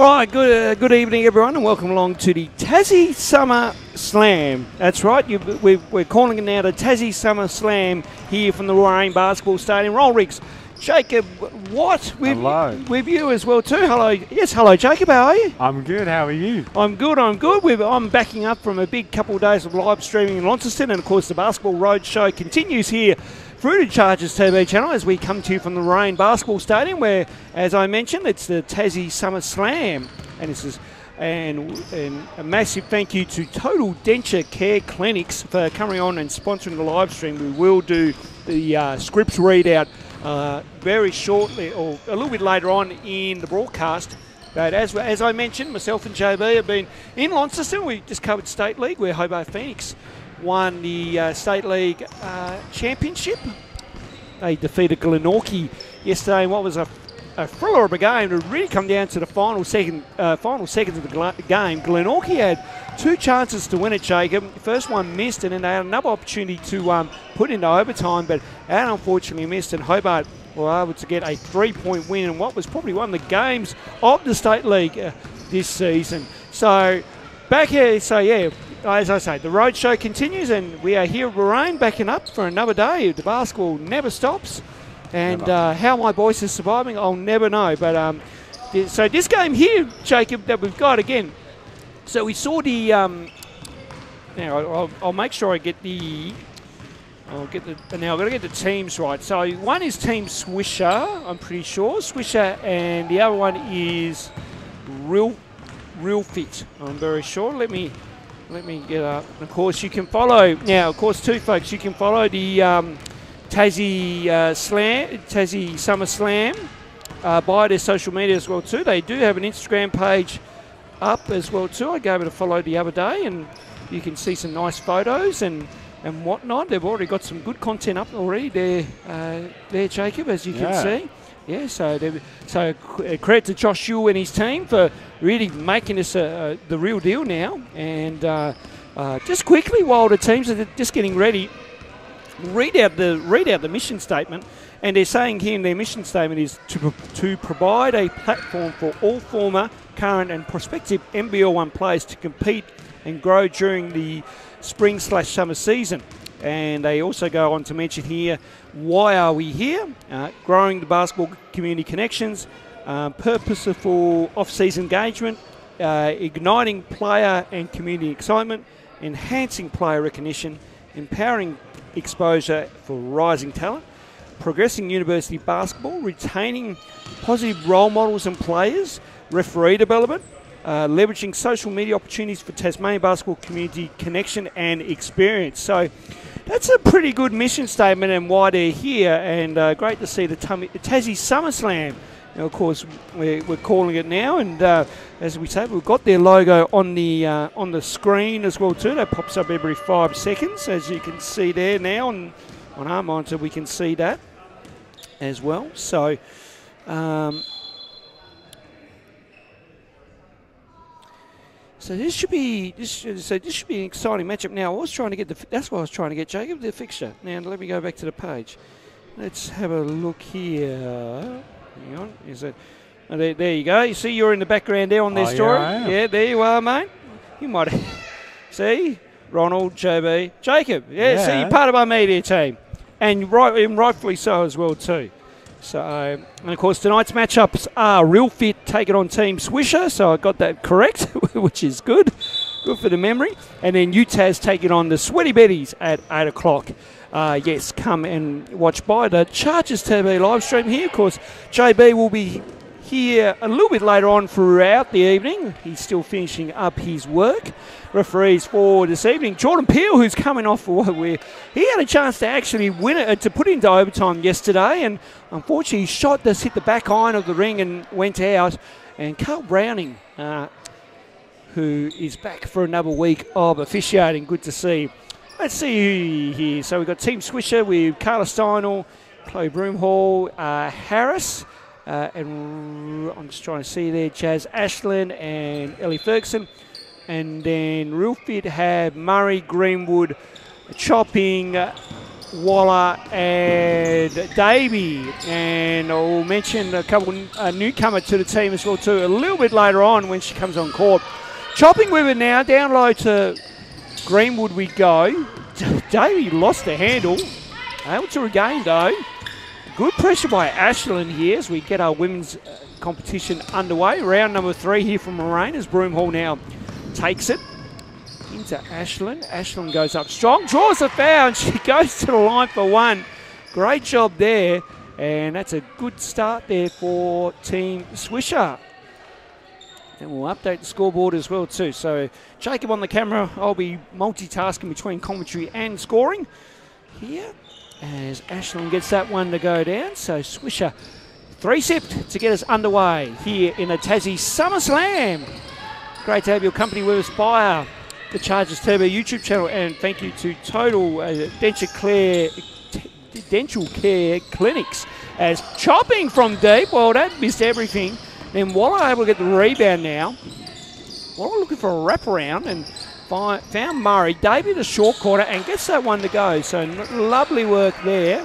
All right, good uh, good evening, everyone, and welcome along to the Tassie Summer Slam. That's right, you, we're, we're calling it now the Tassie Summer Slam here from the Royal Basketball Stadium. Roll rigs. Jacob What? with, Hello. with you as well too. Hello, yes, hello, Jacob. How are you? I'm good. How are you? I'm good. I'm good. We've, I'm backing up from a big couple of days of live streaming in Launceston, and of course the Basketball Road Show continues here through the Chargers TV channel as we come to you from the Rain Basketball Stadium, where, as I mentioned, it's the Tassie Summer Slam, and this is. And, and a massive thank you to Total Denture Care Clinics for coming on and sponsoring the live stream. We will do the uh, scripts readout uh, very shortly, or a little bit later on in the broadcast. But as, as I mentioned, myself and JB have been in Launceston. We just covered State League where Hobart Phoenix won the uh, State League uh, Championship. They defeated Glenorchy yesterday in what was a, a thriller of a game. It really come down to the final second, uh, final seconds of the gl- game. Glenorchy had two chances to win it, Jacob. First one missed, and then they had another opportunity to um, put into overtime, but that unfortunately missed. And Hobart were able to get a three-point win in what was probably one of the games of the State League uh, this season. So back here, so yeah, as I say, the road show continues, and we are here at backing up for another day. The basketball never stops, and uh, how my voice is surviving, I'll never know. But um, so this game here, Jacob, that we've got again. So we saw the. Um, now I'll, I'll, make sure I get the. I'll get the. Now I've got to get the teams right. So one is Team Swisher, I'm pretty sure Swisher, and the other one is Real, Real Fit. I'm very sure. Let me let me get up. And of course, you can follow now. Of course, too, folks, you can follow the um, Tassie uh, Slam, Tassie Summer Slam, uh, by their social media as well too. They do have an Instagram page up as well too. I gave it a follow the other day, and you can see some nice photos and and whatnot. They've already got some good content up already there, uh, there, Jacob, as you can Yeah. see. Yeah, so so credit to Josh Yu and his team for really making this uh, uh, the real deal now. And uh, uh, just quickly, while the teams are just getting ready, read out the read out the mission statement. And they're saying here in their mission statement is to, to provide a platform for all former, current, and prospective NBL one players to compete and grow during the spring slash summer season. And they also go on to mention here why are we here? Uh, growing the basketball community connections, uh, purposeful off-season engagement, uh, igniting player and community excitement, enhancing player recognition, empowering exposure for rising talent, progressing university basketball, retaining positive role models and players, referee development, uh, leveraging social media opportunities for Tasmanian basketball community connection and experience. So that's a pretty good mission statement and why they're here, and uh, great to see the Tummy, Tassie SummerSlam. Now, of course, we're, we're calling it now, and uh, as we say, we've got their logo on the uh, on the screen as well too. That pops up every five seconds, as you can see there now, and on our monitor we can see that as well. So. Um, So this should be this should, so this should be an exciting matchup. Now I was trying to get the that's what I was trying to get Jacob the fixture. Now let me go back to the page. Let's have a look here. Hang on, is it? oh, there, there you go. You see, you're in the background there on their Oh, yeah, story. Am. Yeah, there you are, mate. You might see Ronald, JB, Jacob. Yeah, see, you're part of our media team, and right, and rightfully so as well too. So, um, and of course, tonight's matchups are Real Fit taking on Team Swisher. So I got that correct, which is good. Good for the memory. And then UTAS taking on the Sweaty Betty's at 8 o'clock. Uh, yes, come and watch by the Chargers TV live stream here. Of course, JB will be here a little bit later on throughout the evening. He's still finishing up his work. Referees for this evening, Jordan Peel, who's coming off for what we he had a chance to actually win it uh, to put into overtime yesterday, and unfortunately, his shot just hit the back iron of the ring and went out. And Carl Browning, uh, who is back for another week of officiating, good to see. Let's see here. So we've got Team Swisher with Carla Steindl, Chloe Broomhall, uh, Harris, uh, and I'm just trying to see there, Jazz Ashland and Ellie Ferguson. And then Fit have Murray Greenwood chopping Waller and Davey. And I'll mention a couple a newcomer to the team as well too a little bit later on when she comes on court. Chopping with it now, down low to Greenwood we go. Davey lost the handle. Able to regain though. Good pressure by Ashland here as we get our women's uh, competition underway. Round number three here from Warrane as Broomhall now takes it into Ashland. Ashland goes up strong, draws a foul, and she goes to the line for one. Great job there, and that's a good start there for Team Swisher. And we'll update the scoreboard as well too. So Jacob on the camera, I'll be multitasking between commentary and scoring here as Ashland gets that one to go down. So Swisher three sipped to get us underway here in the Tassie Summer Slam. Great to have your company with us via the Chargers Turbo YouTube channel, and thank you to Total uh, Denture Care, Dental Care Clinics as chopping from deep. Well, that missed everything. Then Waller able to get the rebound now. Waller looking for a wraparound and find, found Murray. David the short corner and gets that one to go. So lovely work there.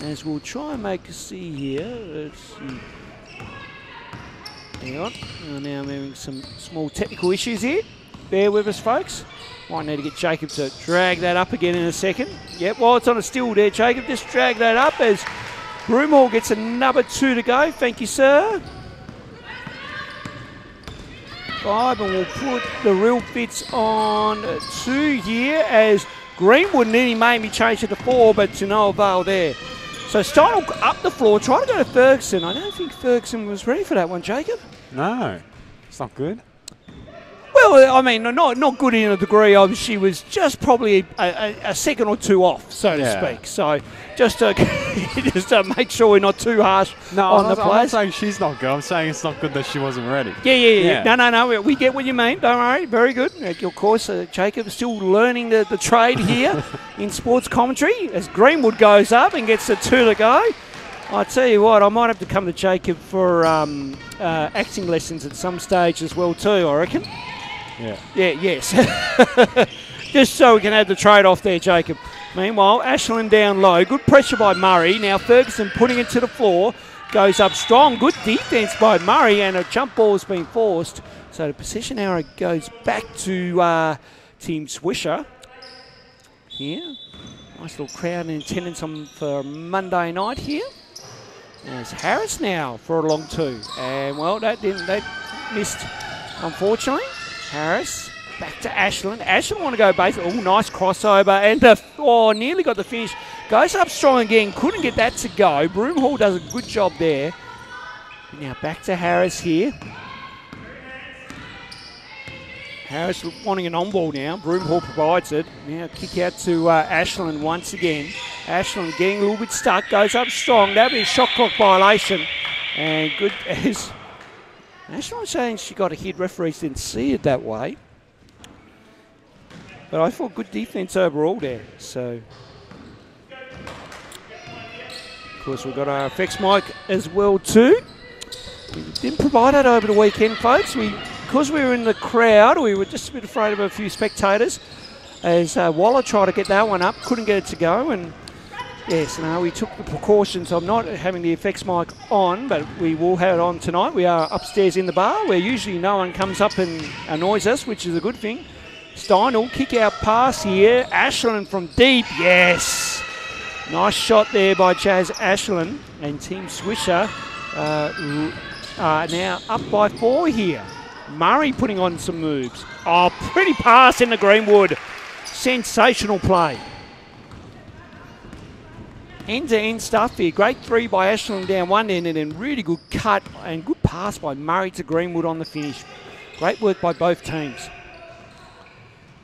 As we'll try and make a see here. Let's see. Hang on. Oh, now I'm having some small technical issues here. Bear with us, folks. Might need to get Jacob to drag that up again in a second. Yep, while it's on a still there, Jacob, just drag that up as Broomhall gets another two to go. Thank you, sir. Five, and we'll put the real fits on two here as Greenwood nearly made me change it to four, but to no avail there. So Stein up the floor, try to go to Ferguson. I don't think Ferguson was ready for that one, Jacob. No, it's not good. Well, I mean, not not good in a degree of she was just probably a, a, a second or two off, so to speak. So just to just to make sure we're not too harsh No, on I'm, the not, I'm not saying she's not good. I'm saying it's not good that she wasn't ready. Yeah, yeah, yeah, Yeah. No, no, no. we- We get what you mean. Don't worry. Very good. Of course, uh, Jacob still learning the, the trade here in sports commentary as Greenwood goes up and gets the two to go. I tell you what, I might have to come to Jacob for um, uh, acting lessons at some stage as well too. I reckon. Yeah. Yeah, yes. Just so we can have the trade off there, Jacob. Meanwhile, Ashland down low. Good pressure by Murray. Now Ferguson putting it to the floor. Goes up strong. Good defense by Murray, and a jump ball has been forced. So the possession arrow goes back to uh, Team Swisher. Here. Nice little crowd in attendance on for Monday night here. There's Harris now for a long two. And well, that didn't that missed unfortunately. Harris back to Ashland. Ashland want to go base. Oh, nice crossover and the oh, nearly got the finish. Goes up strong again. Couldn't get that to go. Broomhall does a good job there. Now back to Harris here. Harris wanting an on ball now. Broomhall provides it. Now kick out to uh, Ashland once again. Ashland getting a little bit stuck. Goes up strong. That'll be a shot clock violation. And good as Ashland saying she got a hit. Referees didn't see it that way. But I thought good defense overall there. So, of course, we've got our effects mic as well too. We didn't provide that over the weekend, folks. We, because we were in the crowd, we were just a bit afraid of a few spectators. As uh, Waller tried to get that one up, couldn't get it to go, and yes, now we took the precautions of not having the effects mic on, but we will have it on tonight. We are upstairs in the bar, where usually no one comes up and annoys us, which is a good thing. Steindl kick out pass here. Ashland from deep, yes. Nice shot there by Jazz Ashland and Team Swisher. Uh, are now up by four here. Murray putting on some moves. Oh, pretty pass in the Greenwood. Sensational play. End to end stuff here. Great three by Ashland down one end and then really good cut and good pass by Murray to Greenwood on the finish. Great work by both teams.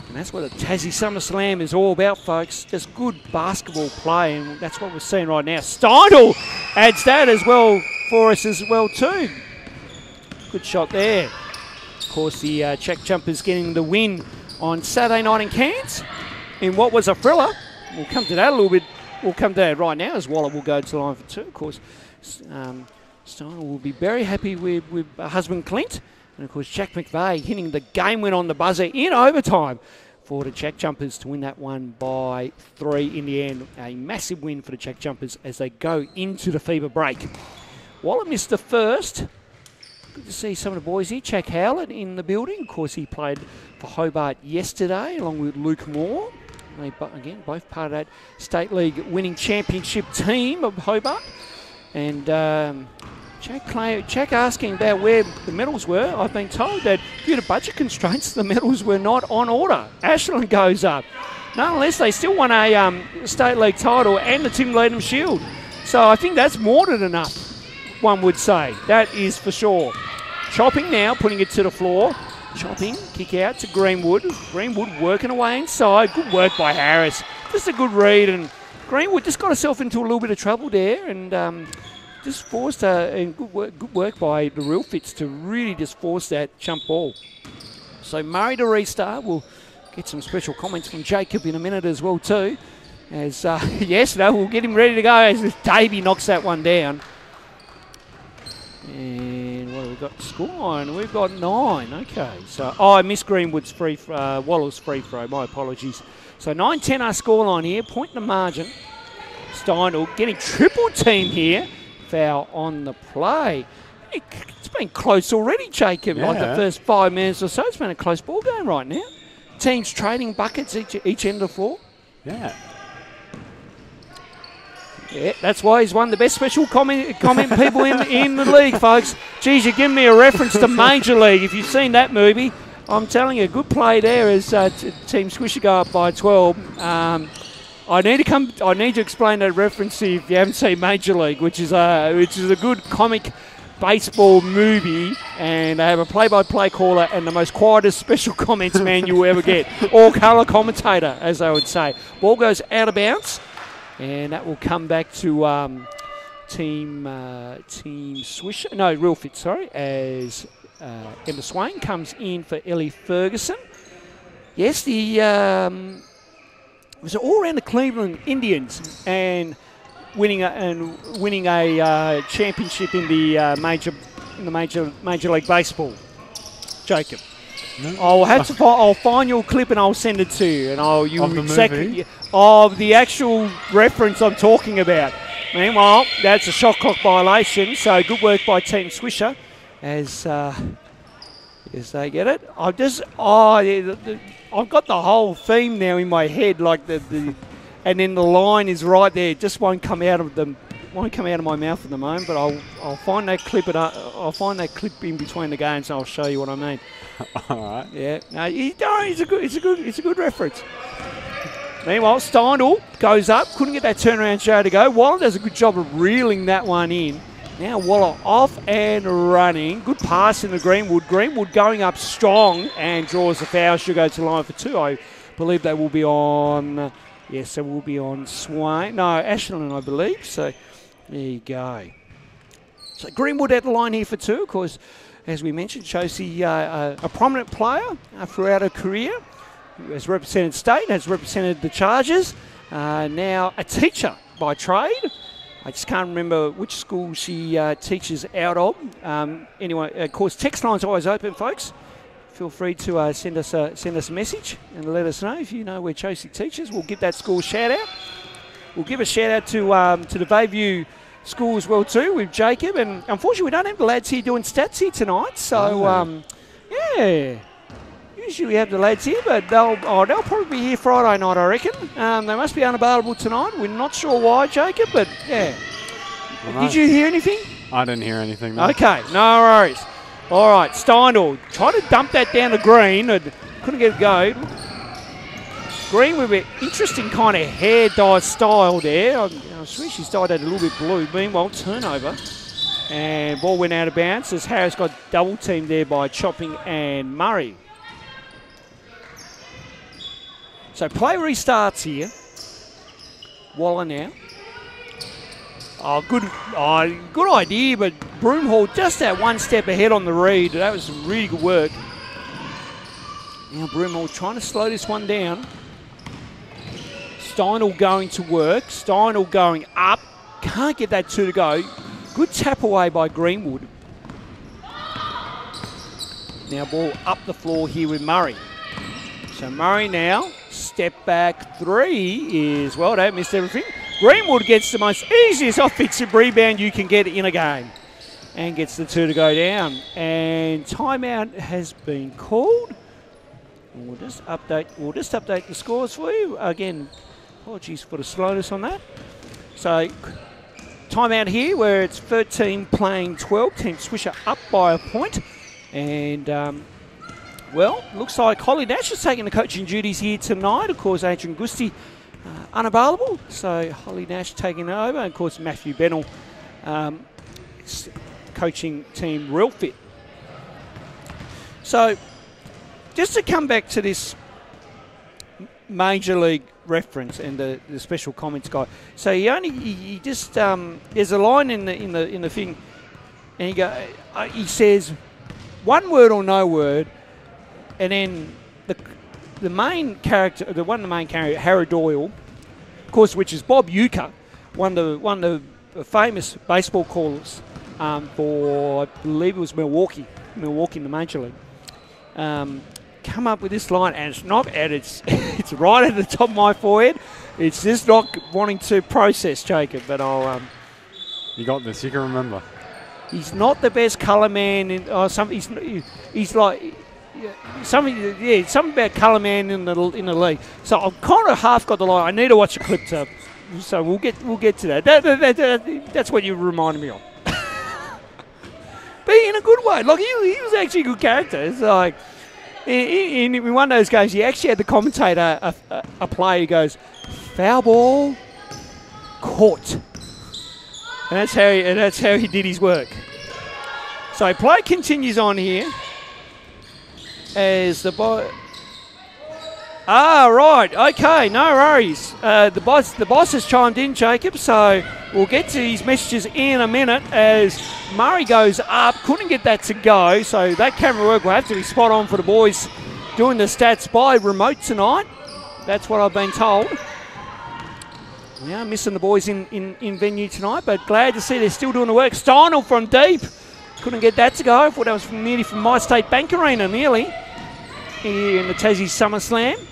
And that's what the Tassie Summer Slam is all about, folks. Just good basketball play, and that's what we're seeing right now. Steindl adds that as well for us as well too. Good shot there. Of course, the uh, Jack Jumpers getting the win on Saturday night in Cairns in what was a thriller. We'll come to that a little bit. We'll come that right now as Waller will go to line for two. Of course, um, Steindl will be very happy with, with uh, husband Clint. And of course, Jack McVeigh hitting the game win on the buzzer in overtime for the Jack Jumpers to win that one by three in the end. A massive win for the Jack Jumpers as they go into the FIBA break. Waller missed the first. Good to see some of the boys here. Jack Howlett in the building. Of course, he played for Hobart yesterday along with Luke Moore. Again, both part of that State League winning championship team of Hobart. And um, Jack, claim, Jack asking about where the medals were. I've been told that due to budget constraints, the medals were not on order. Ashland goes up. Nonetheless, they still won a um, state league title and the Tim Leadham Shield. So I think that's more than enough, one would say. That is for sure. Chopping now, putting it to the floor. Chopping, kick out to Greenwood. Greenwood working away inside. Good work by Harris. Just a good read. And Greenwood just got herself into a little bit of trouble there. And um, just forced uh, and good work, good work by the real fits to really just force that jump ball. So Murray to restart. We'll get some special comments from Jacob in a minute as well too. As uh, yes, no, we'll get him ready to go as Davey knocks that one down. And what have we got? Scoreline. We've got nine. Okay. So oh, I missed Greenwood's free uh, Waller's free throw. My apologies. So 9-10 our scoreline here. Point the margin. Steindl getting triple team here foul on the play. It's been close already, Jacob. Yeah. Like the first five minutes or so, it's been a close ball game right now. Teams trading buckets each, each end of the floor. Yeah. Yeah, that's why he's one of the best special comment, comment people in, in the league, folks. Geez, you give me a reference to Major League. If you've seen that movie, I'm telling you, a good play there as uh, Team Swisher go up by 12. Um, I need to come. I need to explain that reference if you haven't seen Major League, which is a which is a good comic baseball movie, and they have a play-by-play caller and the most quietest special comments man you will ever get, or colour commentator, as I would say. Ball goes out of bounds, and that will come back to um, team uh, team Swisher. No, Real Fit. Sorry, as uh, Emma Swain comes in for Ellie Ferguson. Yes, the um, it was all around the Cleveland Indians and winning a, and winning a uh, championship in the uh, major in the major major league baseball. Jacob. No. I'll have to find, I'll find your clip and I'll send it to you and I'll you of the exactly of the actual reference I'm talking about. Meanwhile, that's a shot clock violation. So good work by Team Swisher as uh, as they get it. I just oh the, the, I've got the whole theme now in my head, like the, the and then the line is right there. It just won't come out of the won't come out of my mouth at the moment. But I'll I'll find that clip it I'll find that clip in between the games and I'll show you what I mean. All right. Yeah. No, he, oh, no, it's a good it's a good it's a good reference. Meanwhile, Steindl goes up, couldn't get that turnaround show to go. Waller does a good job of reeling that one in. Now Waller off and running. Good pass in the Greenwood. Greenwood going up strong and draws the foul. Should go to line for two. I believe they will be on. Yes, they will be on Swain. No, Ashland, I believe. So there you go. So Greenwood at the line here for two. Of course, as we mentioned, Josie, uh, uh, a prominent player uh, throughout her career. Has represented state, and has represented the Chargers. Uh, now a teacher by trade. I just can't remember which school she uh, teaches out of. Um, anyway, of course, text line's always open, folks. Feel free to uh, send us a send us a message and let us know if you know where Josie teaches. We'll give that school a shout out. We'll give a shout out to um, to the Bayview school as well too with Jacob. And unfortunately, we don't have the lads here doing stats here tonight. So um, yeah, usually we have the lads here, but they'll oh, they'll probably be here Friday night, I reckon. Um, they must be unavailable tonight. We're not sure why, Jacob, but yeah. Did you hear anything? I didn't hear anything. No. Okay, no worries. All right, Steindl tried to dump that down the green and couldn't get it go. Green with an interesting kind of hair dye style there. I, she's dyed that a little bit blue. Meanwhile, turnover. And ball went out of bounds as Harris got double teamed there by Chopping and Murray. So play restarts here. Waller now. Oh, good, oh, good idea, but Broomhall just that one step ahead on the read. That was some really good work. Now Broomhall trying to slow this one down. Steindl going to work. Steindl going up. Can't get that two to go. Good tap away by Greenwood. Now ball up the floor here with Murray. So Murray now, step back three is, well, don't miss everything. Greenwood gets the most easiest offensive rebound you can get in a game and gets the two to go down. And timeout has been called. We'll just update. We'll just update the scores for you again. Apologies for the slowness on that. So timeout here where it's 13 playing 12. Team Swisher up by a point. And, um, well, looks like Holly Nash is taking the coaching duties here tonight. Of course, Adrian Gusti uh, unavailable. So Holly Nash taking over. And, of course, Matthew Bennell um, coaching team real fit. So, just to come back to this major league reference and the, the special comments guy. So he only he, he just um, there's a line in the in the in the thing, and he go uh, he says one word or no word, and then the the main character, the one the main character, Harry Doyle, of course, which is Bob Uecker, one of the one of the famous baseball callers um, for I believe it was Milwaukee, Milwaukee in the major league. Um, come up with this line, and it's not, and it's it's right at the top of my forehead. It's just not wanting to process, Jacob. But I'll. Um, you got this. You can remember. He's not the best colour man. In, oh, some, he's, he's like something. Yeah, something about colour man in the in the league. So I've kind of half got the line. I need to watch a clip to. So we'll get we'll get to that. that, that, that that's what you reminded me of. but in a good way. Like he, he was actually a good character. It's like in, in, one of those games, he actually had the commentator, uh, uh, a, a, a player who goes, foul ball, caught. And that's how he, and that's how he did his work. So play continues on here as the boy. Ah, right. Okay, no worries. Uh, the boss, the boss has chimed in, Jacob. So we'll get to his messages in a minute as Murray goes up. Couldn't get that to go, so that camera work will have to be spot on for the boys doing the stats by remote tonight. That's what I've been told. Yeah, missing the boys in, in, in venue tonight, but glad to see they're still doing the work. Steindl from deep. Couldn't get that to go. I thought that was from nearly from My State Bank Arena, nearly. Here in the Tassie SummerSlam.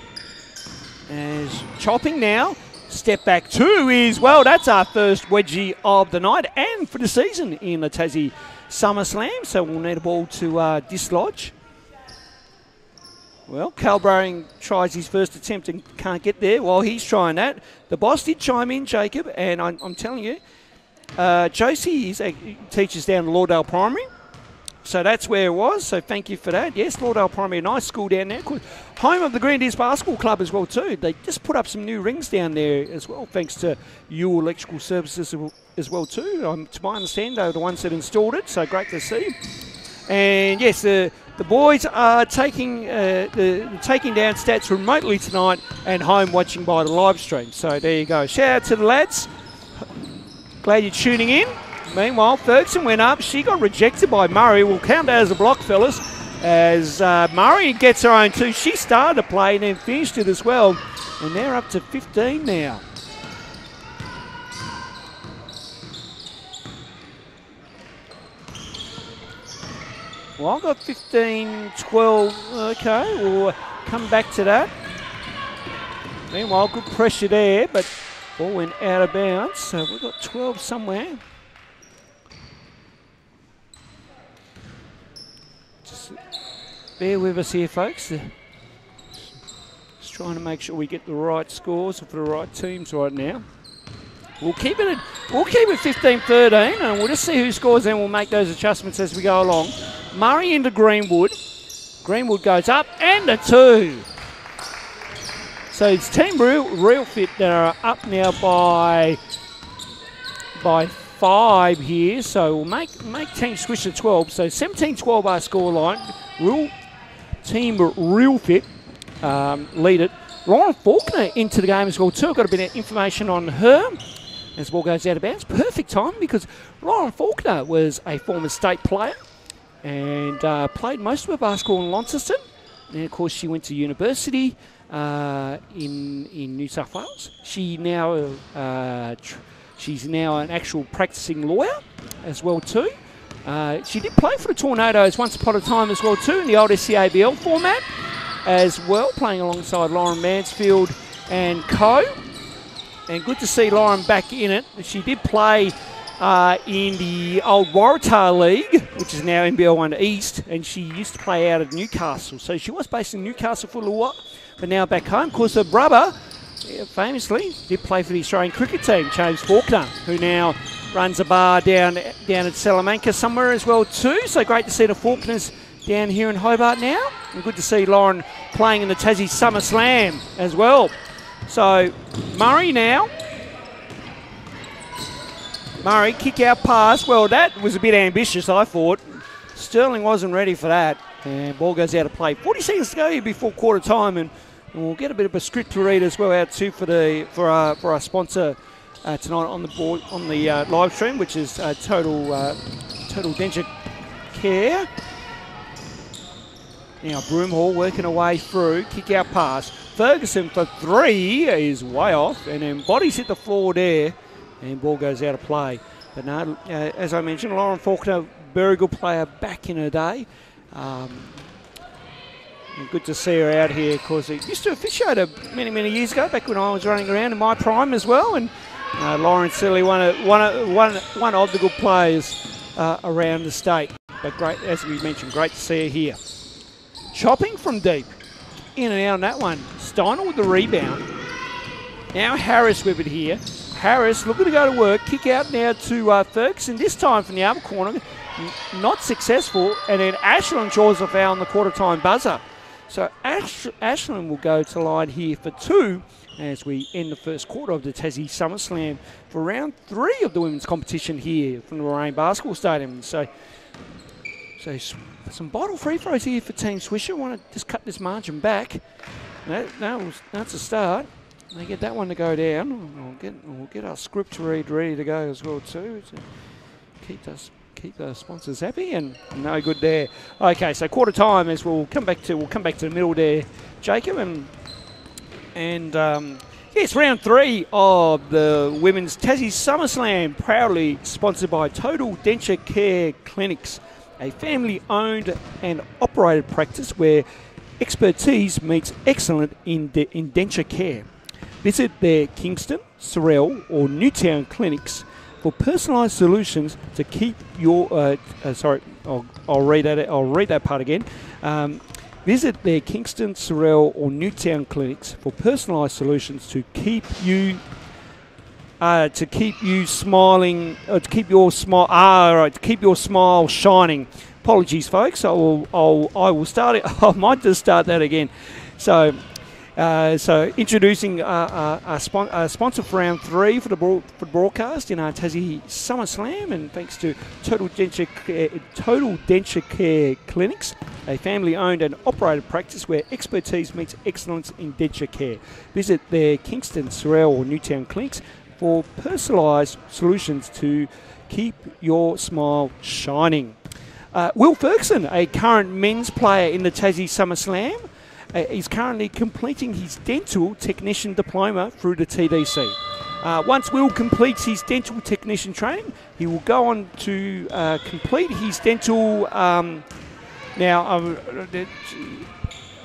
As chopping now. Step back two is, well, that's our first wedgie of the night and for the season in the Tassie SummerSlam. So we'll need a ball to uh, dislodge. Well, Cal Browning tries his first attempt and can't get there while he's trying that. The boss did chime in, Jacob, and I'm, I'm telling you, uh, Josie is, uh, teaches down at Lauderdale Primary. So that's where it was. So thank you for that. Yes, Lauderdale Primary, nice school down there. Home of the Grenadiers Basketball Club as well too. They just put up some new rings down there as well, thanks to you Electrical Services as well too. Um, to my understanding, they were the ones that installed it. So great to see. And yes, the the boys are taking uh, the, taking down stats remotely tonight and home watching by the live stream. So there you go. Shout out to the lads. Glad you're tuning in. Meanwhile, Ferguson went up. She got rejected by Murray. We'll count that as a block, fellas. As uh, Murray gets her own two. She started to play and then finished it as well. And they're up to 15 now. Well, I've got 15, 12. Okay, we'll come back to that. Meanwhile, good pressure there, but ball went out of bounds. So we've got 12 somewhere. Bear with us here, folks. Just trying to make sure we get the right scores for the right teams right now. We'll keep it. At, we'll keep it 15-13, and we'll just see who scores, and we'll make those adjustments as we go along. Murray into Greenwood. Greenwood goes up and a two. So it's Team Real, Real Fit that are up now by by five here. So we'll make make Team Swish at 12. So 17-12 our scoreline. Real team real fit um, lead it. Lauren Faulkner into the game as well too. Got a bit of information on her as ball goes out of bounds. Perfect time because Lauren Faulkner was a former state player and uh, played most of her basketball in Launceston. And of course, she went to university uh, in in New South Wales. She now uh, she's now an actual practicing lawyer as well too. Uh, she did play for the Tornadoes once upon a time as well too in the old SEABL format. as well, playing alongside Lauren Mansfield and co. And good to see Lauren back in it. She did play uh, in the old Waratah League, which is now NBL 1 East, and she used to play out of Newcastle. So she was based in Newcastle for a little while, but now back home. Of course, her brother, famously, did play for the Australian cricket team, James Faulkner, who now runs a bar down down at Salamanca somewhere as well too. So great to see the Faulkners down here in Hobart now. And good to see Lauren playing in the Tassie Summer Slam as well. So Murray now. Murray kick out pass. Well, that was a bit ambitious, I thought. Sterling wasn't ready for that. And ball goes out of play. 40 seconds to go before quarter time, and, and we'll get a bit of a script to read as well out too for the for our for our sponsor uh, tonight on the board on the uh, live stream, which is uh, Total uh, Total Denture Care. Now Broomhall working away through, kick out pass. Ferguson for three is way off, and then bodies hit the floor there, and ball goes out of play. But no, uh, as I mentioned, Lauren Faulkner, very good player back in her day. Um, good to see her out here because he used to officiate many, many years ago, back when I was running around in my prime as well. And uh, Lauren Silly, one of, one, of, one, one of the good players uh, around the state. But great, as we mentioned, great to see her here. Chopping from deep. In and out on that one. Steindl with the rebound. Now Harris with it here. Harris looking to go to work. Kick out now to uh, Ferguson. This time from the other corner. Not successful. And then Ashland draws a foul on the quarter time buzzer. So Ash- Ashland will go to line here for two as we end the first quarter of the Tassie Summer Slam for round three of the women's competition here from the Warrane Basketball Stadium. So, so some bottle free throws here for Team Swisher. Want to just cut this margin back. That, that was, that's a start. They get that one to go down. We'll get, we'll get our script to read ready to go as well too. To keep us keep the sponsors happy and no good there. Okay, so quarter time as we'll come back to we'll come back to the middle there, Jacob, and and um, yes, round three of the Women's Tassie Summer Slam, proudly sponsored by Total Denture Care Clinics, a family owned and operated practice where expertise meets excellent in, de- in denture care. Visit their Kingston, Sorell, or Newtown clinics for personalised solutions to keep your. Uh, uh, sorry, I'll, I'll, read that. I'll read that part again. Um, Visit their Kingston, Sorell, or Newtown clinics for personalised solutions to keep you uh, to keep you smiling, uh, to keep your smile, ah, right, to keep your smile shining. Apologies, folks. I will, I'll, I will start it. I might just start that again. So, uh, so introducing uh, uh, a, spon- a, sponsor for round three for the, for the broadcast in our Tassie Summer Slam, and thanks to Total Denture Care, Total Denture Care Clinics, a family-owned and operated practice where expertise meets excellence in denture care. Visit their Kingston, Sorell, or Newtown clinics for personalised solutions to keep your smile shining. Uh, Will Ferguson, a current men's player in the Tassie Summer Slam uh, he's currently completing his dental technician diploma through the TDC. Uh, once Will completes his dental technician training, he will go on to uh, complete his dental. Um, now, I'm,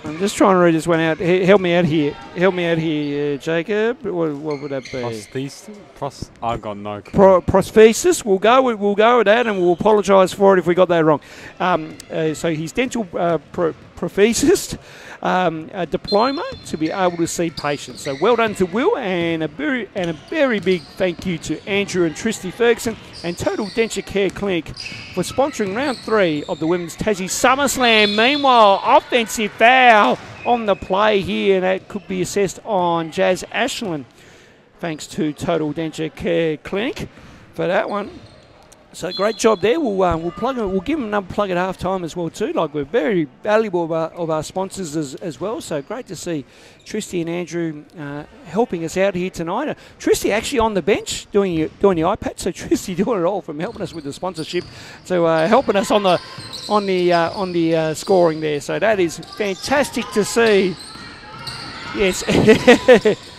I'm, just trying to read this one out. Help me out here. Help me out here, uh, Jacob. What, what, would that be? Prosthesis? Pros- I got no. Pro- prosthesis. We'll go. With, we'll go with that, and we'll apologise for it if we got that wrong. Um, uh, so his dental uh, pro- prosthesis um, a diploma to be able to see patients. So well done to Will, and a very and a very big thank you to Andrew and Tristy Ferguson and Total Denture Care Clinic for sponsoring round three of the Women's Tassie Summer Slam. Meanwhile, offensive foul on the play here, and that could be assessed on Jazz Ashland. Thanks to Total Denture Care Clinic for that one. So great job there. We'll uh, we'll plug it, We'll give them another plug at half time as well too. Like we're very valuable of our, of our sponsors as, as well. So great to see Tristy and Andrew uh, helping us out here tonight. Uh, Tristy actually on the bench doing doing the iPad. So Tristy doing it all from helping us with the sponsorship, to uh, helping us on the on the uh, on the uh, scoring there. So that is fantastic to see. Yes.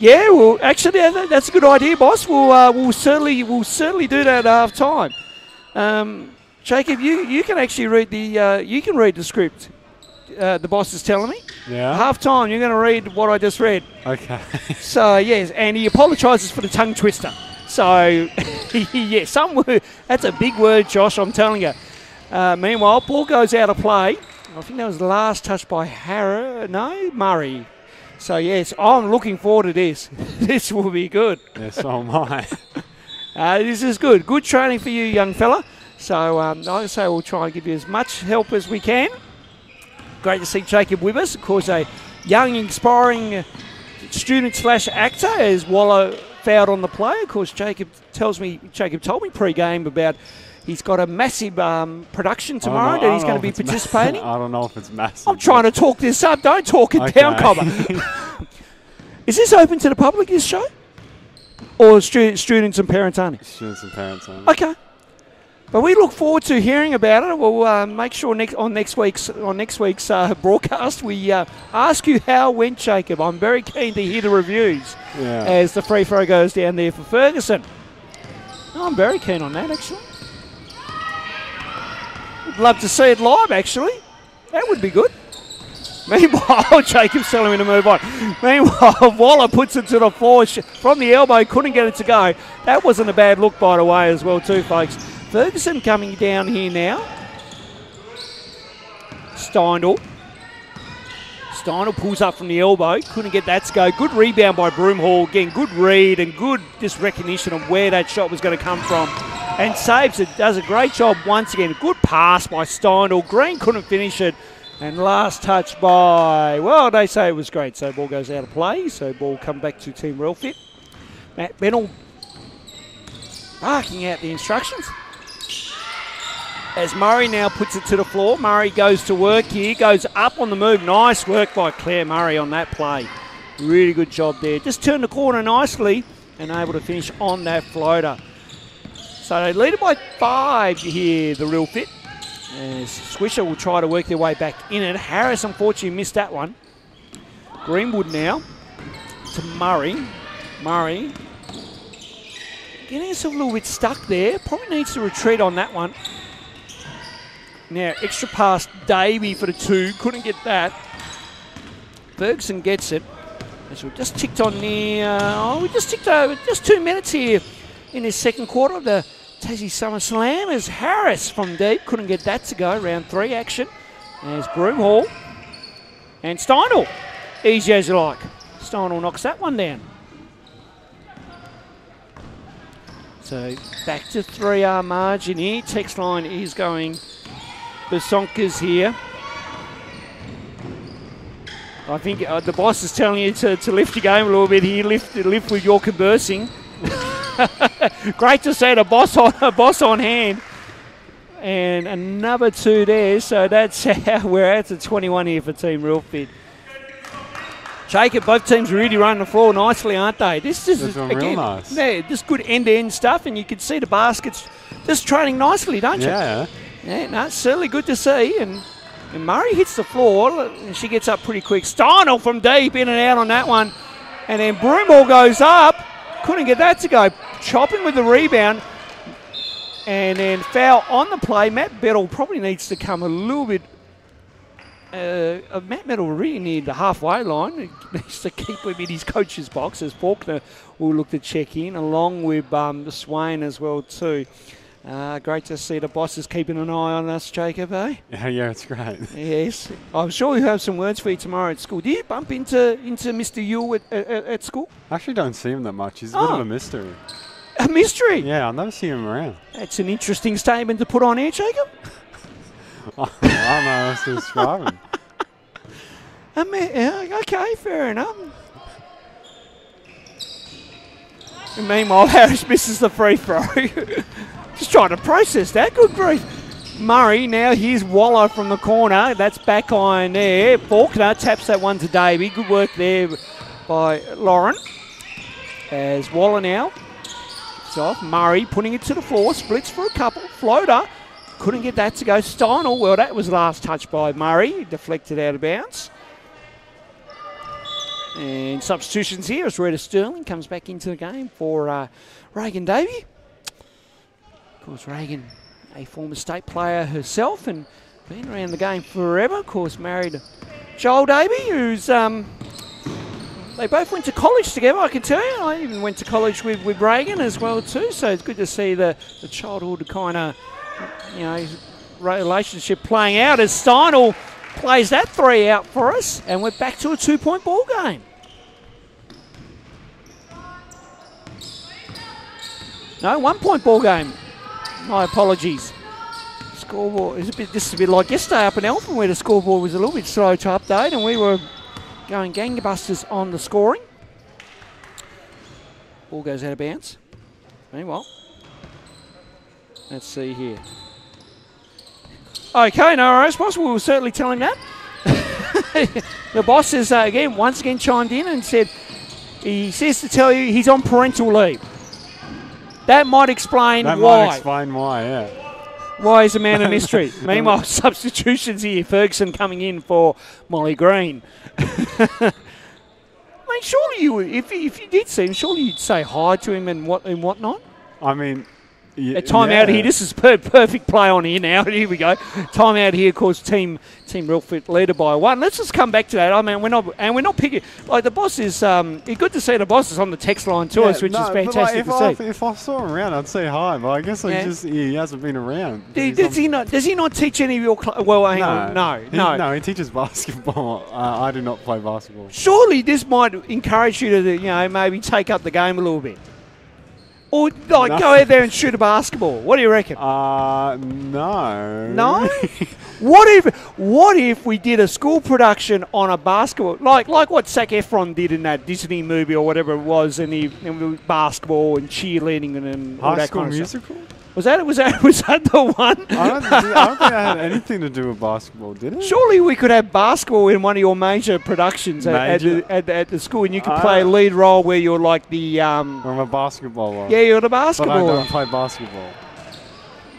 Yeah, well, actually, that's a good idea, boss. We'll uh, we'll certainly we'll certainly do that at half time. Um, Jacob, you, you can actually read the uh, you can read the script. uh, the boss is telling me. Yeah. Half time, you're going to read what I just read. Okay. So yes, and he apologises for the tongue twister. So yeah, some word, that's a big word, Josh. I'm telling you. Uh, meanwhile, ball goes out of play. I think that was the last touch by Harrow. No, Murray. So yes, I'm looking forward to this. this will be good. yeah, so am I. Uh, this is good. Good training for you, young fella. So, um, I say, we'll try and give you as much help as we can. Great to see Jacob with us. Of course, a young, inspiring student slash actor as Waller fouled on the play. Of course, Jacob tells me, Jacob told me pre-game about he's got a massive um, production tomorrow that he's going to be participating. I don't know if it's massive. I'm trying to talk this up. Don't talk it Okay. down, Cobber. Is this open to the public, this show? Or stu- students and parents only? Students and parents only. Okay. But we look forward to hearing about it. We'll uh, make sure next on next week's on next week's uh, broadcast we uh, ask you how it went, Jacob. I'm very keen to hear the reviews Yeah. as the free throw goes down there for Ferguson. I'm very keen on that actually. Love to see it live actually. That would be good. Meanwhile, Jacob's telling me to move on. Meanwhile, Waller puts it to the floor from the elbow, couldn't get it to go. That wasn't a bad look, by the way, as well, too, folks. Ferguson coming down here now. Steindl. Steindl pulls up from the elbow, couldn't get that to go. Good rebound by Broomhall. Again, good read and good just recognition of where that shot was going to come from. And saves it, does a great job once again. Good pass by Steindl. Green couldn't finish it. And last touch by, well, they say it was great. So ball goes out of play. So ball come back to Team Real Fit. Matt Bennell barking out the instructions. As Murray now puts it to the floor. Murray goes to work here, goes up on the move. Nice work by Claire Murray on that play. Really good job there. Just turned the corner nicely and able to finish on that floater. So they lead it by five here, the real fit. As Swisher will try to work their way back in it. Harris unfortunately missed that one. Greenwood now to Murray. Murray getting himself a little bit stuck there. Probably needs to retreat on that one. Now, extra pass Davey for the two. Couldn't get that. Bergson gets it. As we just ticked on near. Oh, we just ticked over. Just two minutes here in this second quarter of the Tassie Summer Slam as Harris from deep. Couldn't get that to go. Round three action. There's Broomhall. And Steindl. Easy as you like. Steindl knocks that one down. So back to 3R margin here. Text line is going Besonkas here. I think uh, the boss is telling you to, to lift your game a little bit here. Lift lift with your conversing. Great to see the boss on a boss on hand. And another two there. So that's how we're at the 21 here for Team Real Fit. Jacob, both teams really running the floor nicely, aren't they? This is doing real again, nice. yeah, this good end-to-end stuff, and you can see the baskets just training nicely, don't you? Yeah. Yeah, no, certainly good to see. And, and Murray hits the floor, and she gets up pretty quick. Steindl from deep, in and out on that one. And then Broomhall goes up. Couldn't get that to go. Chopping with the rebound. And then foul on the play. Matt Bettle probably needs to come a little bit. Uh, uh, Matt Bettle really near the halfway line. He needs to keep him in his coach's box as Faulkner will look to check in, along with um, Swain as well too. Uh, great to see the bosses keeping an eye on us, Jacob, eh? Yeah, yeah, it's great. Yes. I'm sure we have some words for you tomorrow at school. Do you bump into into Mr. Yule at, at, at school? I actually don't see him that much. He's a bit Oh. of a mystery. A mystery. Yeah, I never see him around. That's an interesting statement to put on air, Jacob. I don't know how to describe him. I mean, yeah, okay, fair enough. And meanwhile, Harris misses the free throw. Just trying to process that. Good grief. Murray, now here's Waller from the corner. That's back iron there. Faulkner taps that one to Davey. Good work there by Lauren. As Waller now. It's off. Murray putting it to the floor. Splits for a couple. Floater. Couldn't get that to go. Steindl, well, that was last touch by Murray. Deflected out of bounds. And substitutions here as Rita Sterling comes back into the game for uh, Reagan Davey. Of course, Reagan, a former state player herself, and been around the game forever. Of course, married Joel Davey, who's um, they both went to college together. I can tell you. I even went to college with, with Reagan as well too. So it's good to see the the childhood kind of you know relationship playing out as Steindl plays that three out for us, and we're back to a two point ball game. No, one point ball game. My apologies. Scoreboard is a bit. This is a bit like yesterday up in Eltham, where the scoreboard was a little bit slow to update, and we were going gangbusters on the scoring. Ball goes out of bounds. Meanwhile, let's see here. Okay, no worries, boss. We will certainly tell him that. the boss has uh, again once again chimed in and said he says to tell you he's on parental leave. That might explain That why. might explain why, yeah. Why is a man of mystery? Meanwhile, substitutions here. Ferguson coming in for Molly Green. I mean, surely you, if, if you did see him, surely you'd say hi to him and what and whatnot. I mean, y- A time out yeah. here. This is per- perfect play on here now. Here we go. Time out here. Of course, team team real fit leader by one. Let's just come back to that. I mean, we're not and we're not picking. Like the boss is. Um, it's good to see the boss is on the text line to Yeah, us, which no, is but, like, fantastic if, to I, see. if I saw him around, I'd say hi, but I guess Yeah. just he hasn't been around. Do- does he not? Does he not teach any of your? Cl- well, hang on. No, He- no. no, he teaches basketball. Uh, I do not play basketball. Surely this might encourage you to, you know, maybe take up the game a little bit, or like No. go out there and shoot a basketball. What do you reckon? Uh, no. No? What if what if we did a school production on a basketball like like what Zac Efron did in that Disney movie or whatever it was and he and basketball and cheerleading and, and all High that School kind of stuff. Was that was that was that the one? I don't, think, I don't think I had anything to do with basketball, did it? Surely we could have basketball in one of your major productions at, at, Major? the, at, the- at the school and you could Uh, play a lead role where you're like the um I'm a basketballer. yeah you're the But I basketball. don't play basketball.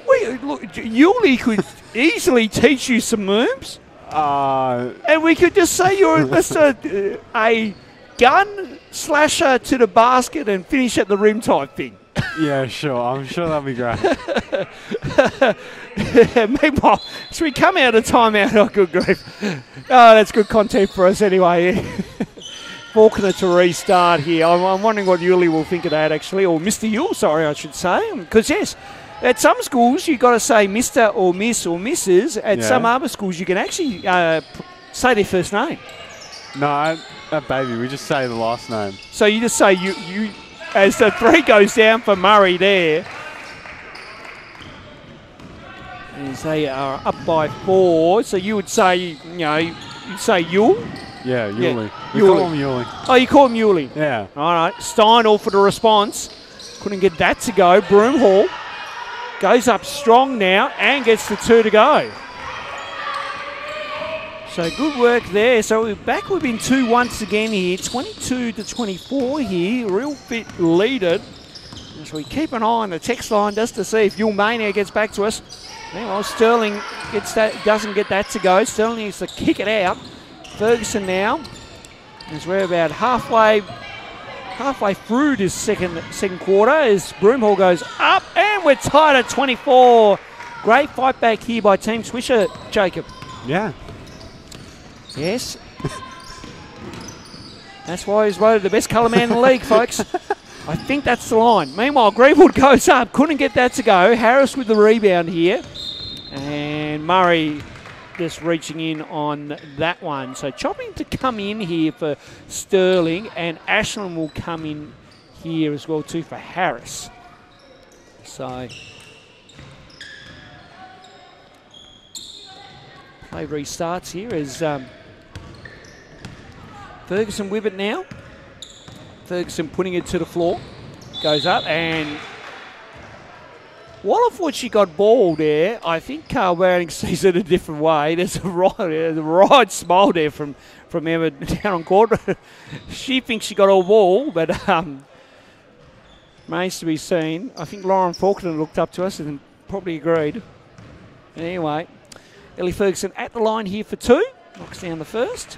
We, look, Yuli could easily teach you some moves. Uh, And we could just say you're just a, a gun slasher to the basket and finish at the rim type thing. Yeah, sure. I'm sure that'll be great. Meanwhile, as we come out of timeout, oh, good grief. Oh, that's good content for us anyway. Faulkner to restart here. I'm, I'm wondering what Yuli will think of that actually, or Mr. Yule, sorry, I should say. Because, yes, at some schools you've got to say Mr. or Miss or Mrs. At Yeah. some other schools you can actually uh, say their first name. no, that baby, we just say the last name. So you just say you you as the three goes down for Murray there. As they are up by four, so you would say you know you say Yule. Yeah, Yuli. we Yuli. call him Yuli. Oh, you call him Yuli. Yeah. All right, Steindl for the response. Couldn't get that to go. Broomhall goes up strong now and gets the two to go. So good work there. So we're back within two once again here. 22 to 24 here. Real fit leaded. So we keep an eye on the text line just to see if Yulmania gets back to us. Meanwhile, Sterling gets that, doesn't get that to go. Sterling needs to kick it out. Ferguson now, as we're about halfway halfway through this second second quarter as Broomhall goes up and we're tied at 24. Great fight back here by Team Swisher, Jacob. Yeah. Yes. that's why he's voted the best colour man in the league, folks. I think that's the line. Meanwhile, Greenwood goes up, couldn't get that to go. Harris with the rebound here. And Murray just reaching in on that one. So chopping to come in here for Sterling, and Ashland will come in here as well too for Harris. So play restarts here as um, Ferguson with it now. Ferguson putting it to the floor. Goes up and Wallach thought she got ball there. I think Carl Waring sees it a different way. There's a right, there's a right smile there from, from Emma down on court. she thinks she got a ball, but um, remains to be seen. I think Lauren Faulkner looked up to us and probably agreed. Anyway, Ellie Ferguson at the line here for two. Knocks down the first.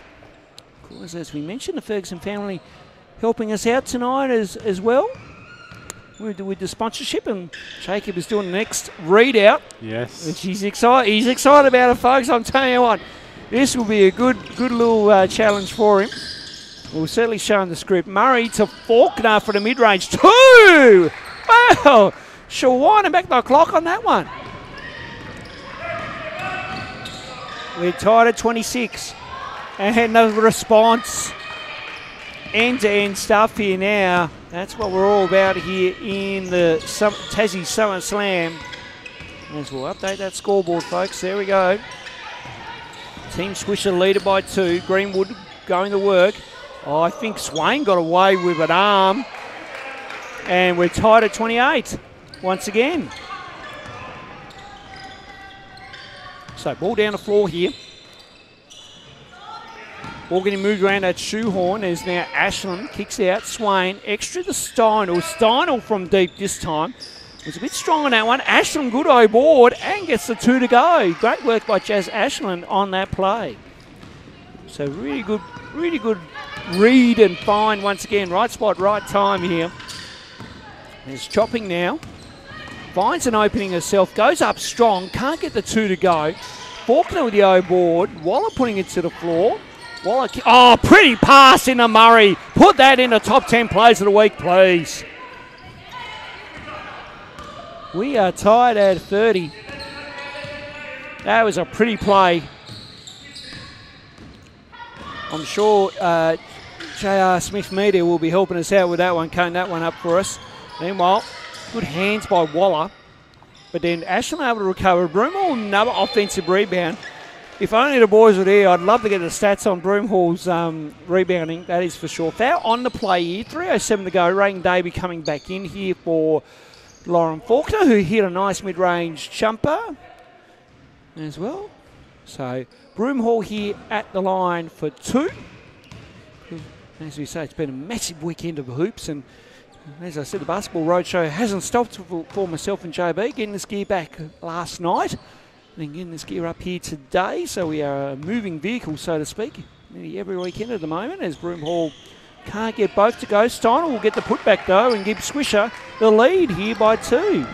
Of course, as we mentioned, the Ferguson family helping us out tonight as, as well. with, with the sponsorship, and Jacob is doing the next readout. Yes. she's excited. He's excited about it, folks. I'm telling you what, this will be a good, good little uh, challenge for him. We'll certainly show him the script. Murray to Faulkner for the mid-range two. Wow, wind back the clock on that one. We're tied at 26, and the response, end-to-end stuff here now. That's what we're all about here in the Tassie Summer Slam. As we'll update that scoreboard, folks. There we go. Team Swisher leader by two. Greenwood going to work. Oh, I think Swain got away with an arm. And we're tied at 28 once again. So ball down the floor here. Ball getting moved around at shoehorn. There's now Ashland kicks out. Swain extra to Steindl. Steindl from deep this time. Was a bit strong on that one. Ashland good eye board and gets the two to go. Great work by Jazz Ashland on that play. So really good, really good read and find once again. Right spot, right time here. Chopping now. Finds an opening herself. Goes up strong. Can't get the two to go. Faulkner with the O board. Waller putting it to the floor. Waller. Oh, pretty pass into Murray. Put that in the top 10 plays of the week, please. We are tied at 30. That was a pretty play. I'm sure uh, J.R. Smith Media will be helping us out with that one, cutting that one up for us. Meanwhile, good hands by Waller. But then Ashland able to recover. Broomhall, another offensive rebound. If only the boys were there, I'd love to get the stats on Broomhall's um, rebounding, that is for sure. Foul on the play here, 3.07 to go. Reagan Davey coming back in here for Lauren Faulkner, who hit a nice mid range jumper as well. So Broomhall here at the line for two. As we say, it's been a massive weekend of hoops, and as I said, the basketball roadshow hasn't stopped for myself and JB getting this gear back last night, then getting this gear up here today. So we are a moving vehicle, so to speak, nearly every weekend at the moment. As Broomhall can't get both to go, Steindl will get the putback though, and give Swisher the lead here by two.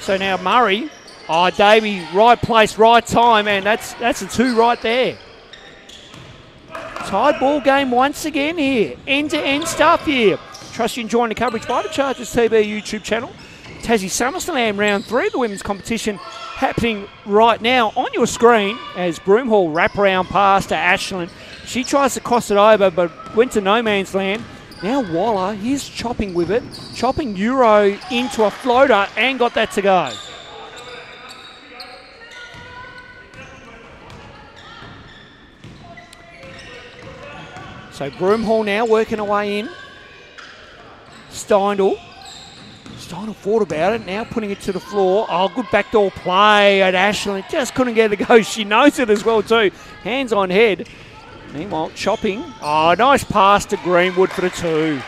So now Murray, oh Davey, right place, right time, and that's that's a two right there. Tied ball game once again here. End to end stuff here. Trust you enjoying the coverage by the Chargers TV YouTube channel. Tassie SummerSlam round three the women's competition happening right now on your screen as Broomhall wrap around pass to Ashland. She tries to cross it over but went to no man's land. Now Waller, he's chopping with it, chopping Euro into a floater and got that to go. So Broomhall now working away in. Steindl. Steindl thought about it, now putting it to the floor. Oh, good backdoor play at Ashland. Just couldn't get it to go. She knows it as well too. Hands on head. Meanwhile, chopping. Oh, nice pass to Greenwood for the two.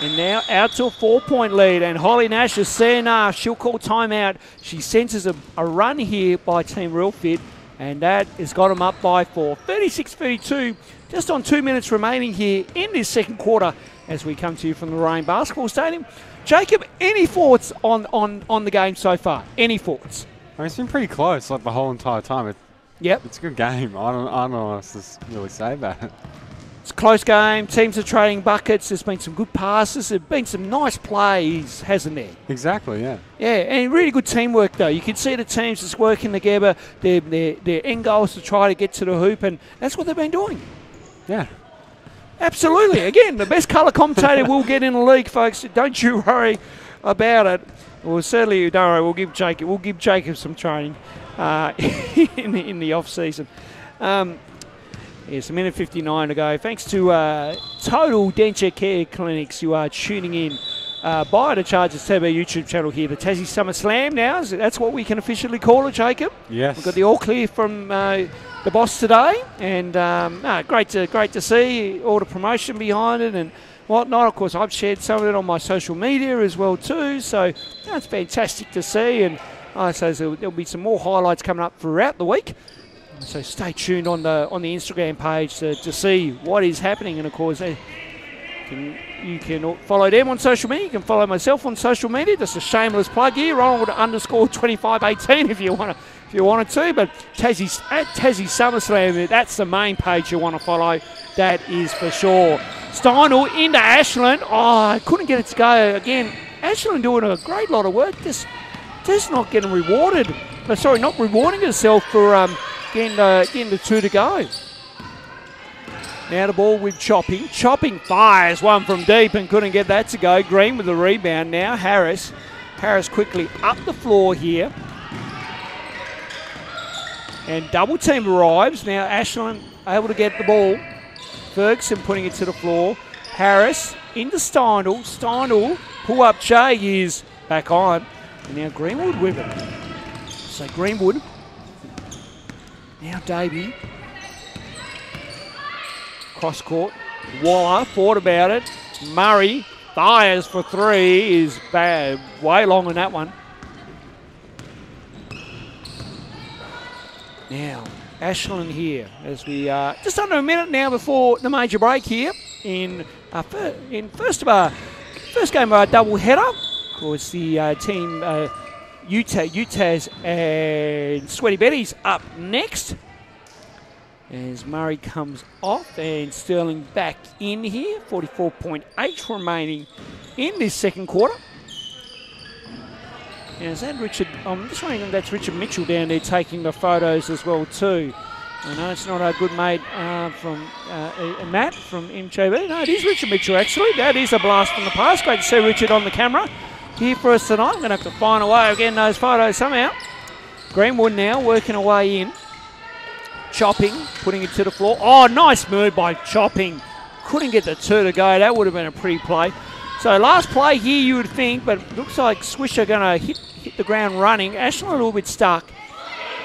And now out to a four point lead. And Holly Nash is saying, ah, she'll call timeout. She senses a, a run here by Team Real Fit. And that has got them up by four. 36 32, just on two minutes remaining here in this second quarter as we come to you from the Warrane Basketball Stadium. Jacob, any thoughts on, on, on the game so far? Any thoughts? I mean, it's been pretty close, like the whole entire time. It, Yep. it's a good game. I don't, I don't know what else to really say about it. It's a close game. Teams are trading buckets. There's been some good passes. There's been some nice plays, hasn't there? Exactly, yeah. Yeah, and really good teamwork though. You can see the teams that's working together. Their, their, their end goal is to try to get to the hoop, and that's what they've been doing. Yeah. Absolutely. Again, the best colour commentator will get in the league, folks. Don't you worry about it. Well, certainly, don't worry. We'll give Jacob. We'll give Jacob some training uh, in the, in the off season. Um, Yes, a minute 59 to go. Thanks to uh, Total Denture Care Clinics, you are tuning in uh, by the Chargers TV YouTube channel here, the Tassie Summer Slam now. That's what we can officially call it, Jacob. Yes. We've got the all clear from uh, the boss today, and um, no, great to great to see all the promotion behind it and whatnot. Of course, I've shared some of it on my social media as well too. So that's fantastic to see, and I say there'll, there'll be some more highlights coming up throughout the week. So stay tuned on the on the Instagram page to, to see what is happening, and of course. Can, you can follow them on social media. You can follow myself on social media. Just a shameless plug here, Ronald underscore 2518 if you want to, if you wanted to. But Tassie at Tassie SummerSlam, that's the main page you want to follow. That is for sure. Steindl into Ashland. Oh, I couldn't get it to go again. Ashland doing a great lot of work. Just, just not getting rewarded. Uh, sorry, not rewarding herself for um, getting, uh, getting the two to go. Now the ball with Chopping. Chopping fires one from deep and couldn't get that to go. Green with the rebound. Now Harris. Harris quickly up the floor here. And double team arrives. Now Ashland able to get the ball. Ferguson putting it to the floor. Harris into Steindl. Steindl pull up Jay is back on. And now Greenwood with it. So Greenwood. Now Davey cross court. Waller thought about it. Murray fires for three is bad, way long on that one. Now Ashland here as we uh, just under a minute now before the major break here in uh, fir- in first of our first game of our double header. Of course, the uh, team uh, UTAS, UTAS and Sweaty Betty's up next as Murray comes off and Sterling back in here. 44.8 remaining in this second quarter. Now, is that Richard? I'm just wondering if that's Richard Mitchell down there taking the photos as well too. I know it's not our good mate uh, from uh, Matt from MJB. No, it is Richard Mitchell actually. That is a blast from the past. Great to see Richard on the camera here for us tonight. I'm going to have to find a way of getting those photos somehow. Greenwood now working away in. Chopping, putting it to the floor. Oh, nice move by Chopping. Couldn't get the two to go. That would have been a pretty play. So last play here, you would think, but looks like Swisher going to hit hit the ground running. Ashland a little bit stuck.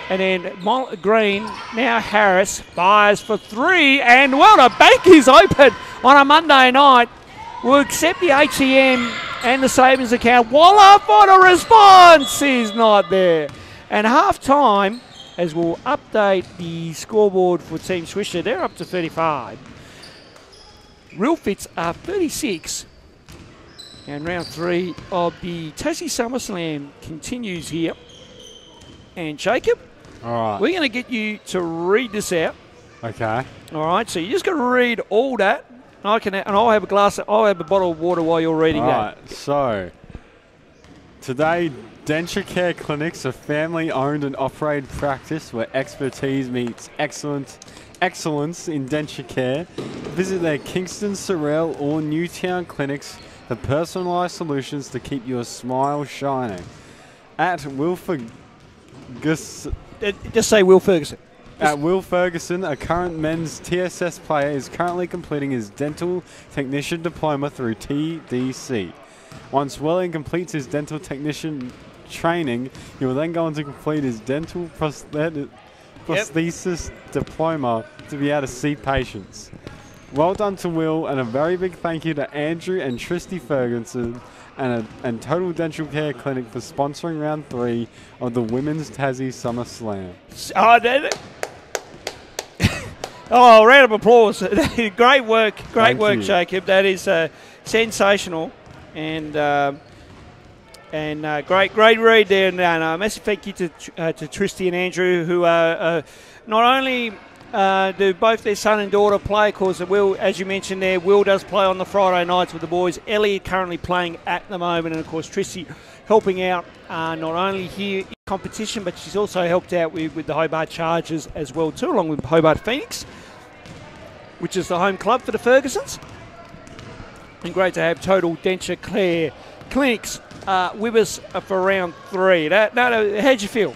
And then Mol- Green, now Harris, fires for three. And well, the bank is open on a Monday night. We'll accept the ATM and the savings account. Waller for the response is not there. And half time, as we'll update the scoreboard for Team Swisher, they're up to 35. Real Fits are 36. And round three of the Tassie SummerSlam continues here. And Jacob, All right. we're going to get you to read this out. Okay. All right, so you're just got to read all that. And I can, and I'll have a glass. I'll have a bottle of water while you're reading All that. right. So, today, Denture Care Clinics, a family owned and operated practice where expertise meets excellent excellence in denture care. Visit their Kingston, Sorell, or Newtown clinics for personalised solutions to keep your smile shining. At Wilford Gus. Uh, Just say Will Ferguson. At Will Ferguson, a current men's TSS player, is currently completing his dental technician diploma through TDC. Once Welling completes his dental technician training, he will then go on to complete his dental prosthet- prosthesis diploma to be able to see patients. Well done to Will, and a very big thank you to Andrew and Tristy Ferguson and, a, and Total Dental Care Clinic for sponsoring round three of the Women's Tassie Summer Slam. Oh, that, oh, round of applause. great work. Great Thank work, you. Jacob. That is uh, sensational. And. Uh, and uh, great, great read there. And uh, massive thank you to uh, to Tristy and Andrew, who are uh, not only uh, do both their son and daughter play. Of course, Will, as you mentioned there, Will does play on the Friday nights with the boys. Elliot currently playing at the moment, and of course Tristy helping out uh, not only here in competition, but she's also helped out with, with the Hobart Chargers as well too, along with Hobart Phoenix, which is the home club for the Fergusons. And great to have Total Denture Care Clinics uh, uh, for round three. That, no, no, how'd you feel?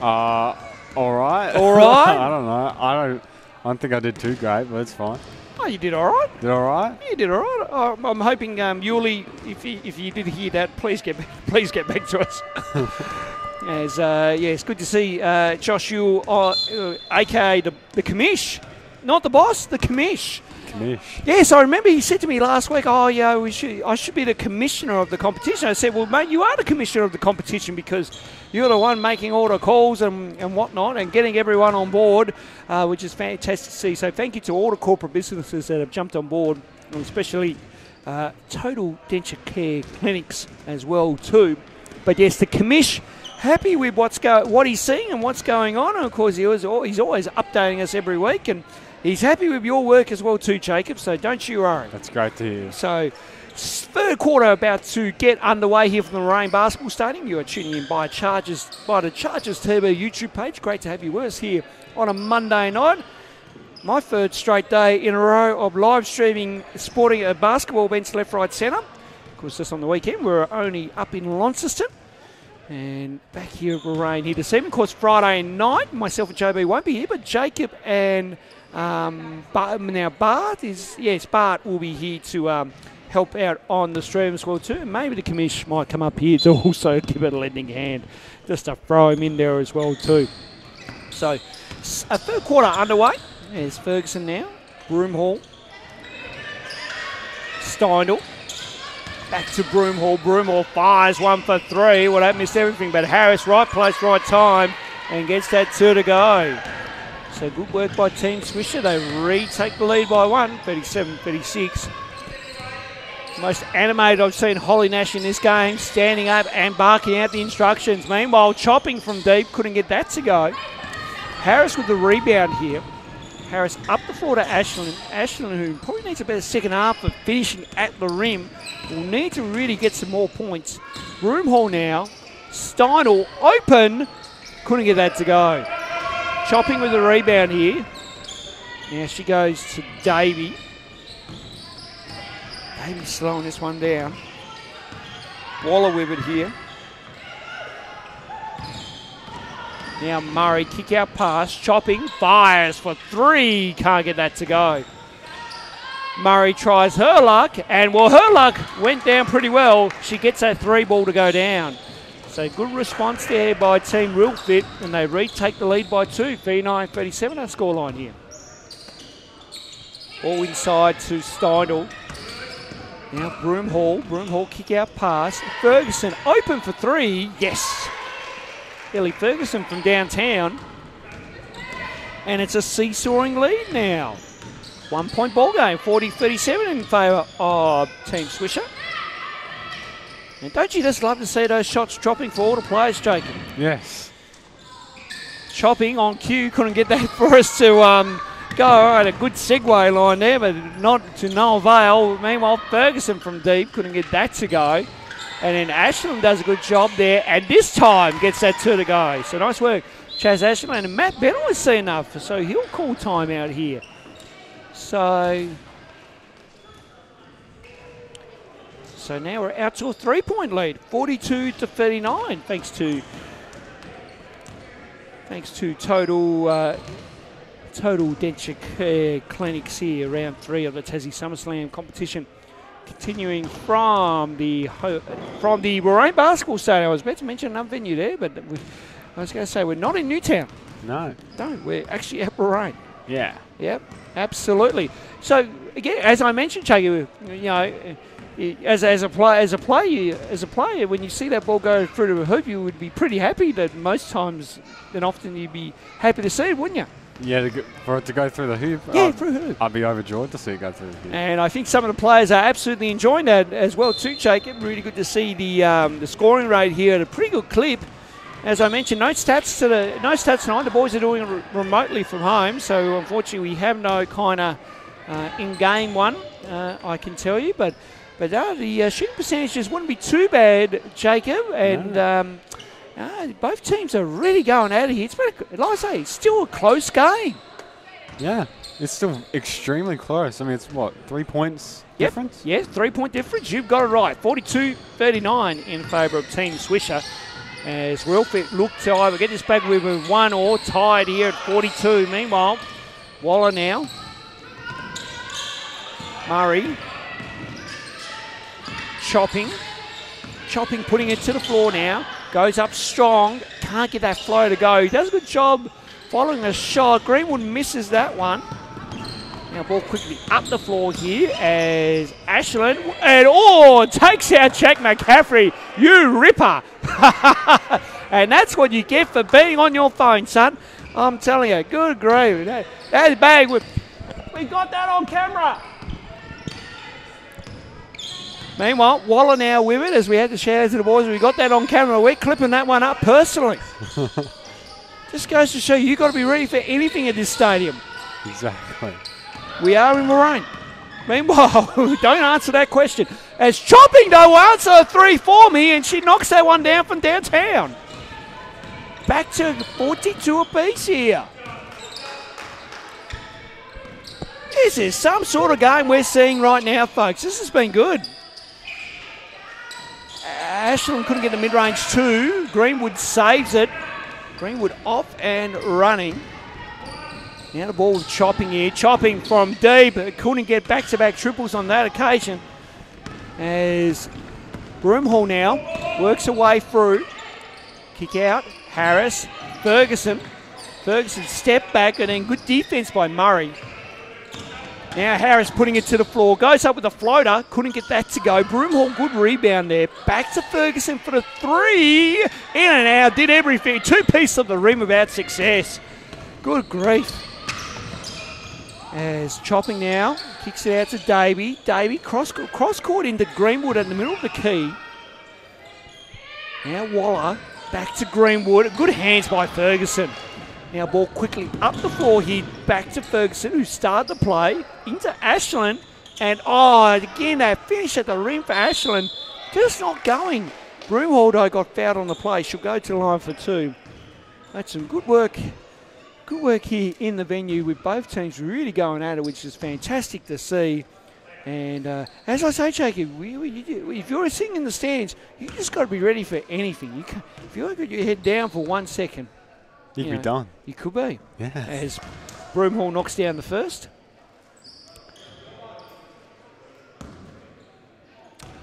Uh, all right. All right? I don't know. I don't. I don't think I did too great, but it's fine. Oh, you did all right. Did all right? You did all right. Oh, I'm hoping um, Yuli, if you, if you did hear that, please get back, please get back to us. As uh, yeah, it's good to see uh, Josh Yule, uh, uh, aka the the commish, not the boss, the commish. Commish. Yes, I remember he said to me last week, "Oh, yeah, we should, I should be the commissioner of the competition." I said, "Well, mate, you are the commissioner of the competition because you're the one making all the calls and, and whatnot and getting everyone on board, uh, which is fantastic to see." So, thank you to all the corporate businesses that have jumped on board, especially uh, Total Denture Care Clinics as well too. But yes, the commish happy with what's go what he's seeing and what's going on. And of course, he was he's always updating us every week, and he's happy with your work as well too, Jacob. So don't you worry. That's great to hear. So, third quarter about to get underway here from the Warrane Basketball Stadium. You are tuning in by Chargers by the Chargers Turbo YouTube page. Great to have you with us here on a Monday night. My third straight day in a row of live streaming sporting uh, basketball events left, right, centre. Of course, just on the weekend, we're only up in Launceston. And back here at Warrane here this evening. Of course, Friday night, myself and JB won't be here, but Jacob and um, Bart, now Bart is, yes, Bart will be here to um, help out on the stream as well too. Maybe the commish might come up here to also give it a lending hand, just to throw him in there as well too. So, a third quarter underway. There's Ferguson now, Broomhall, Steindl. Back to Broomhall. Broomhall fires one for three. Well, that missed everything, but Harris, right place, right time, and gets that two to go. So good work by Team Swisher. They retake the lead by one, 37 36. Most animated I've seen Holly Nash in this game, standing up and barking out the instructions. Meanwhile, chopping from deep, couldn't get that to go. Harris with the rebound here. Harris up the floor to Ashland. Ashland, who probably needs a better second half of finishing at the rim, will need to really get some more points. Broomhall now. Steindl open. Couldn't get that to go. Chopping with the rebound here. Now she goes to Davey. Davey slowing this one down. Waller with it here. Now Murray kick out pass, chopping, fires for three. Can't get that to go. Murray tries her luck, and well, her luck went down pretty well. She gets that three ball to go down. So good response there by Team Real Fit, and they retake the lead by two. 39-37 our scoreline here. All inside to Steindl. Now Broomhall, Broomhall kick out pass. Ferguson open for three. Yes. Ellie Ferguson from downtown. And it's a seesawing lead now. One point ball game, 40 37 in favour of Team Swisher. And don't you just love to see those shots dropping for all the players, Jacob? Yes. Chopping on cue, couldn't get that for us to um, go. All right, a good segue line there, but not to no avail. Meanwhile, Ferguson from deep couldn't get that to go. And then Ashland does a good job there, and this time gets that two to go. So nice work, Chaz Ashland. And Matt Bennell has seen enough, so he'll call time out here. So, so now we're out to a three-point lead, 42 to 39, thanks to thanks to total uh, total denture care clinics here, round three of the Tassie SummerSlam competition. Continuing from the ho- from the Warrane Basketball Stadium. I was about to mention another venue there, but we, I was going to say we're not in Newtown. No. No, we're actually at Warrane. Yeah. Yep, absolutely. So again, as I mentioned, Chaggy, you know, as, as a player, as a player, as a player, when you see that ball go through a hoop, you would be pretty happy. That most times, and often you'd be happy to see it, wouldn't you? Yeah, to go, for it to go through the hoop. Yeah, I'd, through hoop. I'd be overjoyed to see it go through the hoop. And I think some of the players are absolutely enjoying that as well too, Jacob. Really good to see the um, the scoring rate here at a pretty good clip. As I mentioned, no stats to the no stats tonight. The boys are doing it re- remotely from home, so unfortunately we have no kind of uh, in-game one. Uh, I can tell you, but but uh, the uh, shooting percentages wouldn't be too bad, Jacob. And um, uh, both teams are really going at it here. It's been, a, like I say, it's still a close game. Yeah. It's still extremely close. I mean, it's what, three points Yep. difference? Yes, three point difference. You've got it right. 42 39 in favour of Team Swisher. As Wilfit look to either get this back with one or tied here at 42. Meanwhile, Waller now. Murray. Chopping. Chopping, putting it to the floor now. Goes up strong. Can't get that flow to go. He does a good job following the shot. Greenwood misses that one. Now ball quickly up the floor here as Ashland and oh takes out Jack McCaffrey. You ripper. and that's what you get for being on your phone, son. I'm telling you, good gravy. That, that bag with we got that on camera. Meanwhile, Waller now with it as we had to shout out to the boys. We got that on camera. We're clipping that one up personally. Just goes to show you, you've got to be ready for anything at this stadium. Exactly. We are in Warrane. Meanwhile, don't answer that question. As Chopping though answer three for me, and she knocks that one down from downtown. Back to 42 apiece here. This is some sort of game we're seeing right now, folks. This has been good. Ashland couldn't get the mid-range two. Greenwood saves it. Greenwood off and running. Now the ball chopping here, chopping from deep. Couldn't get back-to-back triples on that occasion. As Broomhall now works away through. Kick out. Harris. Ferguson. Ferguson step back and then good defense by Murray. Now Harris putting it to the floor. Goes up with a floater. Couldn't get that to go. Broomhall, good rebound there. Back to Ferguson for the three. In and out. Did everything. Two pieces of the rim without success. Good grief. As chopping now. Kicks it out to Davey. Davey cross, cross court into Greenwood in the middle of the key. Now Waller. Back to Greenwood. Good hands by Ferguson. Now ball quickly up the floor here, back to Ferguson, who started the play, into Ashland. And oh, again, that finish at the rim for Ashland. Just not going. Broomhall, got fouled on the play. She'll go to the line for two. That's some good work. Good work here in the venue with both teams really going at it, which is fantastic to see. And uh, as I say, Jacob, we, we, you, if you're sitting in the stands, you just got to be ready for anything. You if you got your head down for one second, You'd you be know, done. You could be. Yeah. As Broomhall knocks down the first.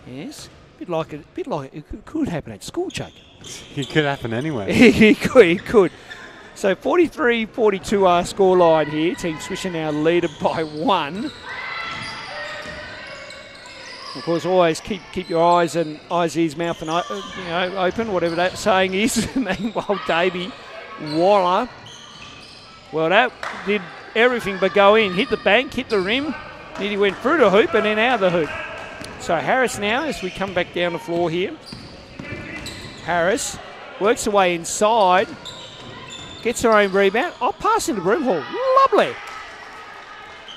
Yes. Bit like a bit like it could, could happen at school, Jake. It could happen anyway. it could. It could. So 43-42 our scoreline here. Team Swisher now leaded by one. Of course, always keep keep your eyes and eyes, ears, mouth, and you know open, whatever that saying is. Meanwhile, Davey Waller. Well, that did everything but go in. Hit the bank, hit the rim. Nearly went through the hoop and then out of the hoop. So Harris now, as we come back down the floor here. Harris works away inside. Gets her own rebound. Oh, pass into Broomhall. Lovely.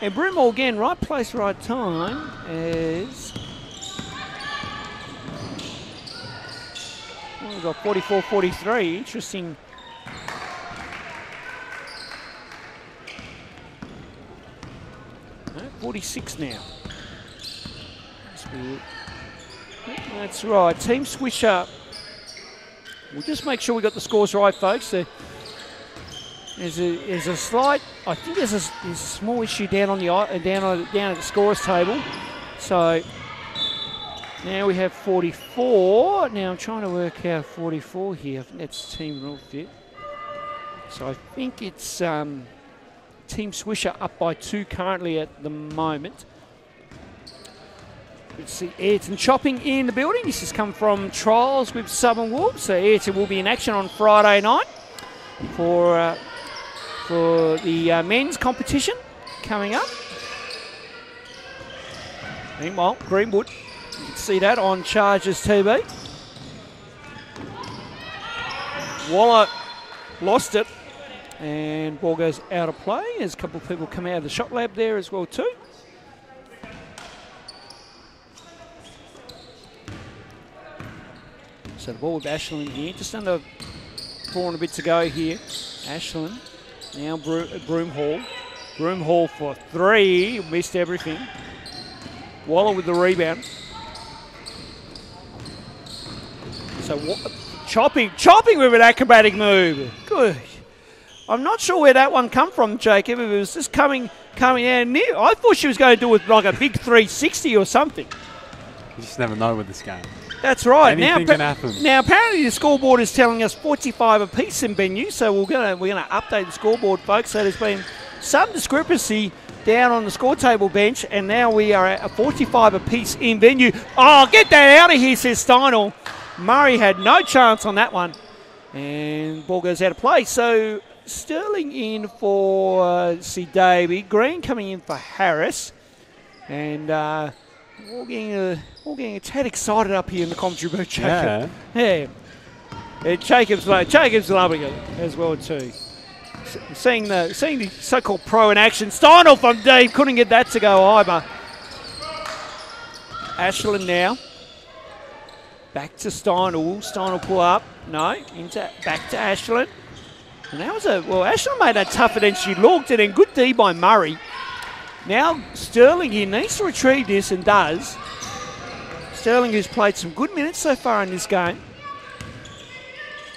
And Broomhall again, right place, right time. As oh, we've got 44 43. Interesting. No, 46 now. That's right. Team Swisher. We'll just make sure we got the scores right, folks. There- There's a, there's a slight, I think there's a, there's a small issue down on the uh, down on, down at the scores table. So now we have 44. Now I'm trying to work out 44 here. That's team rule fit. So I think it's um, Team Swisher up by two currently at the moment. Let's see, Ayrton chopping in the building. This has come from trials with Southern Wolves. So Ayrton will be in action on Friday night for uh, for the uh, men's competition coming up. Meanwhile, Greenwood, you can see that on Chargers TV. Waller lost it, and ball goes out of play. There's a couple of people come out of the shot lab there as well too. So the ball with Ashland here, just under four and a bit to go here. Ashland, now Bro- Broomhall. Broomhall for three, missed everything. Waller with the rebound. So wa- chopping, chopping with an acrobatic move. Good. I'm not sure where that one come from, Jacob. It was just coming, coming out near. I thought she was going to do it like a big 360 or something. You just never know with this game. That's right. Anything now, can happen. Now, apparently, the scoreboard is telling us 45 apiece in venue, so we're gonna we're gonna update the scoreboard, folks. So there's been some discrepancy down on the score table bench, and now we are at a 45 apiece in venue. Oh, get that out of here, says Steindl. Murray had no chance on that one, and ball goes out of play. So Sterling in for uh, see Davey, Green coming in for Harris, and. Uh, All getting, uh, all getting a tad excited up here in the commentary booth, Yeah. Jacob. Yeah. yeah. Jacob's, lo- Jacob's loving it as well too. S- seeing the seeing the so-called pro in action. Steindl from deep couldn't get that to go either. Ashland now. Back to Steindl. Will Steindl pull up? No. Into back to Ashland. And that was a well. Ashland made that tougher than she looked, and then good D by Murray. Now Sterling here needs to retrieve this and does. Sterling, who's played some good minutes so far in this game.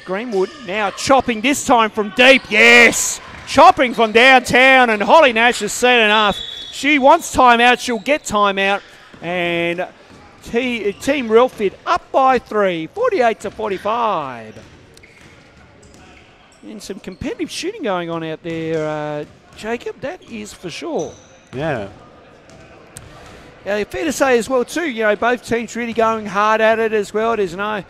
Greenwood now chopping this time from deep. Yes! Chopping from downtown, and Holly Nash has said enough. She wants timeout, she'll get timeout. And Team Real Fit up by three, 48 to 45. And some competitive shooting going on out there, uh, Jacob, that is for sure. Yeah. Uh, fair to say as well too, you know, both teams really going hard at it as well. There's no,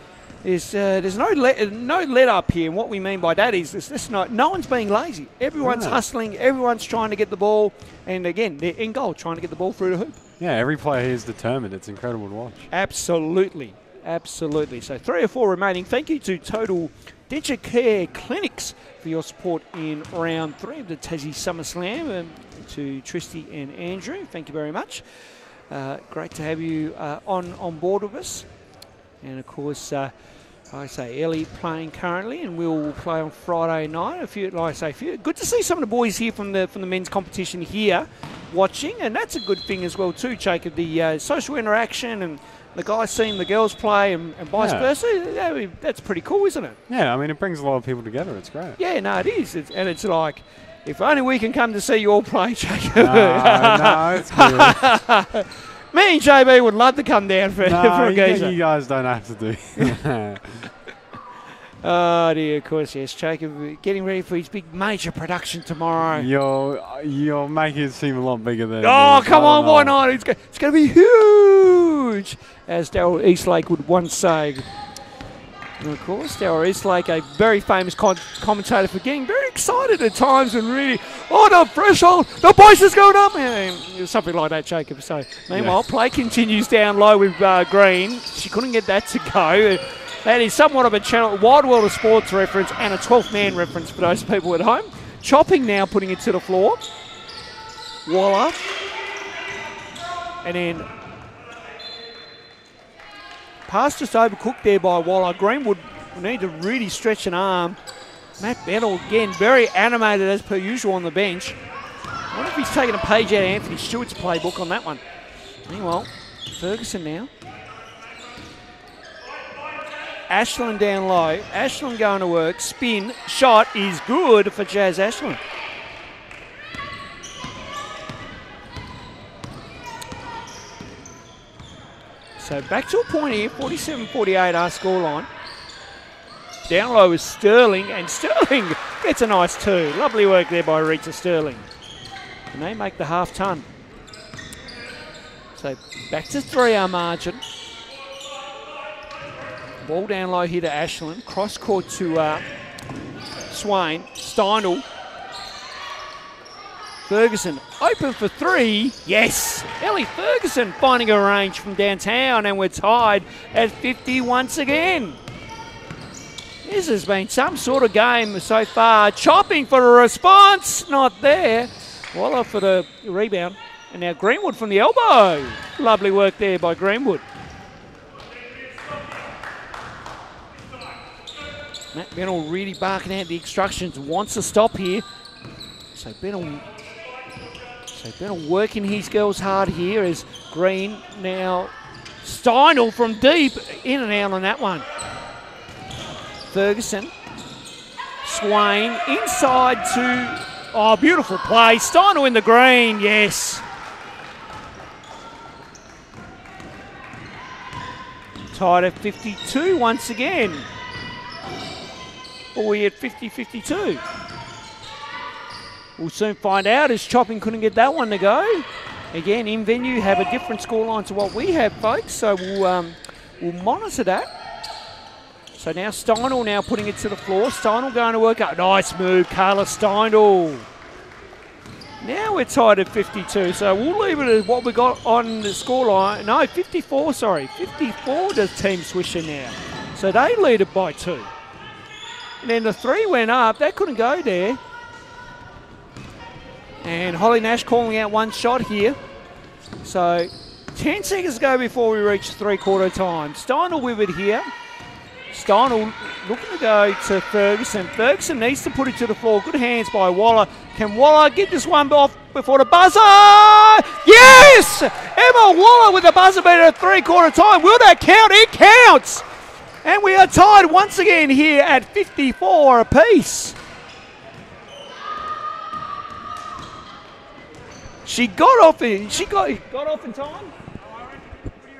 there's uh, there's no let no let up here. And what we mean by that is this, this not no one's being lazy. Everyone's No. hustling. Everyone's trying to get the ball, and again, they're in goal, trying to get the ball through the hoop. Yeah, every player here is determined. It's incredible to watch. Absolutely, absolutely. So three or four remaining. Thank you to Total Care Clinics for your support in round three of the Tassie Summer Slam. Um, to Tristy and Andrew, thank you very much. Uh, great to have you uh, on on board with us. And of course, uh, I say Ellie playing currently, and we'll play on Friday night. A few, like I say, a few, good to see some of the boys here from the from the men's competition here, watching, and that's a good thing as well too, Jacob. The uh, social interaction and the guys seeing the girls play, and, and vice Yeah. versa. that- That's pretty cool, isn't it? Yeah, I mean, it brings a lot of people together. It's great. Yeah, no, it is, it's, and it's like. If only we can come to see you all play, Jacob. no, no. Me and JB would love to come down for, for a you, geezer. you guys don't have to do. Oh dear, of course, yes. Jacob uh, getting ready for his big major production tomorrow. you're you're making it seem a lot bigger than. Oh, come on, why not? It's, go- it's going to be huge, as Darrell Eastlake would once say. And of course, Darrell Eastlake, a very famous commentator for getting very excited at times and really, oh, the threshold, the price is going up, and something like that, Jacob. So, meanwhile, play continues down low with uh, Green. She couldn't get that to go. That is somewhat of a channel, Wide World of Sports reference and a 12th man reference for those people at home. Chopping now, putting it to the floor. Waller. And then pass just overcooked there by Waller. Greenwood need to really stretch an arm. Matt Bennell, again, very animated as per usual on the bench. I wonder if he's taking a page out of Anthony Stewart's playbook on that one. Meanwhile, Ferguson now. Ashland down low. Ashland going to work. Spin. Shot is good for Jazz Ashland. So back to a point here, 47-48 our scoreline. Down low is Sterling, and Sterling gets a nice two. Lovely work there by Rita Sterling. And they make the half ton. So back to three our margin. Ball down low here to Ashland. Cross court to uh, Swain. Steindl. Ferguson open for three. Yes. Ellie Ferguson finding a range from downtown, and we're tied at 50 once again. This has been some sort of game so far. Chopping for a response. Not there. Waller for the rebound. And now Greenwood from the elbow. Lovely work there by Greenwood. Matt Bennell really barking out the instructions. Wants a stop here. So Bennell so Bennell working his girls hard here as Green now Steindl from deep in and out on that one. Ferguson. Swain inside to oh beautiful play. Steindl in the green, yes. Tied at 52 once again. We at 50 52. We'll soon find out as Chopping couldn't get that one to go. Again, in venue have a different scoreline to what we have, folks. So we'll um, we'll monitor that. So now Steindl now putting it to the floor. Steindl going to work up. Nice move, Carla Steindl. Now we're tied at 52, so we'll leave it at what we got on the scoreline. No, 54, sorry. 54 does Team Swisher now. So they lead it by two. And then the three went up. That couldn't go there. And Holly Nash calling out one shot here. So 10 seconds go before we reach three quarter time. Steindl with it here. Steindl looking to go to Ferguson. Ferguson needs to put it to the floor. Good hands by Waller. Can Waller get this one off before the buzzer? Yes! Emma Waller with the buzzer beater at three quarter time. Will that count? It counts! And we are tied once again here at 54 apiece. She got off in. She got got off in time.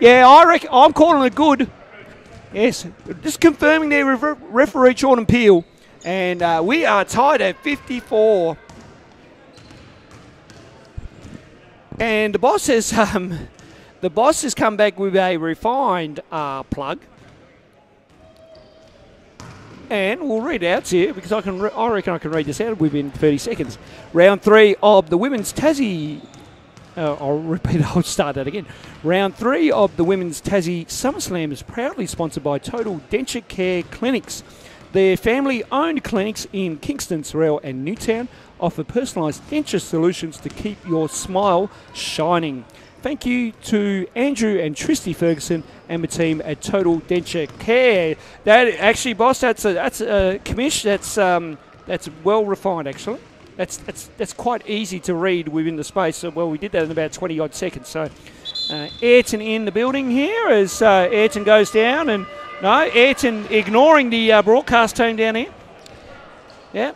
Yeah, I reckon I'm calling it good. Yes, just confirming there, refer- referee Jordan Peel, and uh, we are tied at 54. And the boss has um, the boss has come back with a refined uh, plug. And we'll read it out to you because I can. Re- I reckon I can read this out within 30 seconds. Round three of the women's Tassie. Uh, I'll repeat. I'll start that again. Round three of the women's Tassie SummerSlam is proudly sponsored by Total Denture Care Clinics. Their family-owned clinics in Kingston, Sorell, and Newtown offer personalised denture solutions to keep your smile shining. Thank you to Andrew and Tristy Ferguson and the team at Total Denture Care. That actually, boss, that's a that's a commish. That's um, that's well refined. Actually, that's that's that's quite easy to read within the space. So, well, we did that in about 20 odd seconds. So, uh, Ayrton in the building here as uh, Ayrton goes down, and no, Ayrton ignoring the uh, broadcast team down here. Yeah.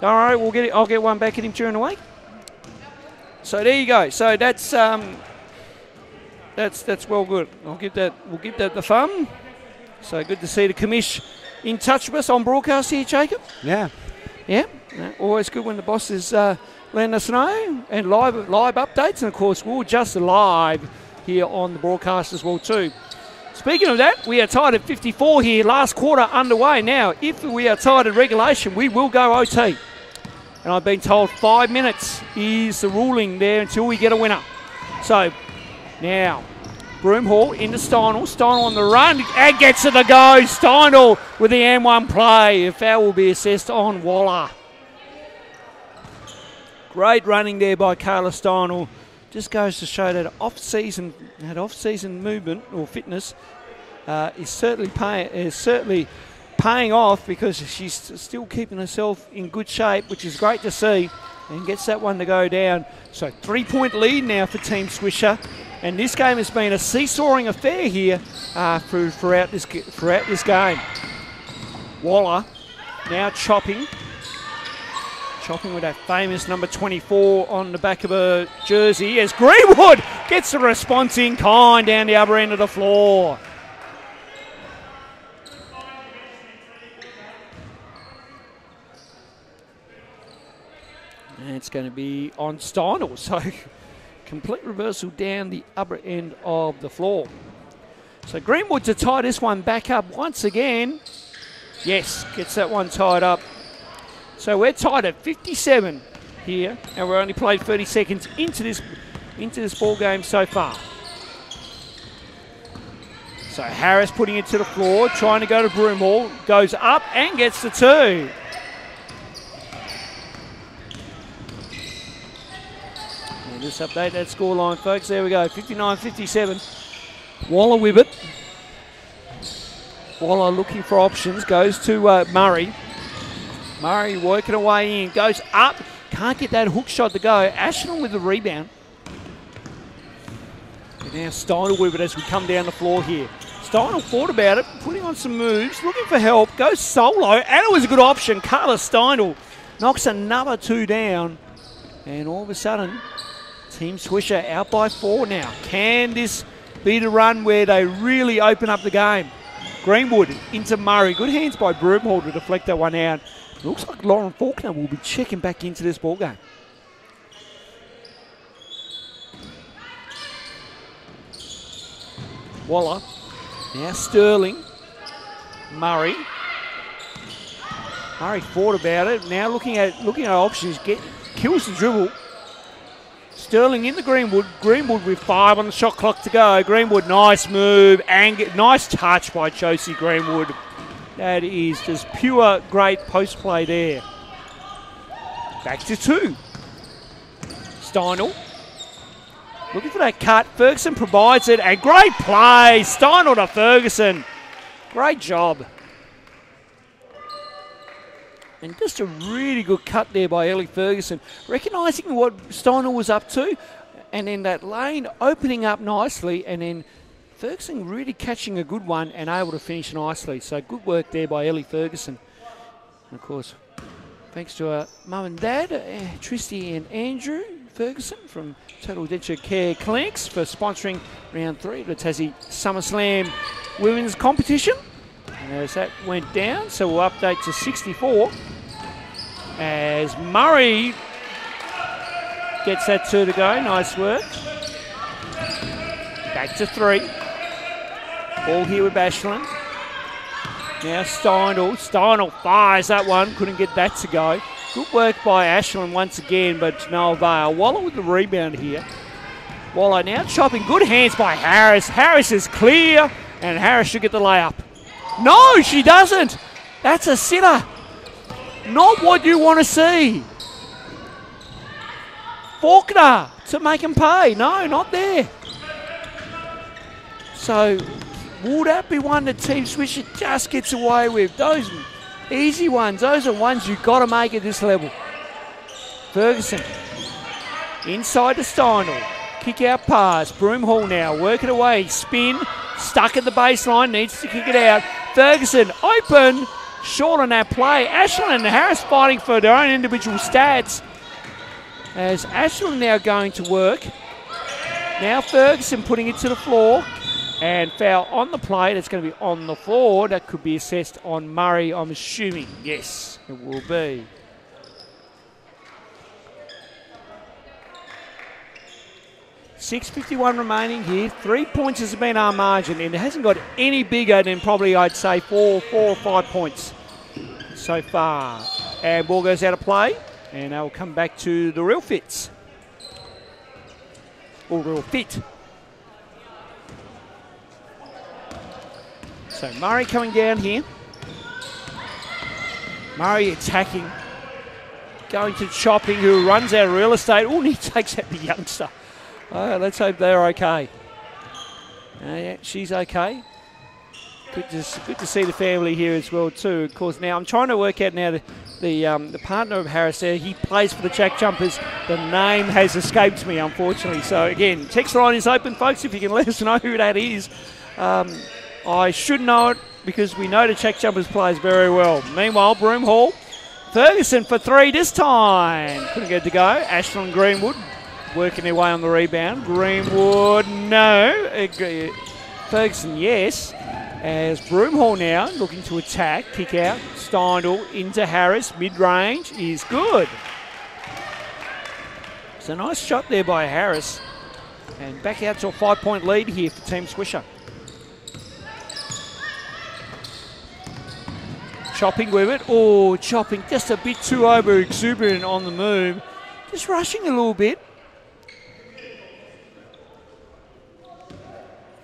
All right, we'll get it. I'll get one back at him during the week. So there you go. So that's um, that's that's well good. I'll give that. We'll give that the thumb. So good to see the commish in touch with us on broadcast here, Jacob. Yeah. Yeah, always good when the boss is uh, letting us know and live live updates, and of course we'll just live here on the broadcast as well too. Speaking of that, we are tied at 54 here. Last quarter underway now. If we are tied at regulation, we will go OT. And I've been told five minutes is the ruling there until we get a winner. So now, Broomhall into Steindl. Steindl on the run and gets it to go. Steindl with the M1 play. A foul will be assessed on Waller. Great running there by Carla Steindl. Just goes to show that off-season, that off-season movement or fitness uh, is certainly pay, is certainly paying off because she's still keeping herself in good shape, which is great to see, and gets that one to go down. So three-point lead now for Team Swisher, and this game has been a seesawing affair here uh, through, throughout this throughout this game. Waller now chopping. Chopping with that famous number 24 on the back of her jersey as Greenwood gets the response in kind down the other end of the floor. And it's going to be on Steindl, so complete reversal down the upper end of the floor. So Greenwood to tie this one back up once again. Yes, gets that one tied up. So we're tied at 57 here, and we're only played 30 seconds into this into this ball game so far. So Harris putting it to the floor, trying to go to Broomhall, goes up and gets the two. Just update that scoreline, folks. There we go, 59-57. Waller with it. Waller looking for options, goes to uh, Murray. Murray working away in, goes up, can't get that hook shot to go. Ashton with the rebound. And now Steindl with it as we come down the floor here. Steindl thought about it, putting on some moves, looking for help, goes solo, and it was a good option. Carla Steindl knocks another two down, and all of a sudden, Team Swisher out by four now. Can this be the run where they really open up the game? Greenwood into Murray. Good hands by Broomhall to deflect that one out. Looks like Lauren Faulkner will be checking back into this ball game. Waller. Now Sterling. Murray. Murray thought about it. Now looking at looking at options. Get kills the dribble. Sterling in the Greenwood. Greenwood with five on the shot clock to go. Greenwood, nice move. and nice touch by Josie Greenwood. That is just pure great post play there. Back to two. Steindl. Looking for that cut. Ferguson provides it. And great play. Steindl to Ferguson. Great job. And just a really good cut there by Ellie Ferguson. Recognising what Steindl was up to. And then that lane opening up nicely. And then Ferguson really catching a good one and able to finish nicely. So good work there by Ellie Ferguson. And of course, thanks to our mum and dad, uh, Tristy and Andrew Ferguson from Total Denture Care Clinics for sponsoring round three of the Tassie SummerSlam women's competition. And as that went down, so we'll update to 64 as Murray gets that two to go. Nice work. Back to three. Ball here with Ashland. Now Steindl. Steindl fires that one. Couldn't get that to go. Good work by Ashland once again, but no avail. Waller with the rebound here. Waller now chopping. Good hands by Harris. Harris is clear, and Harris should get the layup. No, she doesn't. That's a sitter. Not what you want to see. Faulkner to make him pay. No, not there. So Will that be one that Team Swisher just gets away with? Those easy ones, those are ones you've got to make at this level. Ferguson inside to Steindl. Kick out pass. Broomhall now Work it away. Spin. Stuck at the baseline. Needs to kick it out. Ferguson open. Short on that play. Ashland and Harris fighting for their own individual stats. As Ashland now going to work. Now Ferguson putting it to the floor. And foul on the plate. It's going to be on the floor. That could be assessed on Murray, I'm assuming. Yes, it will be. Six fifty-one remaining here. Three points has been our margin, and it hasn't got any bigger than probably I'd say four, four or five points so far. And ball goes out of play, and they'll come back to the real fits. Or real fit. So Murray coming down here. Murray attacking. Going to Chopping, who runs out of real estate. Oh, he takes out the youngster. Oh, let's hope they're okay. Uh, yeah, she's okay. Good to, good to see the family here as well too. Of course, now I'm trying to work out now the the, um, the partner of Harris there. He plays for the Jack Jumpers. The name has escaped me, unfortunately. So again, text line is open, folks. If you can let us know who that is. Um, I should know it because we know the Jack Jumpers plays very well. Meanwhile, Broomhall, Ferguson for three this time. Couldn't get to go. Ashland Greenwood working their way on the rebound. Greenwood, no. Ferguson, yes. As Broomhall now looking to attack, kick out. Steindl into Harris, mid range is good. It's a nice shot there by Harris. And back out to a five point lead here for Team Swisher. Chopping with it. Oh, chopping just a bit too over exuberant on the move. Just rushing a little bit.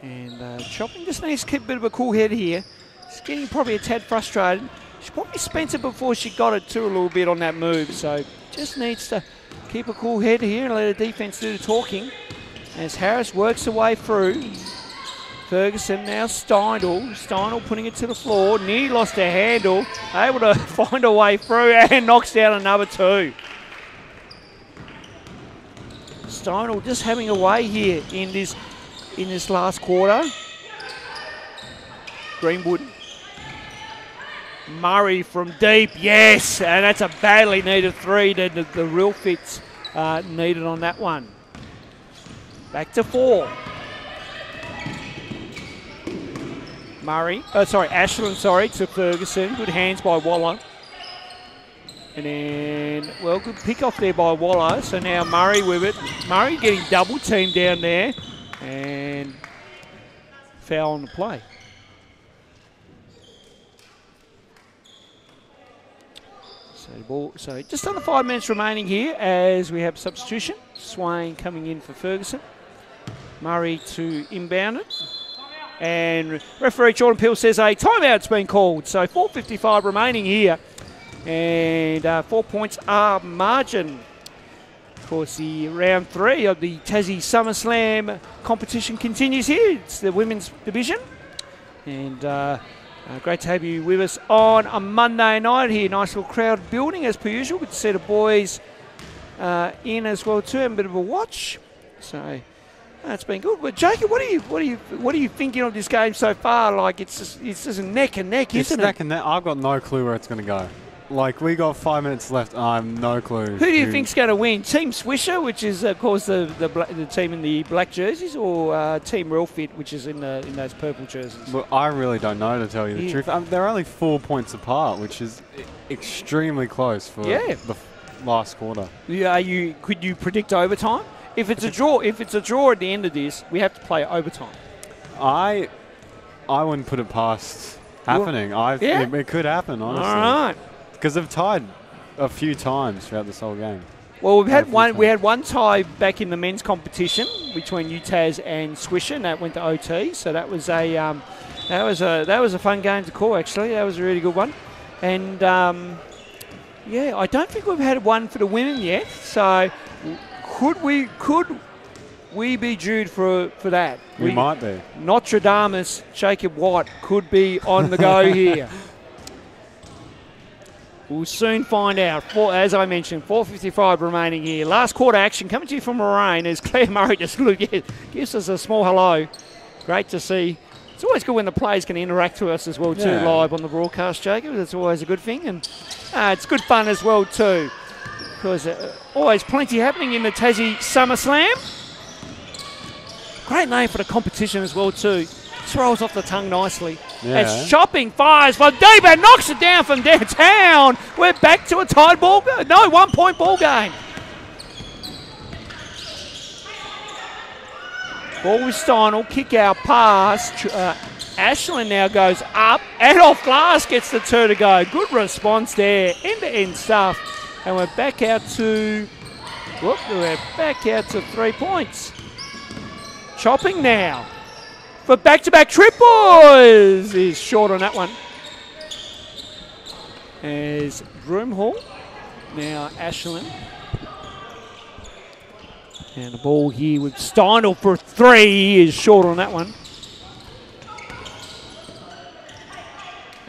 And uh, chopping just needs to keep a bit of a cool head here. She's getting probably a tad frustrated. She probably spent it before she got it too a little bit on that move. So just needs to keep a cool head here and let the defense do the talking. As Harris works her way through. Ferguson now Steindl. Steindl putting it to the floor. Nearly lost her handle. Able to find a way through and knocks down another two. Steindl just having a way here in this in this last quarter. Greenwood. Murray from deep, yes, and that's a badly needed three. The, the, the real fits uh, needed on that one. Back to four. Murray, oh, sorry, Ashland, sorry, to Ferguson. Good hands by Waller. And then, well, good pick off there by Waller. So now Murray with it. Murray getting double teamed down there. And foul on the play. Ball. So just under five minutes remaining here as we have substitution. Swain coming in for Ferguson. Murray to inbound it. And referee Jordan Peel says a timeout's been called. So 4.55 remaining here. And uh, four points are margin. Of course, the round three of the Tassie SummerSlam competition continues here. It's the women's division. And uh, uh, great to have you with us on a Monday night here. Nice little crowd building as per usual. Good to see the boys uh, in as well too. Having a bit of a watch. So that's been good. But Jacob, what are you what are you what are you thinking of this game so far? Like it's just, it's just neck and neck, It's isn't neck it? and neck. I've got no clue where it's going to go. Like we got five minutes left. I have no clue. Who do you think's going to win? Team Swisher, which is of course the the, bla- the team in the black jerseys, or uh, Team Real Fit, which is in the in those purple jerseys? Well, I really don't know to tell you the Yeah. truth. Um, they're only four points apart, which is extremely close for Yeah. the last quarter. Yeah, are you could you predict overtime? If it's a draw, if it's a draw at the end of this, we have to play overtime. I, I wouldn't put it past happening. I Yeah. it, it could happen honestly All right. Because they've tied a few times throughout this whole game. Well, we've had one. so. We had one tie back in the men's competition between UTAS and Swisher, and that went to OT. So that was a um, that was a that was a fun game to call. Actually, that was a really good one. And um, yeah, I don't think we've had one for the women yet. So could we could we be due for for that? We, might be. Notre Dame's Jacob White could be on the go here. We'll soon find out. Four, as I mentioned, 4.55 remaining here. Last quarter action coming to you from Warrane as Claire Murray just look, gives us a small hello. Great to see. It's always good when the players can interact with us as well too, Yeah. live on the broadcast, Jacob. That's always a good thing, and uh, it's good fun as well too, because uh, always plenty happening in the Tassie SummerSlam. Great name for the competition as well too. Rolls off the tongue nicely. Yeah. As Chopping fires from deep and knocks it down from downtown. We're back to a tied ball. No, one point ball game. Ball with Steindl, kick out pass. Uh, Ashland now goes up and off glass, gets the two to go. Good response there, end to end stuff. And we're back out to, whoop, we're back out to three points. Chopping now. For back to back triples is short on that one. As Broomhall, now Ashland. And the ball here with Steindl for three He is short on that one.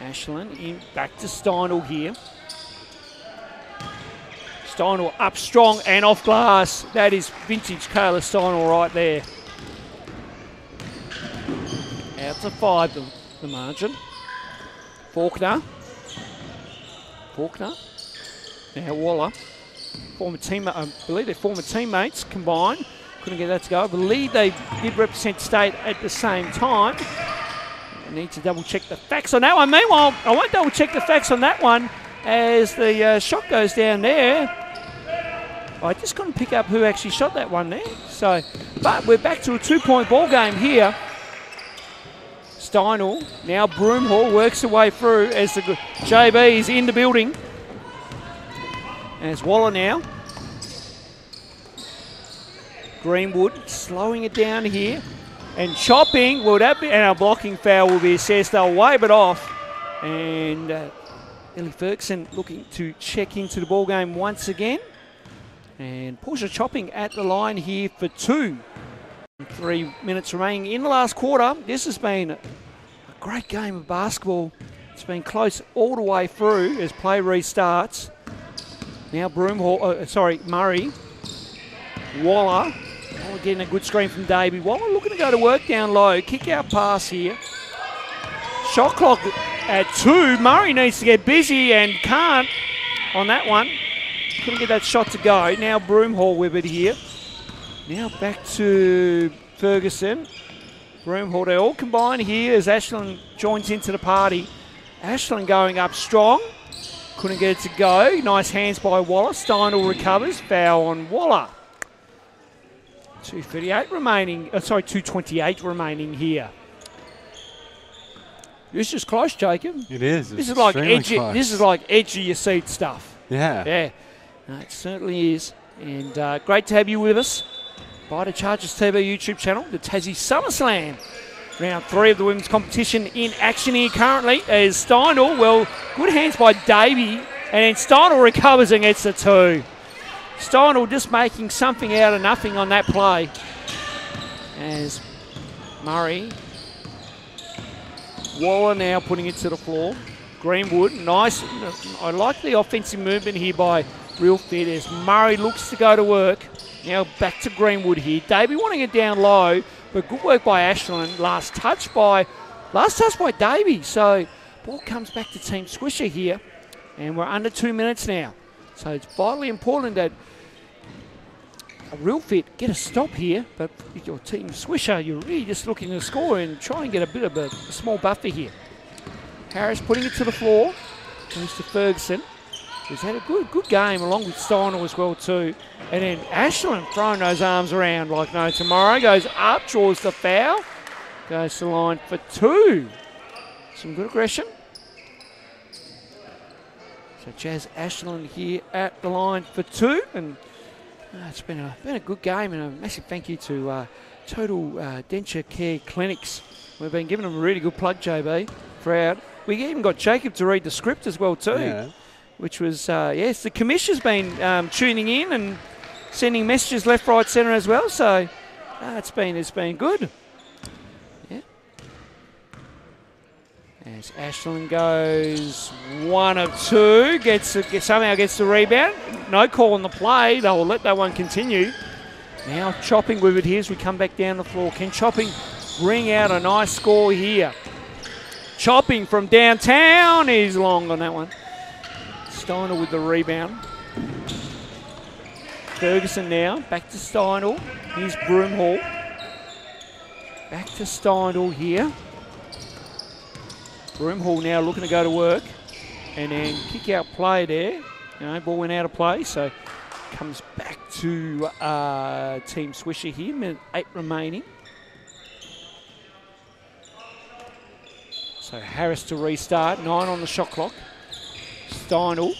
Ashland in back to Steindl here. Steindl up strong and off glass. That is vintage Kayla Steindl right there. Out to five, the, the margin. Faulkner. Faulkner. Now Waller. Former teammate, I believe they're former teammates combined. Couldn't get that to go. I believe they did represent state at the same time. I need to double check the facts on that one. Meanwhile, I won't double check the facts on that one as the uh, shot goes down there. I just couldn't pick up who actually shot that one there. So, but we're back to a two-point ball game here. Steindl, now Broomhall works her way through as the JB is in the building. As Waller now. Greenwood slowing it down here. And chopping, will that be, and our blocking foul will be assessed. They'll wave it off. And uh, Ellie Ferguson looking to check into the ball game once again. And Portia chopping at the line here for two. Three minutes remaining in the last quarter. This has been great game of basketball. It's been close all the way through as play restarts. Now Broomhall, uh, sorry, Murray. Waller. Oh, getting a good screen from Davey. Waller looking to go to work down low. Kick out pass here. Shot clock at two. Murray needs to get busy and can't on that one. Couldn't get that shot to go. Now Broomhall with it here. Now back to Ferguson. Broomhall, they all combine here as Ashland joins into the party. Ashland going up strong. Couldn't get it to go. Nice hands by Waller. Steindl recovers. Foul on Waller. 238 remaining. Uh, sorry, 228 remaining here. This is close, Jacob. It is. This is like edgy. close. This is like edge of your seat stuff. Yeah. Yeah, no, it certainly is. And uh, great to have you with us. By the Chargers TV YouTube channel, the Tassie SummerSlam. Round three of the women's competition in action here currently is Steindl. Well, good hands by Davey. And then Steindl recovers and gets the two. Steindl just making something out of nothing on that play. As Murray. Waller now putting it to the floor. Greenwood, nice. I like the offensive movement here by Real Fit as Murray looks to go to work. Now back to Greenwood here. Davey wanting it down low, but good work by Ashland. Last touch by last touch by Davey. So ball comes back to Team Swisher here, and we're under two minutes now. So it's vitally important that a real fit get a stop here, but your team Swisher, you're really just looking to score and try and get a bit of a, a small buffer here. Harris putting it to the floor. Goes to Ferguson. Who's had a good good game along with Steindl as well too. And then Ashland throwing those arms around like no tomorrow. Goes up, draws the foul. Goes to the line for two. Some good aggression. So Jazz Ashland here at the line for two. And uh, it's been a, been a good game and a massive thank you to uh, Total uh, Denture Care Clinics. We've been giving them a really good plug, JB. Proud. We even got Jacob to read the script as well too, Yeah. Which was uh, yes. The commission's been um, tuning in and sending messages left, right, centre as well. So uh, it's been it's been good. Yeah. As Ashland goes one of two, gets, gets somehow gets the rebound. No call on the play. They will let that one continue. Now chopping with it here as we come back down the floor. Can chopping bring out a nice score here? Chopping from downtown is long on that one. Steindl with the rebound. Ferguson now back to Steindl. Here's Broomhall. Back to Steindl here. Broomhall now looking to go to work. And then kick out play there. You know, ball went out of play, so comes back to uh, Team Swisher here. Minute eight remaining. So Harris to restart. Nine on the shot clock. Steindl.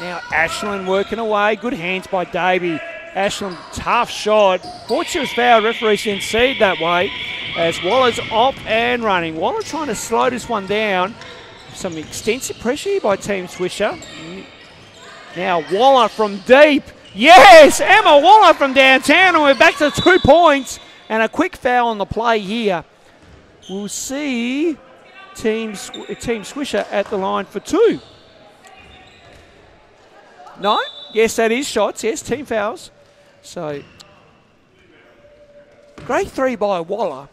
Now Ashland working away. Good hands by Davey. Ashland, tough shot. Thought she was fouled. Referees it that way. As Waller's off and running. Waller trying to slow this one down. Some extensive pressure by Team Swisher. Now Waller from deep. Yes, Emma Waller from downtown, and we're back to two points and a quick foul on the play here. We'll see Team Team Swisher at the line for two. No, yes, that is shots. Yes, team fouls. So great three by Waller,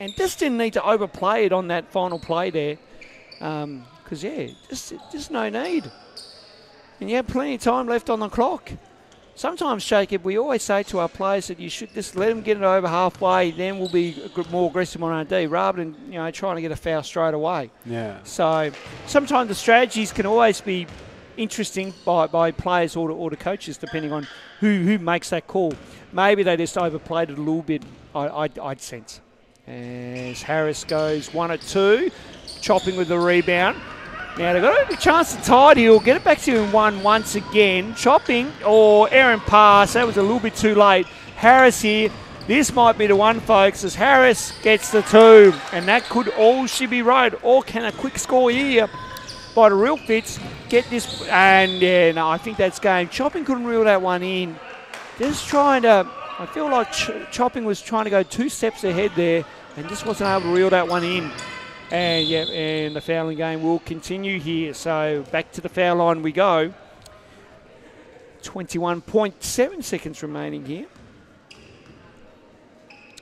and just didn't need to overplay it on that final play there, um, because yeah, just just no need. And you have plenty of time left on the clock. Sometimes, Jacob, we always say to our players that you should just let them get it over halfway, then we'll be more aggressive on our D, rather than you know trying to get a foul straight away. Yeah. So sometimes the strategies can always be interesting by, by players or, or the coaches, depending on who, who makes that call. Maybe they just overplayed it a little bit, I, I'd, I'd sense. As Harris goes one or two, chopping with the rebound. Now they've got a chance to tie. He'll get it back to him one once again. Chopping or Aaron pass. That was a little bit too late. Harris here. This might be the one, folks, as Harris gets the two. And that could all she be right. Or can a quick score here by the real fits get this? And yeah, no, I think that's game. Chopping couldn't reel that one in. Just trying to. I feel like Ch- Chopping was trying to go two steps ahead there and just wasn't able to reel that one in. And yeah, and the fouling game will continue here. So back to the foul line we go. 21.7 seconds remaining here.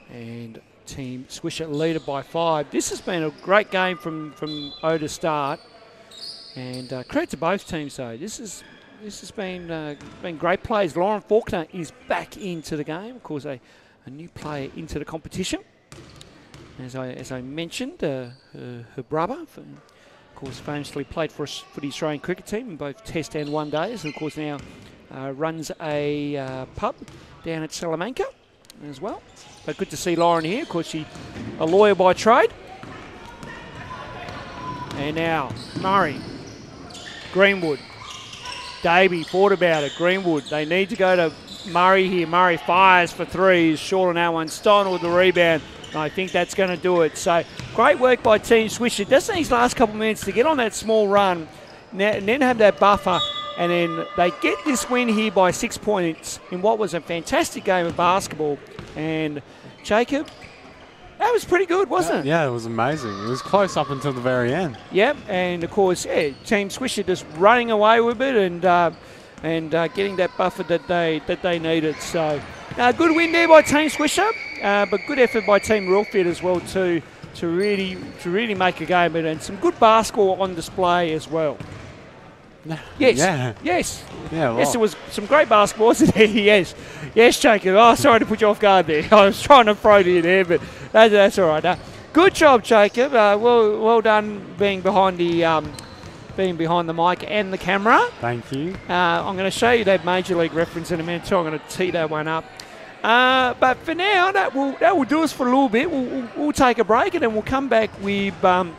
And Team Swisher leader by five. This has been a great game from, from O to start. And uh, credit to both teams though. This is this has been uh, been great plays. Lauren Faulkner is back into the game. Of course, a, a new player into the competition. As I as I mentioned, uh, her, her brother, of course, famously played for the Australian cricket team in both Test and One Days, and of course now uh, runs a uh, pub down at Salamanca as well. But good to see Lauren here. Of course, she a lawyer by trade. And now Murray Greenwood. Davey thought about it. Greenwood. They need to go to Murray here. Murray fires for threes. Short on that one. Stein with the rebound. And I think that's going to do it. So great work by Team Swisher. Just these last couple of minutes to get on that small run and then have that buffer. And then they get this win here by six points in what was a fantastic game of basketball. And Jacob, that was pretty good, wasn't it? Yeah, it was amazing. It was close up until the very end. Yep, and of course, yeah, Team Swisher just running away with it and uh, and uh, getting that buffer that they that they needed. So, uh, good win there by Team Swisher, uh, but good effort by Team Real Fit as well too to really to really make a game of it, and some good basketball on display as well. Yes. Yeah. Yes. Yeah. Yes, there was some great basketball, wasn't there? yes. Yes, Jacob. Oh, sorry to put you off guard there. I was trying to throw it in there, but that's, that's all right. Uh, good job, Jacob. Uh, well, well done being behind the um, being behind the mic and the camera. Thank you. Uh, I'm going to show you that major league reference in a minute, too. I'm going to tee that one up. Uh, but for now, that will that will do us for a little bit. We'll, we'll, we'll take a break and then we'll come back with um,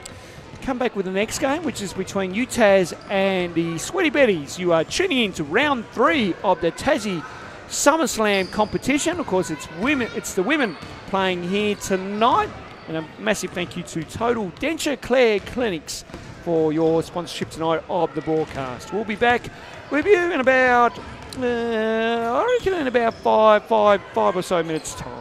come back with the next game, which is between UTAS and the Sweaty Betties. You are tuning in to round three of the Tassie SummerSlam competition. Of course, it's women. It's the women playing here tonight. And a massive thank you to Total Denture Clare Clinics for your sponsorship tonight of the broadcast. We'll be back with you in about, uh, I reckon, in about five, five, five or so minutes' time.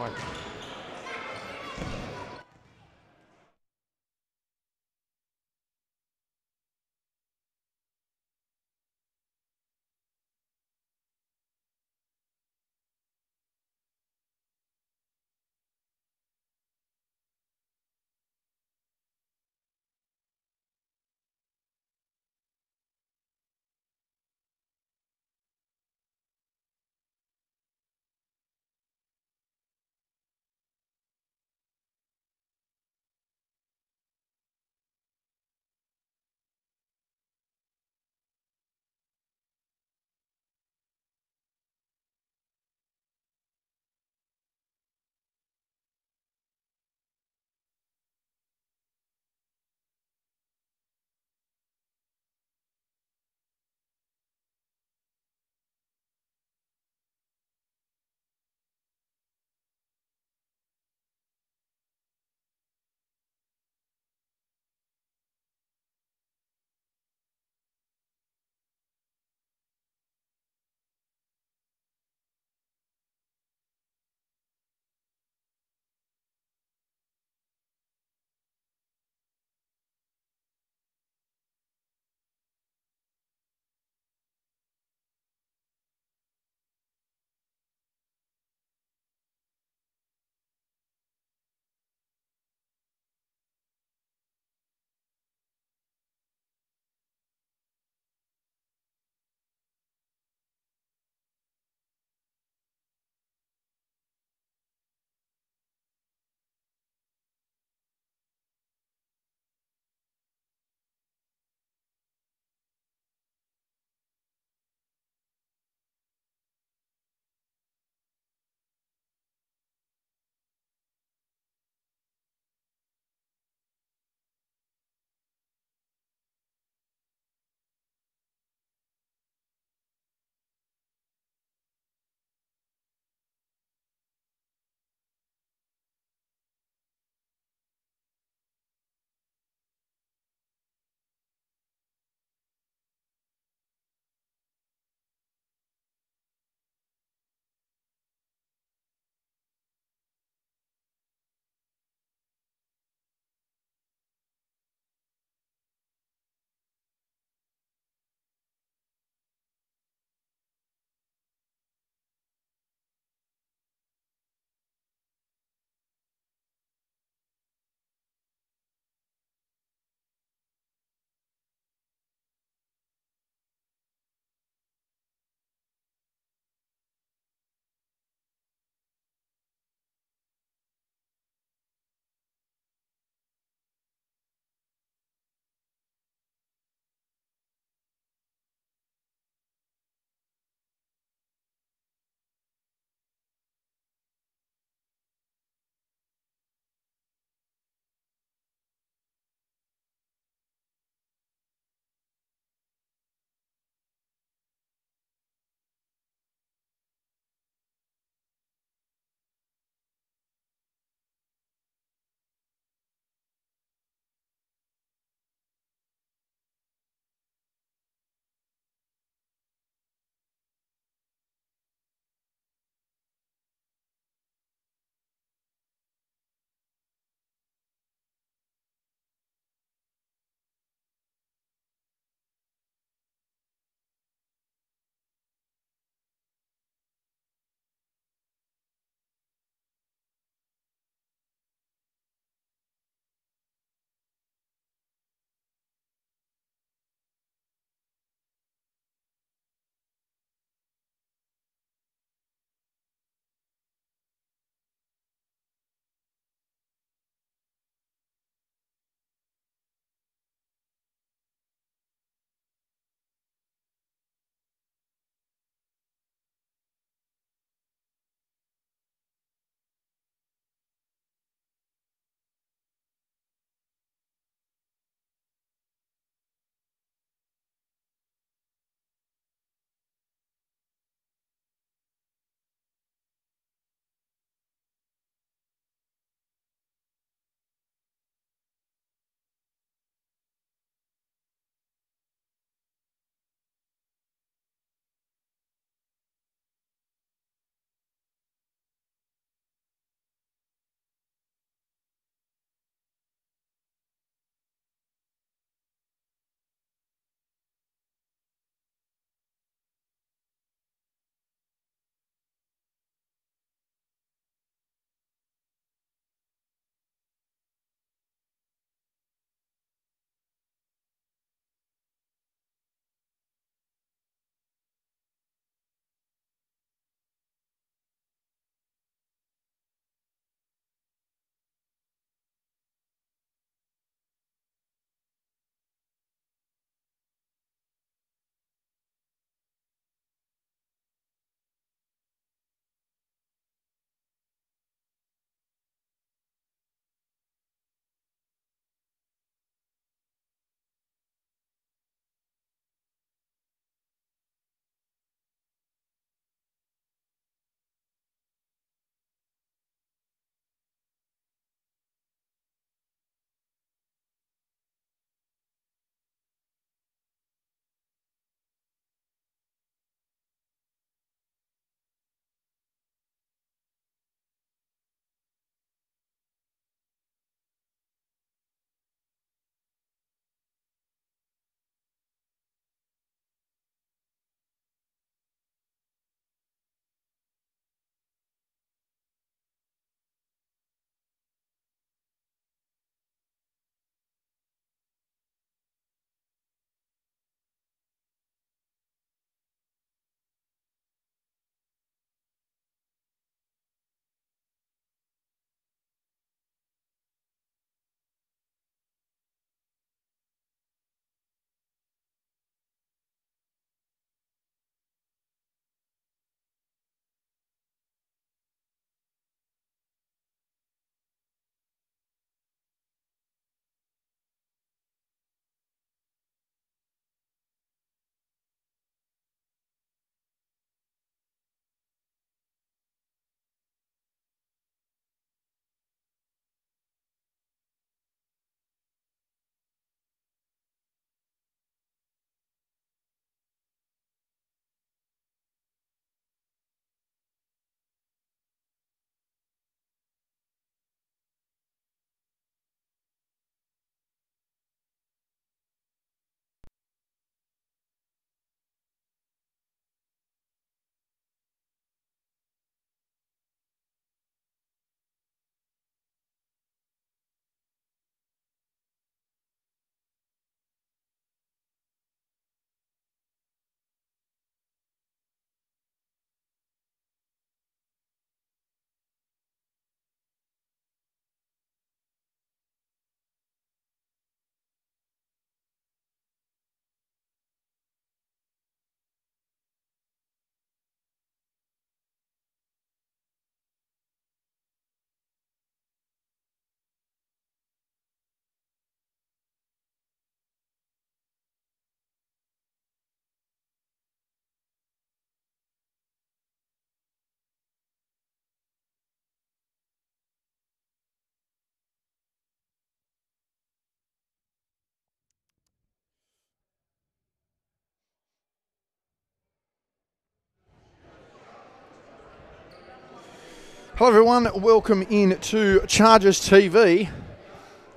Hello, everyone. Welcome in to Chargers TV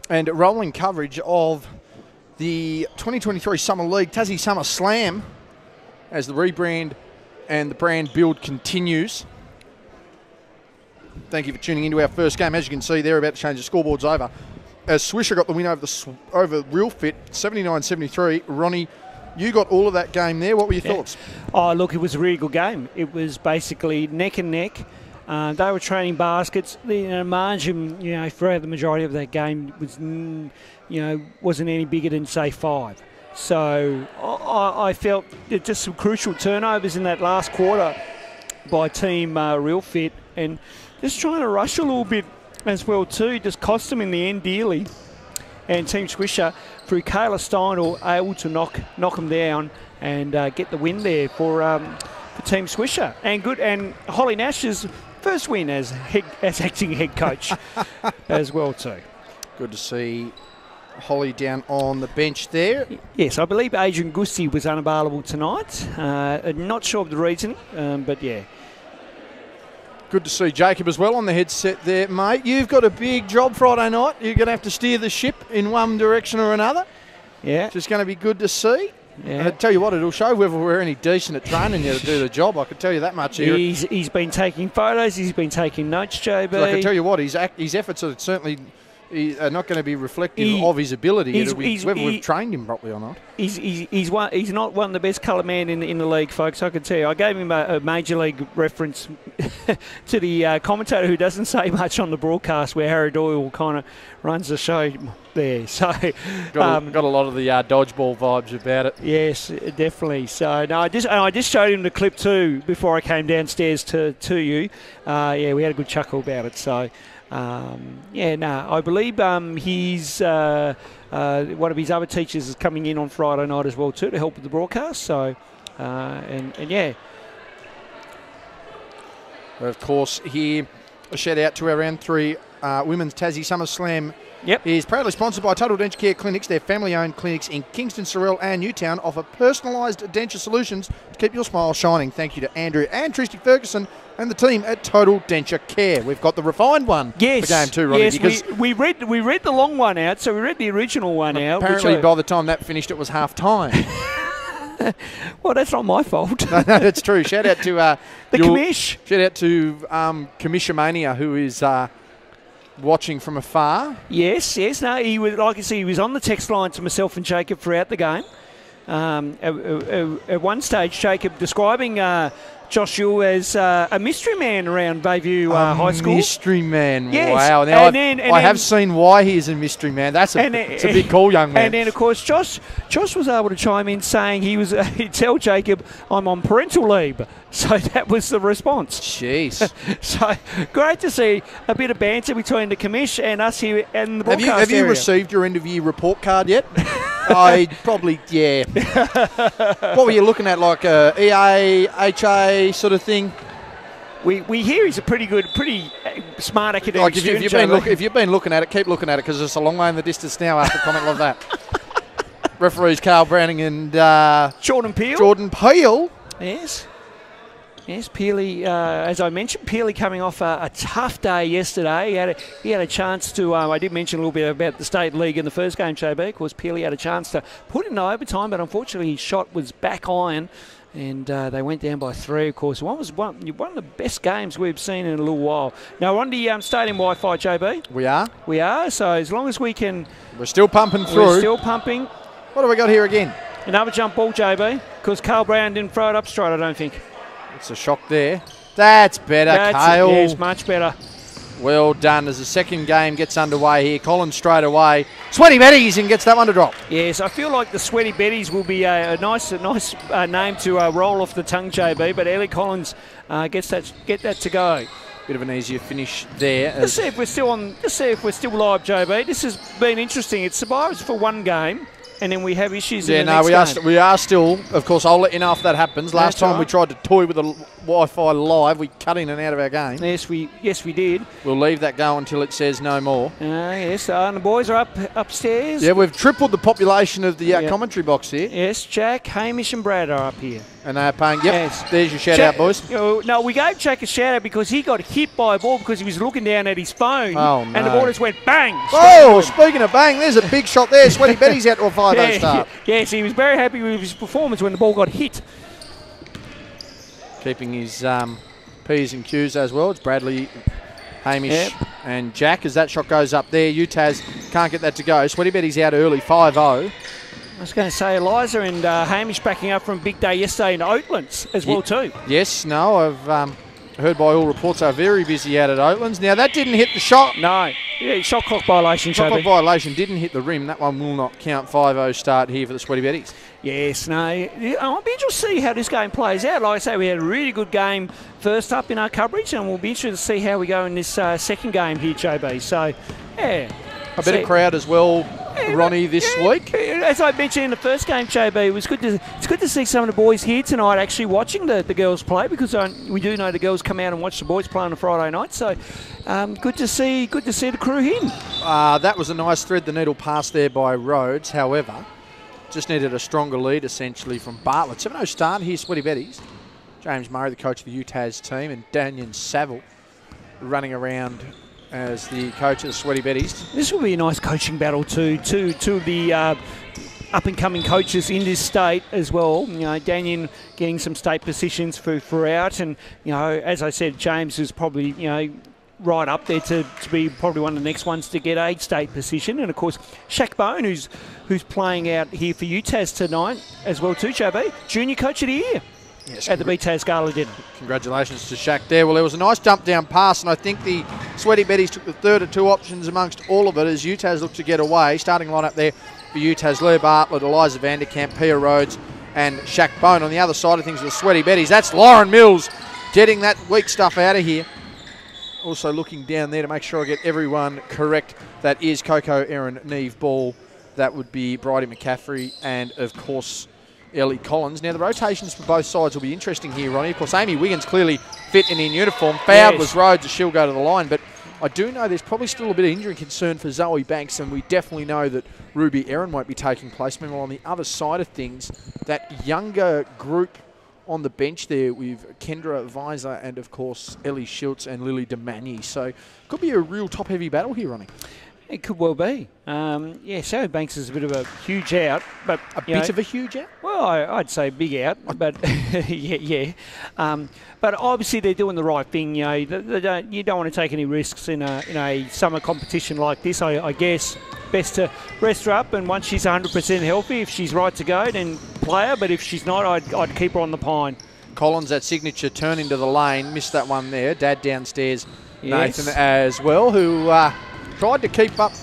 and rolling coverage of the 2023 Summer League Tassie Summer Slam as the rebrand and the brand build continues. Thank you for tuning into our first game. As you can see, they're about to change the scoreboards over. As Swisher got the win over the over Real Fit, 79-73. Ronnie, you got all of that game there. What were your Yeah. thoughts? Oh, look, it was a really good game. It was basically neck and neck. Uh, they were training baskets. The uh, margin, you know, throughout the majority of that game was, you know, wasn't any bigger than say five. So I- I, felt just some crucial turnovers in that last quarter by Team uh, Real Fit, and just trying to rush a little bit as well too. Just cost them in the end dearly. And Team Swisher through Kayla Steindl able to knock knock them down and uh, get the win there for um, for Team Swisher. And good and Holly Nash's first win as head, as acting head coach as well too. Good to see Holly down on the bench there. Yes, I believe Adrian Gusti was unavailable tonight. Uh, not sure of the reason, um, but yeah. Good to see Jacob as well on the headset there, mate. You've got a big job Friday night. You're going to have to steer the ship in one direction or another. Yeah, It's just going to be good to see. Yeah. I tell you what, it'll show whether we're any decent at training you to do the job. I can tell you that much here. He's, he's been taking photos, he's been taking notes, JB. I can tell you what, his act, his efforts are certainly he- are not going to be reflective He- of his ability. he's- It'll he's- whether he- we've trained him properly or not. He's, he's, he's, one, he's not one of the best colour men in, in the league, folks. I can tell you. I gave him a, a major league reference to the uh, commentator who doesn't say much on the broadcast, where Harry Doyle kind of runs the show there. So, Got, um, a, got a lot of the uh, dodgeball vibes about it. yes, definitely. So, no, I just and I just showed him the clip too before I came downstairs to to you. Uh, yeah, we had a good chuckle about it. So. Um, yeah, no, I believe um, he's uh, uh, one of his other teachers is coming in on Friday night as well too to help with the broadcast. So, uh, and, and yeah, Of course, here a shout out to our round three uh, women's Tassie Summer Slam. Yep. Is proudly sponsored by Total Denture Care Clinics. Their family-owned clinics in Kingston, Sorell, and Newtown offer personalised denture solutions to keep your smile shining. Thank you to Andrew and Tristy Ferguson and the team at Total Denture Care. We've got the refined one yes, for game two, Ronnie, yes, because we, we read we read the long one out, so we read the original one out. which apparently I- by the time that finished, it was half time. well, that's not my fault. no, no, that's true. Shout out to uh, the your- commish. Shout out to um, Commissioner Mania, who is uh, watching from afar. Yes, yes. No, he was like I see. He was on the text line to myself and Jacob throughout the game. Um, at, at- at one stage, Jacob describing uh, Josh Yule as uh, a mystery man around Bayview uh, High School. Mystery man. Yes, Wow. Now and then- and I have seen why he is a mystery man. That's a, And, uh, it's a big call, young man. And then, of course, Josh Josh was able to chime in saying he was he'd tell Jacob, "I'm on parental leave." So that was the response. Jeez. So great to see a bit of banter between the commish and us here and the have broadcast you have you area. received your end of year report card yet? I probably yeah. what were you looking at, like a EA, HA sort of thing? We, we hear he's a pretty good, pretty uh, smart academic Like if, You, if, you've been look, if you've been looking at it, keep looking at it because it's a long way in the distance now after a comment like that. Referees Carl Browning and uh, Jordan Peel. Jordan Peel. Yes. Yes, Peely, uh, as I mentioned, Peely coming off a, a tough day yesterday. He had a, he had a chance to, um, I did mention a little bit about the State League in the first game, JB. Of course, Peely had a chance to put it in overtime, but unfortunately his shot was back iron and uh, they went down by three, of course. One was one, one of the best games we've seen in a little while. Now, we're on the um, stadium Wi Fi, JB. We are. We are, so as long as we can, We're still pumping through. we're still pumping. what have we got here again? Another jump ball, JB, because Carl Brown didn't throw it up straight, I don't think. It's a shock there. That's better, That's Kale. yes, much better. Well done as the second game gets underway here. Collins straight away. Sweaty Betty's and gets that one to drop. Yes, I feel like the Sweaty Betty's will be a, a nice, a nice uh, name to uh, roll off the tongue, JB. But Ellie Collins uh, gets that, get that to go. Bit of an easier finish there. Let's see if we're still on. Let's see if we're still live, JB. This has been interesting. It survives for one game, and then we have issues. yeah, in the no, we are game. st- we are still. Of course, I'll let you know if that happens. Last That's time all we tried to toy with the Wi-Fi live. We cut in and out of our game. Yes, we yes we did. We'll leave that go until it says no more. Uh, yes, uh, and the boys are up upstairs. Yeah, we've tripled the population of the uh, Yeah. commentary box here, Yes, Jack, Hamish, and Brad are up here. and they're paying. Yep, Yes. there's your shout Jack- out, boys. Oh, no, we gave Jack a shout out because he got hit by a ball because he was looking down at his phone. Oh, And the ball just went bang. Oh, speaking of bang, there's a big shot there. Sweaty Betty's out to a 5 0 Yeah, start. yes, he was very happy with his performance when the ball got hit. Keeping his um, P's and Q's as well. It's Bradley, Hamish, Yep. and Jack as that shot goes up there. UTAS can't get that to go. Sweaty Betty's out early, 5 0. I was going to say Eliza and uh, Hamish backing up from big day yesterday in Oatlands as well too. Yes, no, I've um, heard by all reports they're very busy out at Oatlands. Now, that didn't hit the shot. No, yeah, shot clock violation, Shot clock violation didn't hit the rim. That one will not count. 5 0 start here for the Sweaty Betty's. Yes, no. I'll be interested to see how this game plays out. Like I say, we had a really good game first up in our coverage, and we'll be interested to see how we go in this uh, second game here, JB. So, yeah. A better See- crowd as well, Ronnie, this Yeah, week. As I mentioned in the first game, JB, it was good to it's good to see some of the boys here tonight actually watching the, the girls play because um, we do know the girls come out and watch the boys play on a Friday night. So um, good to see good to see the crew in. Uh, that was a nice thread the needle pass there by Rhodes. However, just needed a stronger lead essentially from Bartlett. 7 0 start here, Sweaty Betty's. James Murray, the coach of the UTAS team, and Daniel Saville running around as the coach of the Sweaty Betty's. This will be a nice coaching battle too. Two of the uh, up and coming coaches in this state as well. You know, Daniel getting some state positions for throughout, and you know, as I said, James is probably you know. Right up there to, to be probably one of the next ones to get a state position, and of course Shaq Bone, who's who's playing out here for UTAS tonight as well too. JB, junior coach of the year Yes, at the BTAS Gala dinner. Congratulations to Shaq there. Well, there was a nice jump down pass, and I think the Sweaty Betty's took the third of two options amongst all of it as UTAS looked to get away. Starting line up there for UTAS Leah Bartlett, Eliza Vanderkamp, Pia Rhodes, and Shaq Bone. On the other side of things, the Sweaty Betty's. That's Lauren Mills getting that weak stuff out of here. Also looking down there to make sure I get everyone correct. That is Coco, Erin, Neve Ball. That would be Bridie McCaffrey, and of course Ellie Collins. Now, the rotations for both sides will be interesting here, Ronnie. Of course, Amy Wiggins clearly fit and in uniform. Fouled Yes. was Rhodes, she'll go to the line. But I do know there's probably still a bit of injury concern for Zoe Banks, and we definitely know that Ruby Erin won't be taking place. Meanwhile, on the other side of things, that younger group on the bench there with Kendra Visor and, of course, Ellie Schultz and Lily DeMani. So, could be a real top heavy battle here, Ronnie. It could well be. Um, yeah, Sarah Banks is a bit of a huge out, but A bit know, of a huge out. Well, I, I'd say big out, but yeah, yeah. Um, but obviously they're doing the right thing. You know, they, they don't, you don't want to take any risks in a in a summer competition like this. I, I guess best to rest her up, and once she's 100% healthy, if she's right to go, then play her. But if she's not, I'd, I'd keep her on the pine. Collins, that signature turn into the lane, missed that one there. Dad downstairs, Yes. Nathan as well, who uh, tried to keep up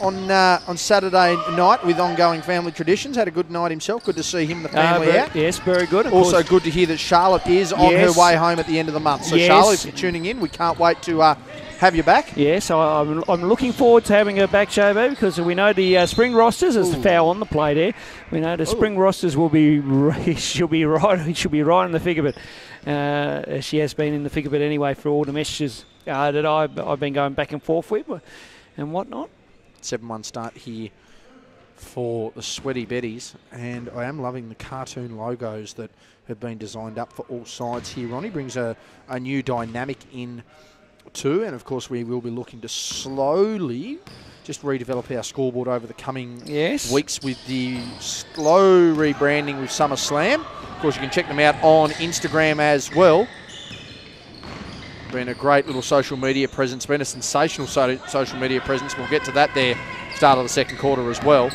on uh, on Saturday night with ongoing family traditions. Had a good night himself. Good to see him and the Uh, family very- out. Yes, very good. Of Also course- good to hear that Charlotte is on Yes. her way home at the end of the month. So Yes. Charlotte, if you're tuning in, we can't wait to uh, have you back. Yes, I, I'm, I'm looking forward to having her back, JB, because we know the uh, spring rosters. is foul on the play there. We know the spring rosters will be. She'll be right. She'll be right in the figure, but. Uh, she has been in the figure, but anyway for all the messages uh, that I've, I've been going back and forth with, and whatnot. 7 1 start here for the Sweaty Betty's. And I am loving the cartoon logos that have been designed up for all sides here. Ronnie brings a, a new dynamic in too. And of course, we will be looking to slowly just redevelop our scoreboard over the coming Yes. weeks with the slow rebranding with Summer Slam. Of course, you can check them out on Instagram as well. Been a great little social media presence, been a sensational so- social media presence. We'll get to that there, start of the second quarter as well.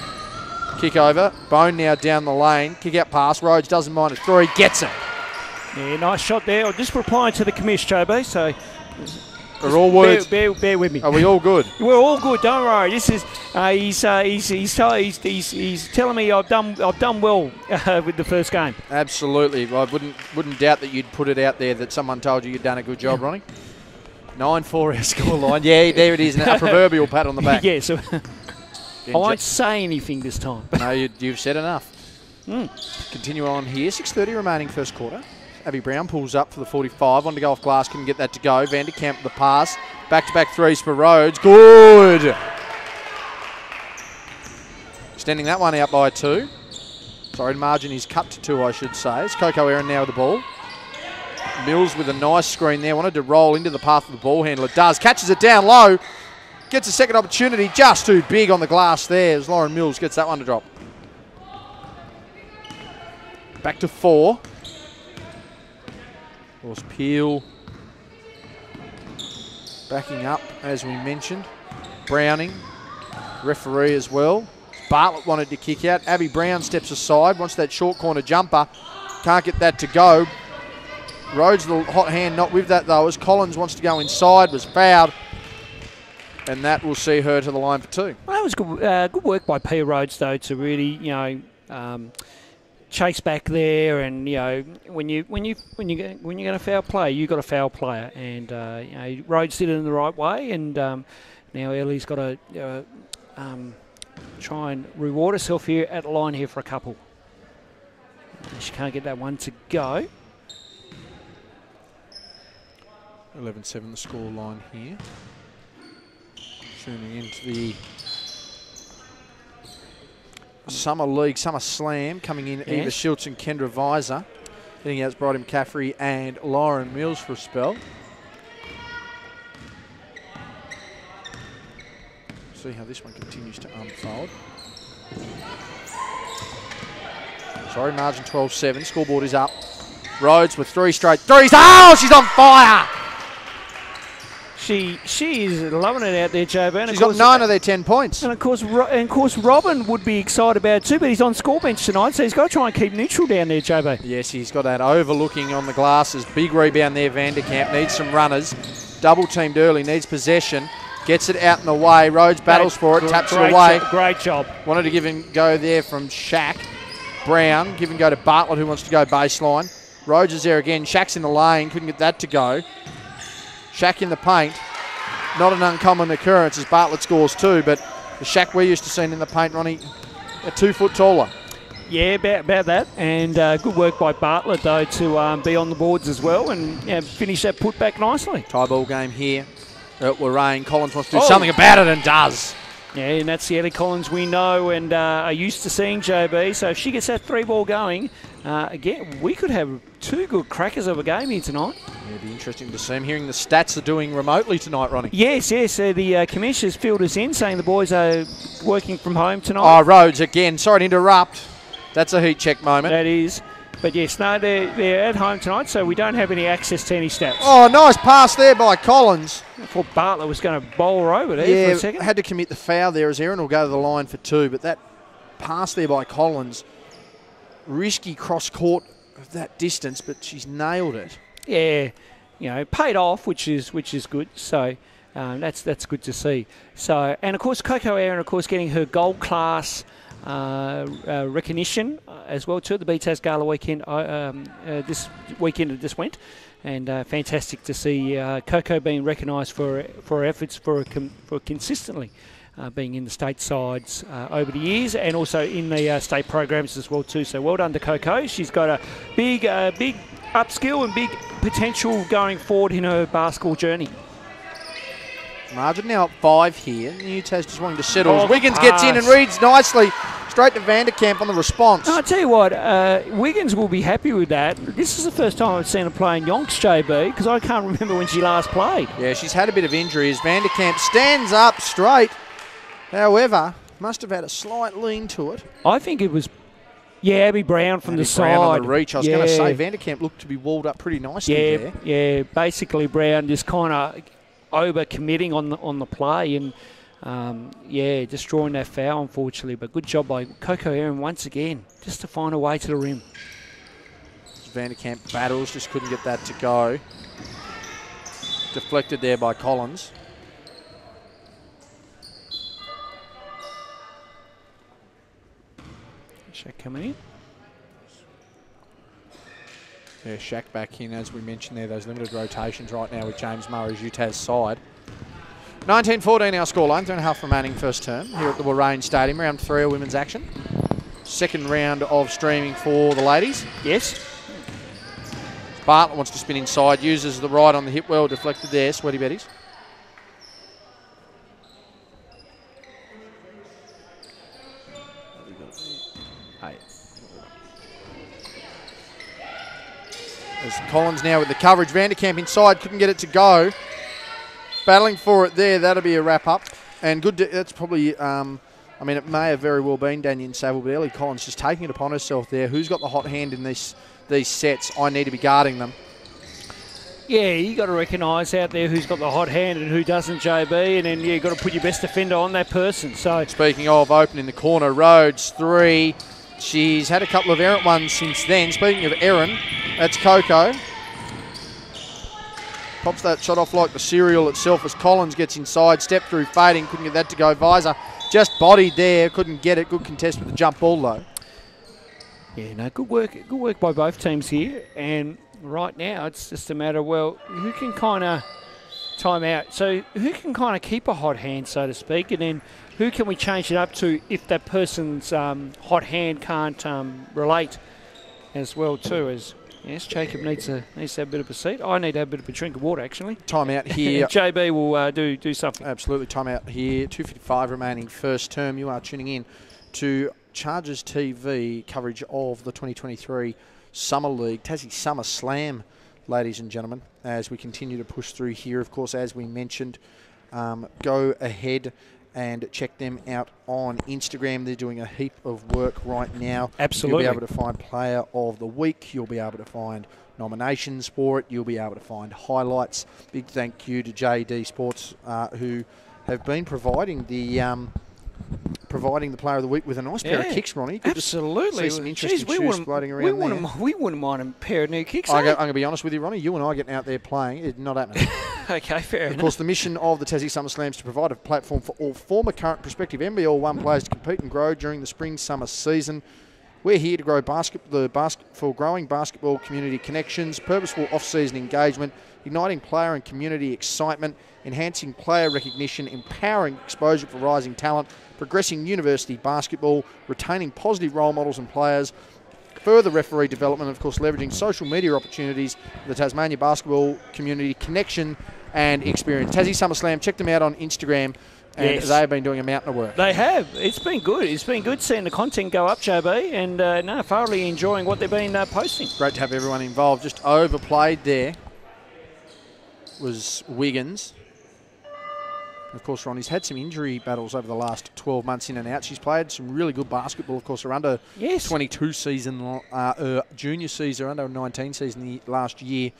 Kick over, Bone now down the lane, kick out pass. Rhodes doesn't mind it, three, gets it. Yeah, nice shot there. Just replying to the commish, JB, so Are all bear, words? bear, bear with me. Are we all good? We're all good. Don't worry. This is uh, he's, uh, he's he's, tell, he's he's he's telling me I've done I've done well uh, with the first game. Absolutely. I wouldn't wouldn't doubt that you'd put it out there that someone told you you'd done a good job, Ronnie. Nine four our score line. Yeah, there it is. A proverbial pat on the back. yeah, so I won't say anything this time. No, you, you've said enough. Mm. Continue on here. 6.30 remaining first quarter. Abby Brown pulls up for the 45. On to go off glass, couldn't get that to go. Vanderkamp the pass. Back to back threes for Rhodes. Good. Extending that one out by two. Sorry, margin is cut to two, I should say. It's Coco Aaron now with the ball. Mills with a nice screen there. Wanted to roll into the path of the ball handler. Does. Catches it down low. Gets a second opportunity. Just too big on the glass there as Lauren Mills gets that one to drop. Back to four. Horse Peel backing up, as we mentioned. Browning, referee as well. Bartlett wanted to kick out. Abby Brown steps aside, wants that short corner jumper. Can't get that to go. Rhodes, the hot hand, not with that though, as Collins wants to go inside, was fouled. And that will see her to the line for two. Well, that was good, uh, good work by P Rhodes though to really, you know, um, chase back there, and you know, when you when you when you when you're going to foul play, you have got a foul player, and uh, you know, Rhodes did it in the right way, and um, now Ellie's got to uh, um, try and reward herself here at the line here for a couple. She can't get that one to go. 11-7 the score line here. Tuning into the Summer League, Summer Slam coming in Eva Schiltz and Kendra Visor. Hitting out Bridie Caffrey and Lauren Mills for a spell. See how this one continues to unfold. Sorry, margin 12-7. Scoreboard is up. Rhodes with three straight threes. Oh, she's on fire! She she is loving it out there, Joe. And She's got nine of their ten points. And of course, and of course, Robin would be excited about it too, but he's on score bench tonight, so he's got to try and keep neutral down there, Jobo. Yes, he's got that overlooking on the glasses. Big rebound there, Vanderkamp. Needs some runners. Double teamed early, needs possession. Gets it out in the way. Rhodes battles for it, taps it away. job, great job. Wanted to give him go there from Shaq. Brown, give him go to Bartlett, who wants to go baseline. Rhodes is there again. Shaq's in the lane, couldn't get that to go. Shaq in the paint. Not an uncommon occurrence as Bartlett scores two, but the Shaq we're used to seeing in the paint, Ronnie, a two foot taller. Yeah, about, about that. And uh, good work by Bartlett, though, to um, be on the boards as well and yeah, finish that put back nicely. Tie ball game here at Warrane. Collins wants to do Oh. something about it and does. Yeah, and that's the Ellie Collins we know and uh, are used to seeing, JB. So if she gets that three ball going, uh, again, we could have two good crackers of a game here tonight. It'll be interesting to see. I'm hearing the stats are doing remotely tonight, Ronnie. Yes, yes. Uh, the uh, commissioners filled us in saying the boys are working from home tonight. Oh, Rhodes again. Sorry to interrupt. That's a heat check moment. That is. But yes, no, they're, they're at home tonight, so we don't have any access to any stats. Oh, nice pass there by Collins. I thought Bartlett was going to bowl her over there for Yeah, a second. had to commit the foul there as Aaron will go to the line for two, but that pass there by Collins, risky cross court of that distance, but she's nailed it. yeah, you know, paid off, which is which is good. So um, that's that's good to see. So and of course, Coco Aaron, of course, getting her gold class. Uh, uh, recognition uh, as well too the BTAS Gala weekend uh, um, uh, this weekend that just went and uh, fantastic to see Coco being recognised for for her efforts for for consistently uh, being in the state sides uh, over the years and also in the uh, state programs as well too. So well done to Coco. She's got a big uh, big upskill and big potential going forward in her basketball journey. Margin now at five here. Newtaz just wanting to settle. Oh, Wiggins gets in and reads nicely. Straight to Vanderkamp on the response. No, I tell you what, uh, Wiggins will be happy with that. This is the first time I've seen her play in Yonks, JB, because I can't remember when she last played. Yeah, she's had a bit of injury as Vanderkamp stands up straight. However, must have had a slight lean to it. I think it was, yeah, Abby Brown from Abby the Brown side. on the reach. I was going to say Vanderkamp looked to be walled up pretty nicely Yeah, there. yeah. Basically, Brown just kind of over committing on the on the play and um, yeah, just drawing that foul unfortunately. But good job by Coco Aaron once again, just to find a way to the rim. Vanderkamp battles, just couldn't get that to go. Deflected there by Collins. Shaq coming in. Yeah, Shaq back in, as we mentioned there, those limited rotations right now with James Murray's UTAS side. 19-14 our scoreline, three and a half remaining first term here at the Warrane Stadium, round three of women's action. Second round of streaming for the ladies. Yes. Bartlett wants to spin inside, uses the right on the hip well, deflected there. Sweaty Betty's. As Collins now with the coverage. Vanderkamp inside, couldn't get it to go. Battling for it there. That'll be a wrap up. And good. That's probably. Um, I mean, it may have very well been Daniel Saville, but Ellie Collins just taking it upon herself there. Who's got the hot hand in this these sets? I need to be guarding them. Yeah, you got to recognise out there who's got the hot hand and who doesn't, JB, and then yeah, you got to put your best defender on that person. So speaking of opening the corner, Rhodes three. She's had a couple of errant ones since then. Speaking of errant, that's Coco. Pops that shot off like the cereal itself as Collins gets inside. Step through fading. Couldn't get that to go. Visor just bodied there. Couldn't get it. Good contest with the jump ball though. Yeah, no, good work. Good work by both teams here. And right now, it's just a matter, well, who can kind of time out. So who can kind of keep a hot hand, so to speak, and then who can we change it up to if that person's um, hot hand can't um, relate as well too as yes Jacob needs a needs to have a bit of a seat. I need to have a bit of a drink of water actually. Time out here. JB will uh, do do something. Absolutely. Time out here. 255 remaining first term. You are tuning in to Chargers TV coverage of the 2023 Summer League Tassie Summer Slam ladies and gentlemen as we continue to push through here. Of course as we mentioned um, go ahead and check them out on Instagram. They're doing a heap of work right now. Absolutely. You'll be able to find player of the week. You'll be able to find nominations for it. You'll be able to find highlights. Big thank you to JD Sports uh, who have been providing the um, providing the player of the week with a nice pair of kicks, Ronnie. Good Absolutely. some interesting Jeez, we shoes floating around we. Wouldn't, we wouldn't mind a pair of new kicks. I am going to be honest with you, Ronnie. You and I getting out there playing, it's not happening. okay, fair Of enough. course, the mission of the Tassie Summer Slams is to provide a platform for all former, current, prospective NBL one players to compete and grow during the spring summer season. We're here to grow basket, the basket, for growing basketball community connections, purposeful off-season engagement, igniting player and community excitement, enhancing player recognition, empowering exposure for rising talent, progressing university basketball, retaining positive role models and players, further referee development, of course, leveraging social media opportunities, the Tasmania basketball community connection and experience. Tassie SummerSlam, check them out on Instagram. And Yes. they have been doing a mountain of work. They have. It's been good. It's been good seeing the content go up, JB, and uh, no, thoroughly enjoying what they've been uh, posting. Great to have everyone involved. Just overplayed there was Wiggins. Of course, Ronnie's had some injury battles over the last 12 months in and out. She's played some really good basketball. Of course, her under Yes. 22 season, uh, uh, junior season, under 19 season the last year.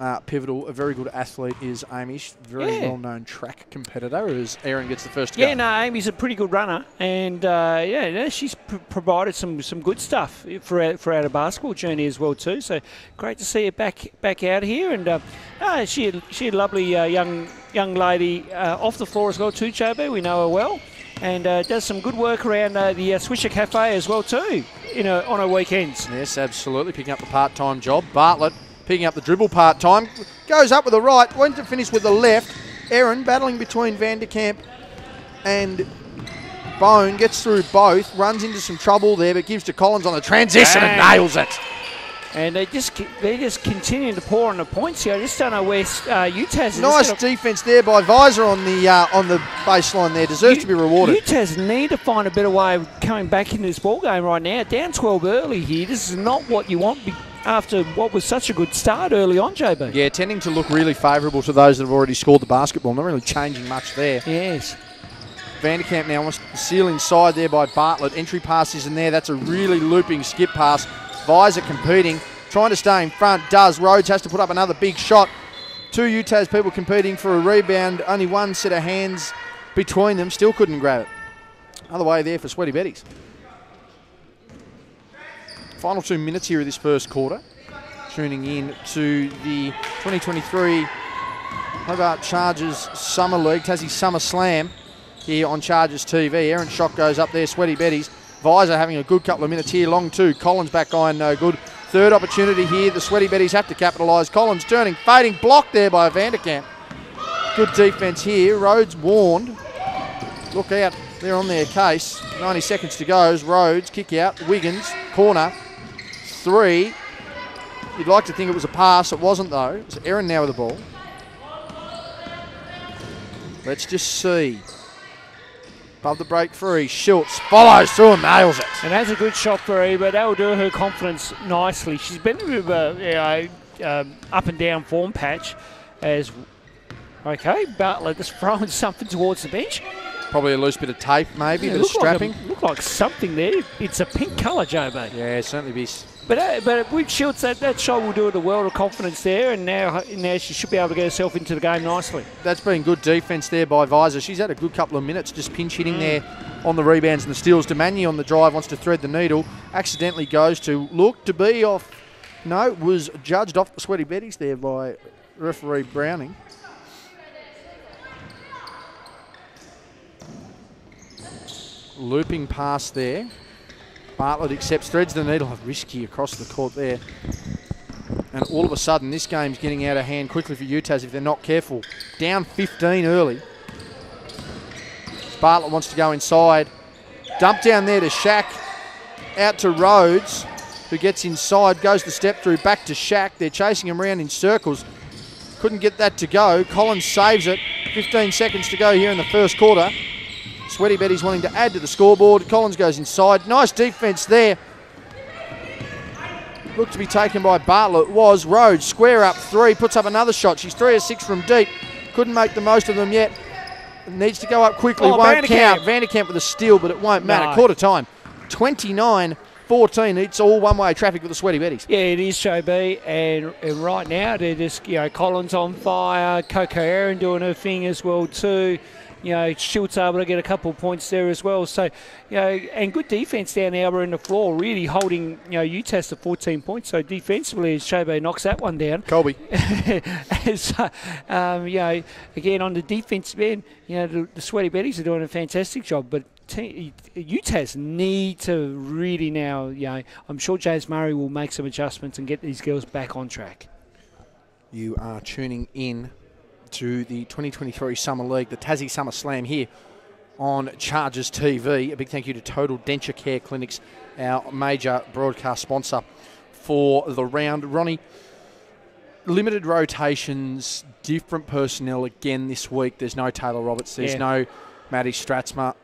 Uh, pivotal, a very good athlete is Amy. She's a very Yeah. well-known track competitor. As Aaron gets the first Yeah, go. no, Amy's a pretty good runner, and uh, yeah, she's pr- provided some, some good stuff for our, for our basketball journey as well too. So great to see her back back out here, and uh, uh, she she a lovely uh, young young lady uh, off the floor as well too. JB, we know her well, and uh, does some good work around uh, the uh, Swisher Cafe as well too. You know, on her weekends. Yes, absolutely. Picking up the part-time job. Bartlett picking up the dribble part-time. Goes up with the right. Went to finish with the left. Aaron battling between Vanderkamp and Bone. Gets through both. Runs into some trouble there, but gives to Collins on the transition and nails it. And they just they're just continuing to pour on the points here. I just don't know where uh, UTAS is. Nice defence there by Visor on the uh, on the baseline there. Deserves to be rewarded. UTAS need to find a better way of coming back into this ball game right now. Down 12 early here. This is not what you want after what was such a good start early on, JB. Yeah, tending to look really favourable to those that have already scored the basketball. Not really changing much there. Yes. Vanderkamp now wants to seal inside there by Bartlett. Entry pass is in there. That's a really looping skip pass. Visor competing, trying to stay in front. Does. Rhodes has to put up another big shot. Two UTAS people competing for a rebound. Only one set of hands between them. Still couldn't grab it. Other way there for Sweaty Betty's. Final two minutes here of this first quarter. Tuning in to the 2023 Hobart Chargers Summer League, Tassie Summer Slam here on Chargers TV. Aaron Shock goes up there, Sweaty Betty's. Visor having a good couple of minutes here, long two. Collins back iron, no uh, good. Third opportunity here, the Sweaty Betty's have to capitalise. Collins turning, fading, blocked there by Vanderkamp. Good defence here. Rhodes warned. Look out, they're on their case. 90 seconds to go. Rhodes, kick out. Wiggins, corner. Three. You'd like to think it was a pass. It wasn't, though. It's Aaron now with the ball. Let's just see. Above the break three, Schultz follows through and nails it. And that's a good shot for Eva. That'll do her confidence nicely. She's been a bit of a you know, um, up and down form patch as okay, Bartlett just throwing something towards the bench. Probably a loose bit of tape, maybe, Yeah, a bit of look like, strapping. a, look like something there. It's a pink colour, JB. yeah, certainly be. But uh, but with Schultz, that, that shot will do her the world of confidence there, and now now she should be able to get herself into the game nicely. That's been good defence there by Visor. She's had a good couple of minutes just pinch hitting there on the rebounds and the steals. Demani on the drive wants to thread the needle. Accidentally goes to look to be off. No, was judged off the sweaty betties there by referee Browning. Looping pass there. Bartlett accepts, threads the needle. Risky across the court there. And all of a sudden, this game's getting out of hand quickly for UTAS if they're not careful. Down 15 early. Bartlett wants to go inside. Dump down there to Shaq. Out to Rhodes, who gets inside, goes the step through, back to Shaq. They're chasing him around in circles. Couldn't get that to go. Collins saves it. 15 seconds to go here in the first quarter. Sweaty Betty's wanting to add to the scoreboard. Collins goes inside. Nice defense there. Looked to be taken by Bartlett. Was Rhodes. Square up three. Puts up another shot. She's three or six from deep. Couldn't make the most of them yet. Needs to go up quickly. Oh, won't Vanderkamp. count. Vanderkamp with a steal, but it won't matter. No. Quarter time. 29 14. It's all one way traffic with the Sweaty Betty's. Yeah, it is Show B, and, and right now they're just you know Collins on fire, Coco Aaron doing her thing as well too. You know, Schultz able to get a couple of points there as well. So, you know, and good defense down the other end of the floor, really holding you know UTAS to 14 points. So defensively, as Shobe knocks that one down. Colby. so, um, you know, again on the defensive end, you know, the, the Sweaty Betty's are doing a fantastic job, but. Te- UTAS need to really now, you know, I'm sure James Murray will make some adjustments and get these girls back on track. You are tuning in to the 2023 Summer League, the Tassie Summer Slam here on Chargers TV. A big thank you to Total Denture Care Clinics, our major broadcast sponsor for the round. Ronnie, limited rotations, different personnel again this week. There's no Taylor Roberts, there's Yeah. no Maddie Stratzma.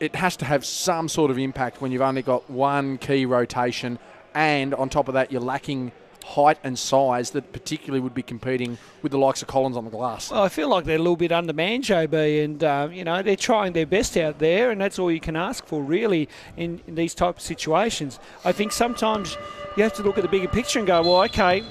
It has to have some sort of impact when you've only got one key rotation, and on top of that, you're lacking height and size that particularly would be competing with the likes of Collins on the glass. Well, I feel like they're a little bit undermanned, JB, and uh, you know they're trying their best out there, and that's all you can ask for, really, in, in these type of situations. I think sometimes you have to look at the bigger picture and go, well, okay,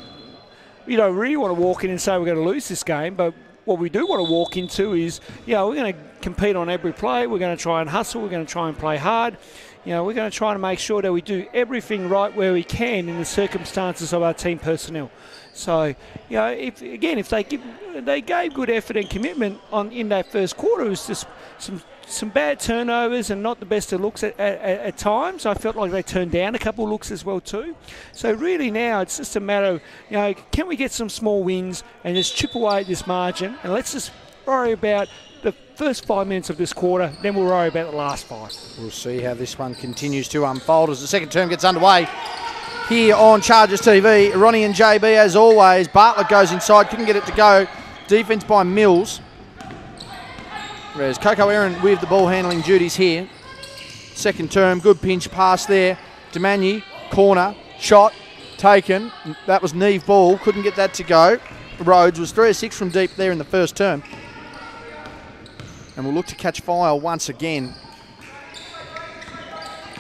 you don't really want to walk in and say we're going to lose this game, but what we do want to walk into is, you know, we're going to compete on every play. We're going to try and hustle. We're going to try and play hard. You know, we're going to try and make sure that we do everything right where we can in the circumstances of our team personnel. So, you know, if again, if they give, they gave good effort and commitment on in that first quarter, it was just some some bad turnovers and not the best of looks at, at, at times. I felt like they turned down a couple of looks as well too. So really now it's just a matter of you know can we get some small wins and just chip away at this margin and let's just worry about the first five minutes of this quarter. Then we'll worry about the last five. We'll see how this one continues to unfold as the second term gets underway. Here on Chargers TV, Ronnie and JB as always. Bartlett goes inside, couldn't get it to go. Defense by Mills. Whereas Coco Aaron with the ball handling duties here. Second term, good pinch pass there. Demani, corner, shot, taken. That was Neve ball, couldn't get that to go. Rhodes was three or six from deep there in the first term. And we'll look to catch fire once again.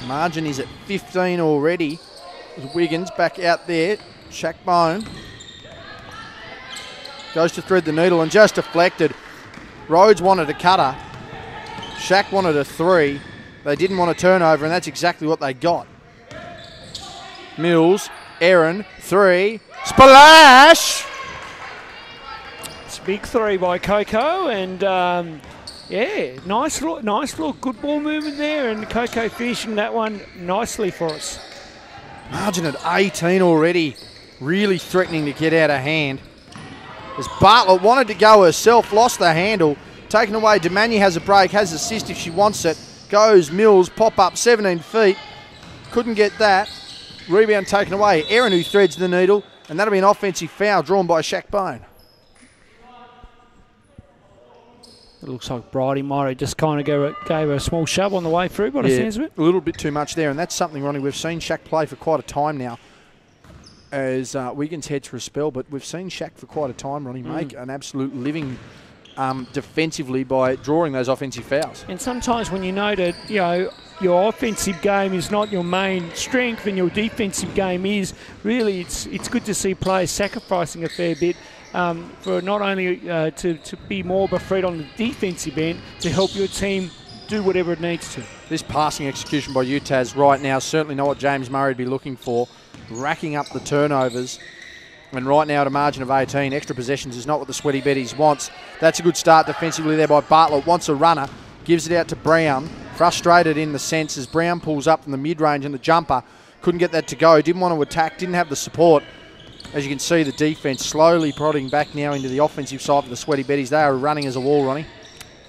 Margin is at 15 already. Wiggins back out there. Shaq Bone goes to thread the needle and just deflected. Rhodes wanted a cutter. Shaq wanted a three. They didn't want a turnover, and that's exactly what they got. Mills, Aaron, three. Splash! It's big three by Coco, and um, yeah, nice look, nice look, good ball movement there, and Coco finishing that one nicely for us. Margin at 18 already. Really threatening to get out of hand. As Bartlett wanted to go herself, lost the handle. Taken away. Demani has a break, has assist if she wants it. Goes Mills, pop up 17 feet. Couldn't get that. Rebound taken away. Aaron who threads the needle, and that'll be an offensive foul drawn by Shaq Bone. It looks like Bridie might have just kind of gave gave her a small shove on the way through, by the sounds of it. a little bit too much there, and that's something, Ronnie, we've seen Shaq play for quite a time now. As uh, Wiggins heads for a spell, but we've seen Shaq for quite a time, Ronnie, Mm. make an absolute living um, defensively by drawing those offensive fouls. And sometimes when you know that, you know, your offensive game is not your main strength and your defensive game is, really it's it's good to see players sacrificing a fair bit um, for not only uh, to, to be more a threat on the defensive end, to help your team do whatever it needs to. This passing execution by UTAS right now certainly not what James Murray would be looking for, racking up the turnovers. And right now at a margin of 18, extra possessions is not what the Sweaty Betty's wants. That's a good start defensively there by Bartlett. Wants a runner, gives it out to Brown. Frustrated in the sense as Brown pulls up from the mid-range and the jumper. Couldn't get that to go. Didn't want to attack. Didn't have the support. As you can see, the defence slowly prodding back now into the offensive side for the Sweaty Betty's. They are running as a wall, Ronnie.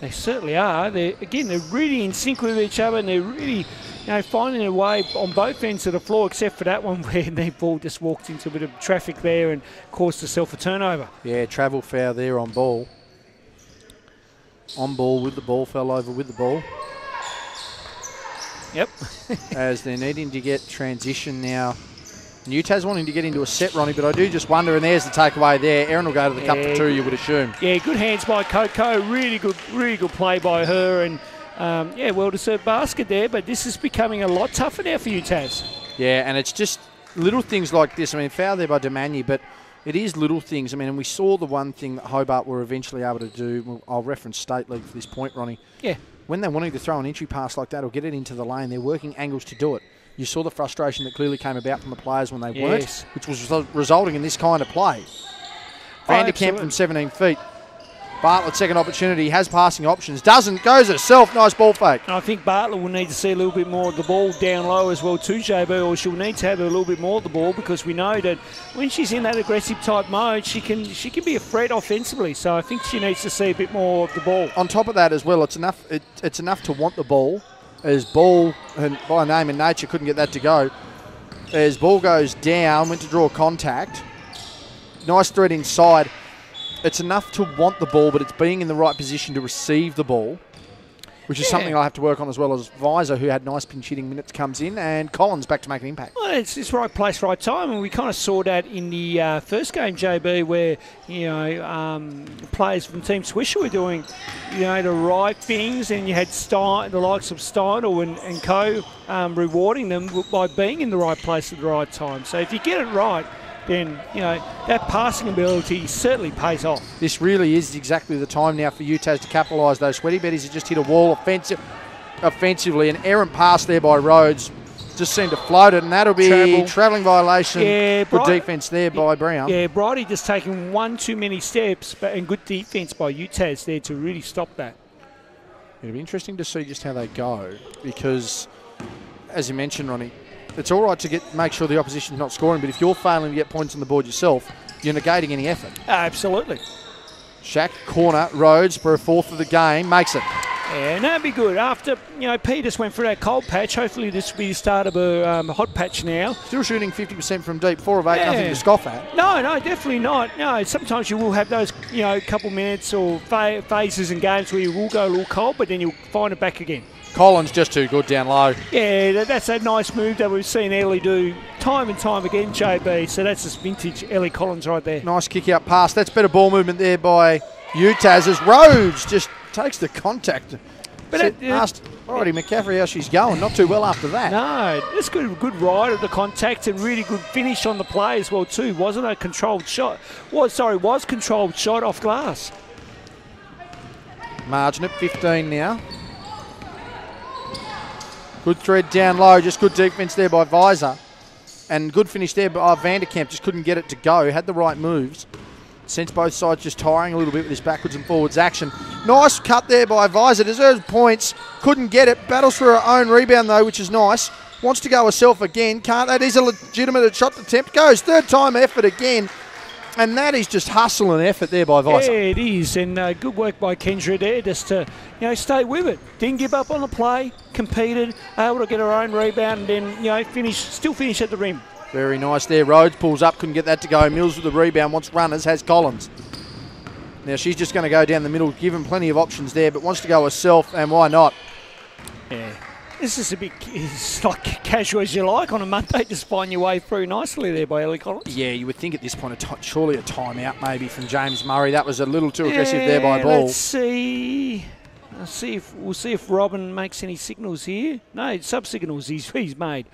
They certainly are. They're again, they're really in sync with each other, and they're really, you know, finding a way on both ends of the floor, except for that one where their ball just walked into a bit of traffic there and caused herself a turnover. Yeah, travel foul there on ball. On ball with the ball, fell over with the ball. Yep. as they're needing to get transition now. UTAS wanting to get into a set, Ronnie, but I do just wonder, and there's the takeaway there. Aaron will go to the cup for two, you would assume. Yeah, good hands by Coco. Really good, really good play by her, and um, yeah, well deserved basket there. But this is becoming a lot tougher now for you, Taz. Yeah, and it's just little things like this. I mean, foul there by Demani, but it is little things. I mean, and we saw the one thing that Hobart were eventually able to do. I'll reference State League for this point, Ronnie. Yeah. When they're wanting to throw an entry pass like that or get it into the lane, they're working angles to do it. You saw the frustration that clearly came about from the players when they weren't, which was result- resulting in this kind of play. Oh, Vanderkamp absolutely. from 17 feet. Bartlett, second opportunity, has passing options. Doesn't, goes herself. Nice ball fake. I think Bartlett will need to see a little bit more of the ball down low as well too, JB, or she'll need to have a little bit more of the ball because we know that when she's in that aggressive type mode, she can she can be a threat offensively. So I think she needs to see a bit more of the ball. on top of that as well, it's enough. It, it's enough to want the ball. As ball and by name and nature couldn't get that to go. As ball goes down, went to draw contact. Nice thread inside. It's enough to want the ball, but it's being in the right position to receive the ball, which is Yeah. something I'll have to work on as well as Visor, who had nice pinch hitting minutes, comes in, and Collins back to make an impact. Well, it's, it's right place, right time, and we kind of saw that in the uh, first game, JB, where you know um, players from Team Swisher were doing you know the right things, and you had Stein, the likes of Steindl and, and Co. Um, rewarding them by being in the right place at the right time. So if you get it right, then you know that passing ability certainly pays off. This really is exactly the time now for UTAS to capitalise. Those sweaty betties have just hit a wall offensive, offensively. An errant pass there by Rhodes just seemed to float it, and that'll be Travel. travelling violation. Yeah, good Bri- defence there by Brown. Yeah, Bridie just taking one too many steps, but and good defence by UTAS there to really stop that. It'll be interesting to see just how they go because, as you mentioned, Ronnie, it's all right to get make sure the opposition's not scoring, but if you're failing to get points on the board yourself, you're negating any effort. Absolutely. Shaq corner Rhodes for a fourth of the game makes it. Yeah, and that'd be good. After, you know, Peters went through that cold patch, hopefully this will be the start of a um, hot patch now. Still shooting 50% from deep, four of eight, Yeah. nothing to scoff at. No, no, definitely not. No, sometimes you will have those, you know, couple minutes or pha- phases in games where you will go a little cold, but then you'll find it back again. Collins just too good down low. Yeah, that's a nice move that we've seen Ellie do time and time again, JB. So that's just vintage Ellie Collins right there. Nice kick out pass. That's better ball movement there by UTAS as Rhodes just takes the contact. But it- it- uh, asked already McCaffrey how she's going. Not too well after that. No, it's good, good ride of the contact and really good finish on the play as well too. Wasn't a controlled shot? Was sorry, was controlled shot off glass. Margin at 15 now. Good thread down low, just good defence there by Visor. And good finish there by Vanderkamp, just couldn't get it to go. Had the right moves. Since both sides just tiring a little bit with this backwards and forwards action. Nice cut there by Visor, deserves points. Couldn't get it. Battles for her own rebound though, which is nice. Wants to go herself again. Can't. That is a legitimate shot attempt. Goes third time effort again. And that is just hustle and effort there by Yeah, it is, and uh, good work by Kendra there, just to you know stay with it. Didn't give up on the play, competed, able to get her own rebound, and then you know finish, still finish at the rim. Very nice there. Rhodes pulls up, couldn't get that to go. Mills with the rebound, wants runners, has Collins. Now she's just going to go down the middle, given plenty of options there, but wants to go herself, and why not? Yeah. This is a bit it's like casual as you like on a Monday, just find your way through nicely there by Ellie Collins. Yeah, you would think at this point time, surely a timeout maybe from James Murray. That was a little too aggressive there by Ball. Let's see. Let's see if we'll see if Robin makes any signals here. No, sub signals he's he's made.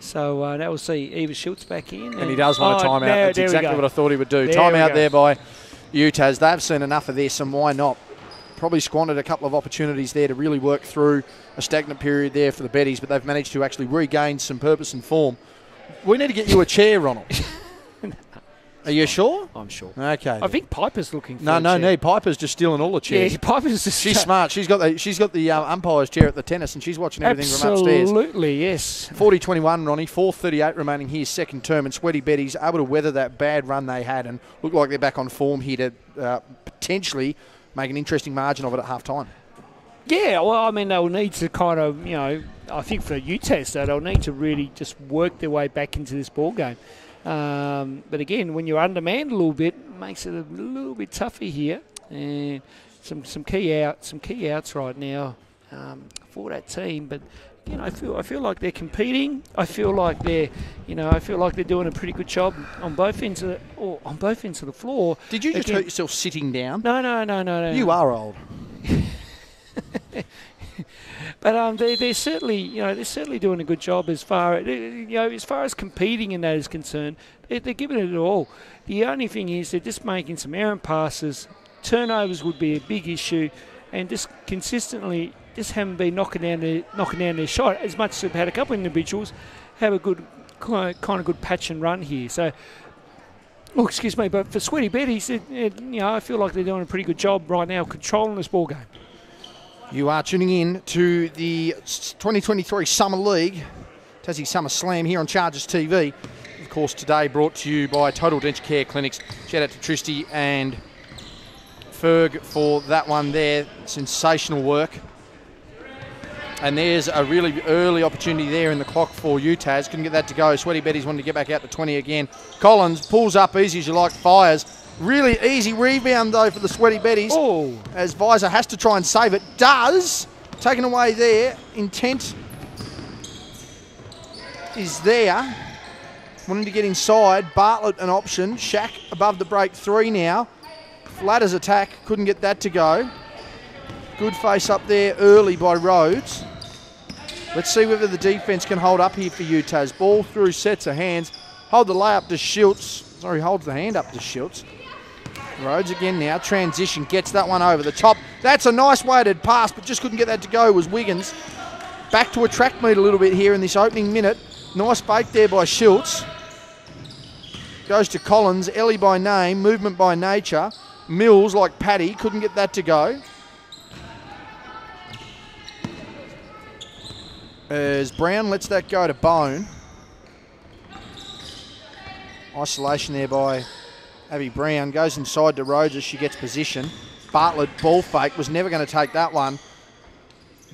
So uh, now we'll see Eva Schultz back in, And he does want a Oh, timeout. there- That's exactly what I thought he would do. There timeout there by UTAS. They've seen enough of this, and why not? Probably squandered a couple of opportunities there to really work through a stagnant period there for the Betties, but they've managed to actually regain some purpose and form. We need to get you a chair, Ronald. Are you sure? I'm sure. Okay. I think Piper's looking. For no, no need. Piper's just stealing all the chairs. Yeah, Piper's just. She's smart. She's got the she's got the uh, umpire's chair at the tennis, and she's watching everything from upstairs. Absolutely, yes. 40 21, Ronnie. 4.38 remaining here, second term. And Sweaty Betty's able to weather that bad run they had and look like they're back on form here to uh, potentially make an interesting margin of it at half time. Yeah, well, I mean, they'll need to kind of, you know, I think for UTAS, though, they'll need to really just work their way back into this ball game. Um, but again, when you're undermanned a little bit, it makes it a little bit tougher here. And some some key out, some key outs right now um, for that team. But you know, I feel I feel like they're competing. I feel like they're, you know, I feel like they're doing a pretty good job on both ends of the, or on both ends of the floor. Did you just Again- hurt yourself sitting down? No, no, no, no, no. You are old. But um, they they're certainly you know they're certainly doing a good job as far you know as far as competing in that is concerned. They're, they're giving it all. The only thing is they're just making some errant passes. Turnovers would be a big issue, and just consistently just haven't been knocking down their knocking down their shot as much as they've had a couple of individuals have a good kind of good patch and run here. So. Oh, excuse me, but for Sweaty Betty's, it, it, you know, I feel like they're doing a pretty good job right now controlling this ball game. You are tuning in to the 2023 Summer League, Tassie Summer Slam here on Chargers TV. Of course, today brought to you by Total Denture Care Clinics. Shout out to Tristy and Ferg for that one there. Sensational work. And there's a really early opportunity there in the clock for UTAS. Couldn't get that to go. Sweaty Betty's wanted to get back out to 20 again. Collins pulls up easy as you like, fires. Really easy rebound though for the Sweaty Betties Oh, as Visor has to try and save it. Does. Taken away there. Intent is there. Wanting to get inside. Bartlett an option. Shaq above the break three now. Flatters attack. Couldn't get that to go. Good face up there early by Rhodes. Let's see whether the defense can hold up here for UTAS. Ball through sets of hands. Hold the layup to Schultz. Sorry, holds the hand up to Schultz. Rhodes again now. Transition gets that one over the top. That's a nice weighted pass, but just couldn't get that to go. Was Wiggins back to attract meet a little bit here in this opening minute. Nice fake there by Schultz. Goes to Collins. Ellie by name. Movement by nature. Mills like Paddy couldn't get that to go. As Brown lets that go to Bone. Isolation there by Abby Brown goes inside to Rhodes as she gets position. Bartlett ball fake was never going to take that one.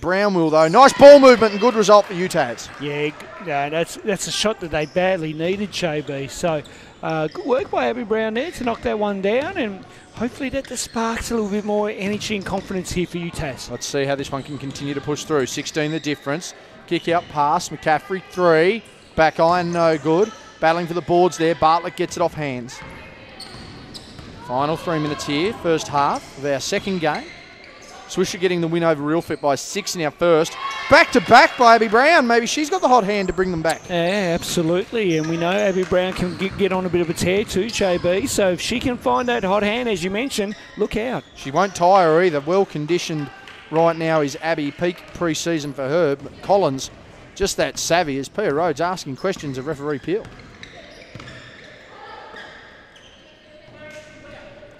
Brown will though. Nice ball movement and good result for UTAS. Yeah, no, that's that's a shot that they badly needed, JB. So uh, good work by Abby Brown there to knock that one down, and hopefully that just sparks a little bit more energy and confidence here for UTAS. Let's see how this one can continue to push through. 16 the difference. Kick out pass. McCaffrey three. Back iron no good. Battling for the boards there. Bartlett gets it off hands. Final three minutes here. First half of our second game. Swisher getting the win over Real Fit by six in our first. Back to back by Abby Brown. Maybe she's got the hot hand to bring them back. Yeah, absolutely, and we know Abby Brown can get, get on a bit of a tear too, JB. So if she can find that hot hand, as you mentioned, look out. She won't tire either. Well conditioned right now is Abby. Peak pre season for her. But Collins, just that savvy as Pia Rhodes asking questions of referee Peel.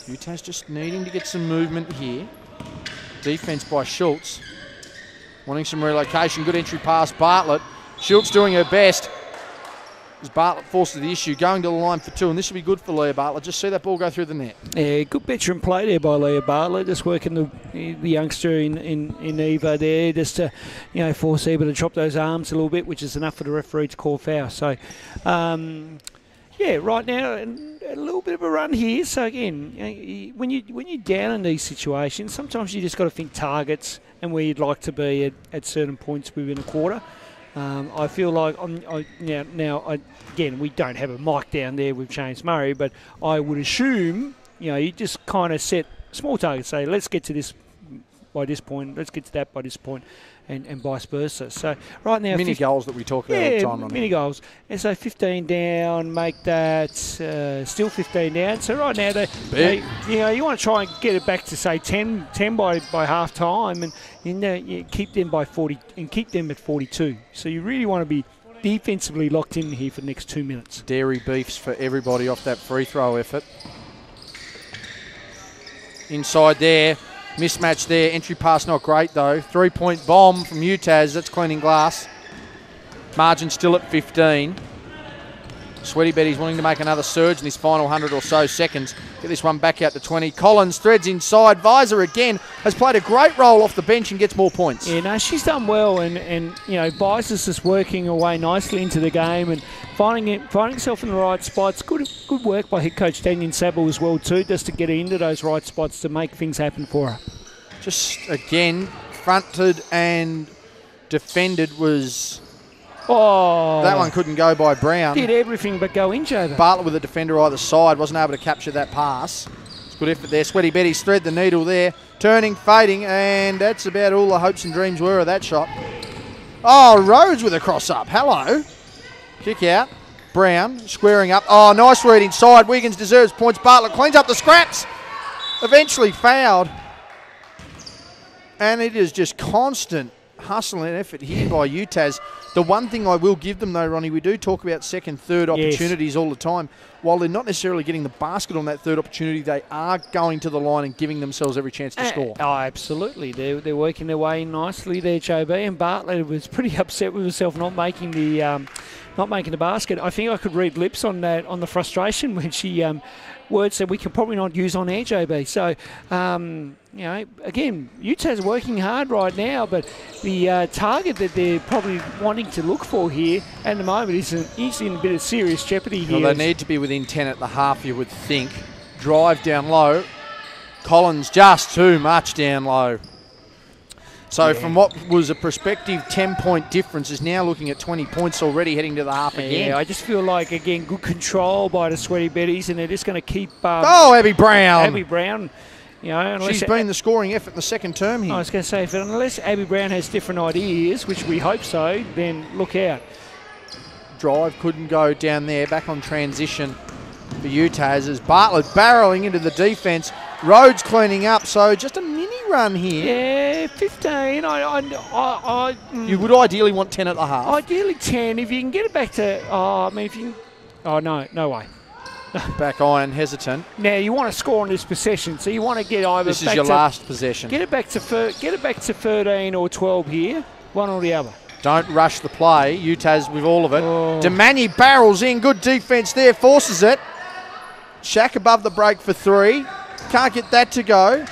UTAS just needing to get some movement here. Defense by Schultz. Wanting some relocation. Good entry pass. Bartlett. Schultz doing her best. as Bartlett forces the issue, going to the line for two, and this will be good for Leah Bartlett. Just see that ball go through the net. Yeah, good veteran play there by Leah Bartlett, just working the the youngster in, in, in Eva there, just to you know force Eva to drop those arms a little bit, which is enough for the referee to call foul. So, um, yeah, right now a little bit of a run here. So again, when you when you're down in these situations, sometimes you just got to think targets and where you'd like to be at, at certain points within a quarter. Um, I feel like I'm, I, now, now I, again, we don't have a mic down there with James Murray, but I would assume, you know, you just kind of set small targets. Say, let's get to this by this point, let's get to that by this point, and, and vice versa. So right now, mini 50 goals that we talk about all the time. On mini goals. And so 15 down, make that uh, still 15 down. So right now, they, they, you know, you want to try and get it back to say 10, 10 by, by half time, and you know, you keep them by 40 and keep them at 42. So you really want to be defensively locked in here for the next two minutes. dairy beefs for everybody off that free throw effort. Inside there, mismatch there. Entry pass not great though. Three point bomb from UTAS. That's cleaning glass. Margin still at 15. Sweaty Betty's wanting to make another surge in this final 100 or so seconds. Get this one back out to 20. Collins threads inside. Visor again has played a great role off the bench and gets more points. Yeah, no, she's done well, and, and you know, Bias is working away nicely into the game and finding it, finding herself in the right spots. Good, good work by head coach Daniel Sabo as well too, just to get her into those right spots to make things happen for her. Just again, fronted and defended was. Oh, That one couldn't go by Brown. did everything but go in, Jovo. Bartlett with a defender either side wasn't able to capture that pass. It's good effort there. Sweaty Betty's thread the needle there, turning, fading, and that's about all the hopes and dreams were of that shot. Oh, Rhodes with a cross up. Hello. Kick out. Brown squaring up. Oh, nice read inside. Wiggins deserves points. Bartlett cleans up the scraps. Eventually fouled. And it is just constant hustle and effort here by UTAS. The one thing I will give them though, Ronnie, we do talk about second, third Yes. opportunities all the time. While they're not necessarily getting the basket on that third opportunity, they are going to the line and giving themselves every chance to Uh, score. Oh, absolutely. They're, they're working their way nicely there, JB. And Bartlett was pretty upset with herself not making the um, not making the basket. I think I could read lips on that on the frustration when she um, words that we can probably not use on air, JB. So um, you know, again, UTAS working hard right now, but the uh, target that they're probably wanting to look for here at the moment is, in, is in a bit of serious jeopardy Well, they need to be within 10 at the half, you would think. Drive down low. Collins just too much down low. So, from what was a prospective 10 point difference, is now looking at 20 points already heading to the half again. Yeah, I just feel like again good control by the Sweaty Betties, and they're just going to keep um, oh, Abby Brown. Abby Brown. You know, unless She's been the scoring effort in the second term here. I was going to say, if, unless Abby Brown has different ideas, which we hope so, then look out. Drive couldn't go down there. Back on transition for UTAS as Bartlett barreling into the defence. Rhodes cleaning up. So, just a run here. Yeah, 15. I, I, I, I, mm, You would ideally want 10 at the half. ideally 10. If you can get it back to, oh, I mean, if you oh, no, no way. Back iron hesitant. Now, you want to score on this possession, so you want to get either This is back your to, last possession. Get it back to get it back to 13 or 12 here, one or the other. Don't rush the play. UTAS with all of it. Oh. Demani barrels in. Good defense there. Forces it. Shaq above the break for three. Can't get that to go.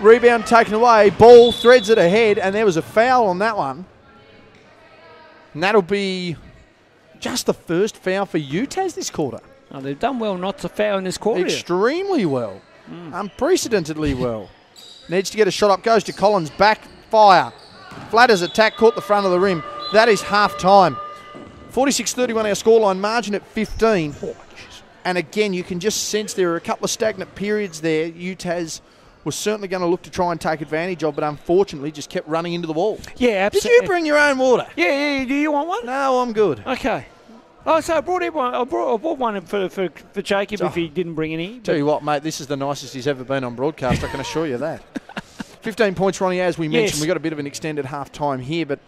Rebound taken away. Ball threads it ahead, and there was a foul on that one. And that'll be just the first foul for UTAS this quarter. Oh, they've done well not to foul in this quarter. Extremely well. Hmm. Unprecedentedly well. Needs to get a shot up. Goes to Collins. Back fire. Flatters attack. Caught the front of the rim. That is half time. 46 31 our scoreline. Margin at 15. And again, you can just sense there are a couple of stagnant periods there. UTAS was certainly going to look to try and take advantage of, but unfortunately just kept running into the wall. yeah, absolutely. Did you bring your own water? Yeah, yeah. Do you want one? No, I'm good. Okay. Oh, so I brought everyone. I brought, I brought one for for, for Jacob if oh. he didn't bring any. Tell you what, mate, this is the nicest he's ever been on broadcast. I can assure you that. 15 points, Ronnie, as we mentioned. Yes. We got a bit of an extended half time here, but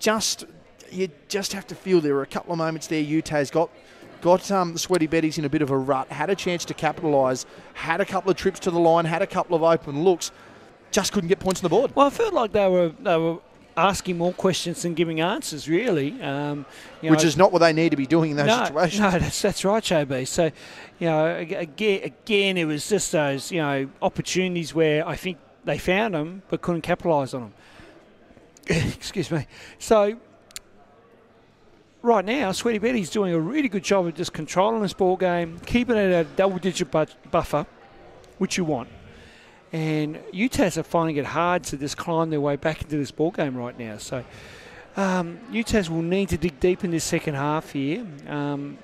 just you just have to feel there were a couple of moments there. UTAS got got um, sweaty betties in a bit of a rut. Had a chance to capitalise. Had a couple of trips to the line. Had a couple of open looks. Just couldn't get points on the board. Well, I felt like they were they were asking more questions than giving answers, really. Um, you Which know, is not what they need to be doing in those no, situations. No, that's, that's right, JB. So, you know, again, again, it was just those, you know, opportunities where I think they found them but couldn't capitalise on them. Excuse me. So, right now, Sweaty Betty's doing a really good job of just controlling this ball game, keeping it at a double-digit bu- buffer, which you want. And UTAS are finding it hard to just climb their way back into this ball game right now. So, um, will need to dig deep in this second half here. Um,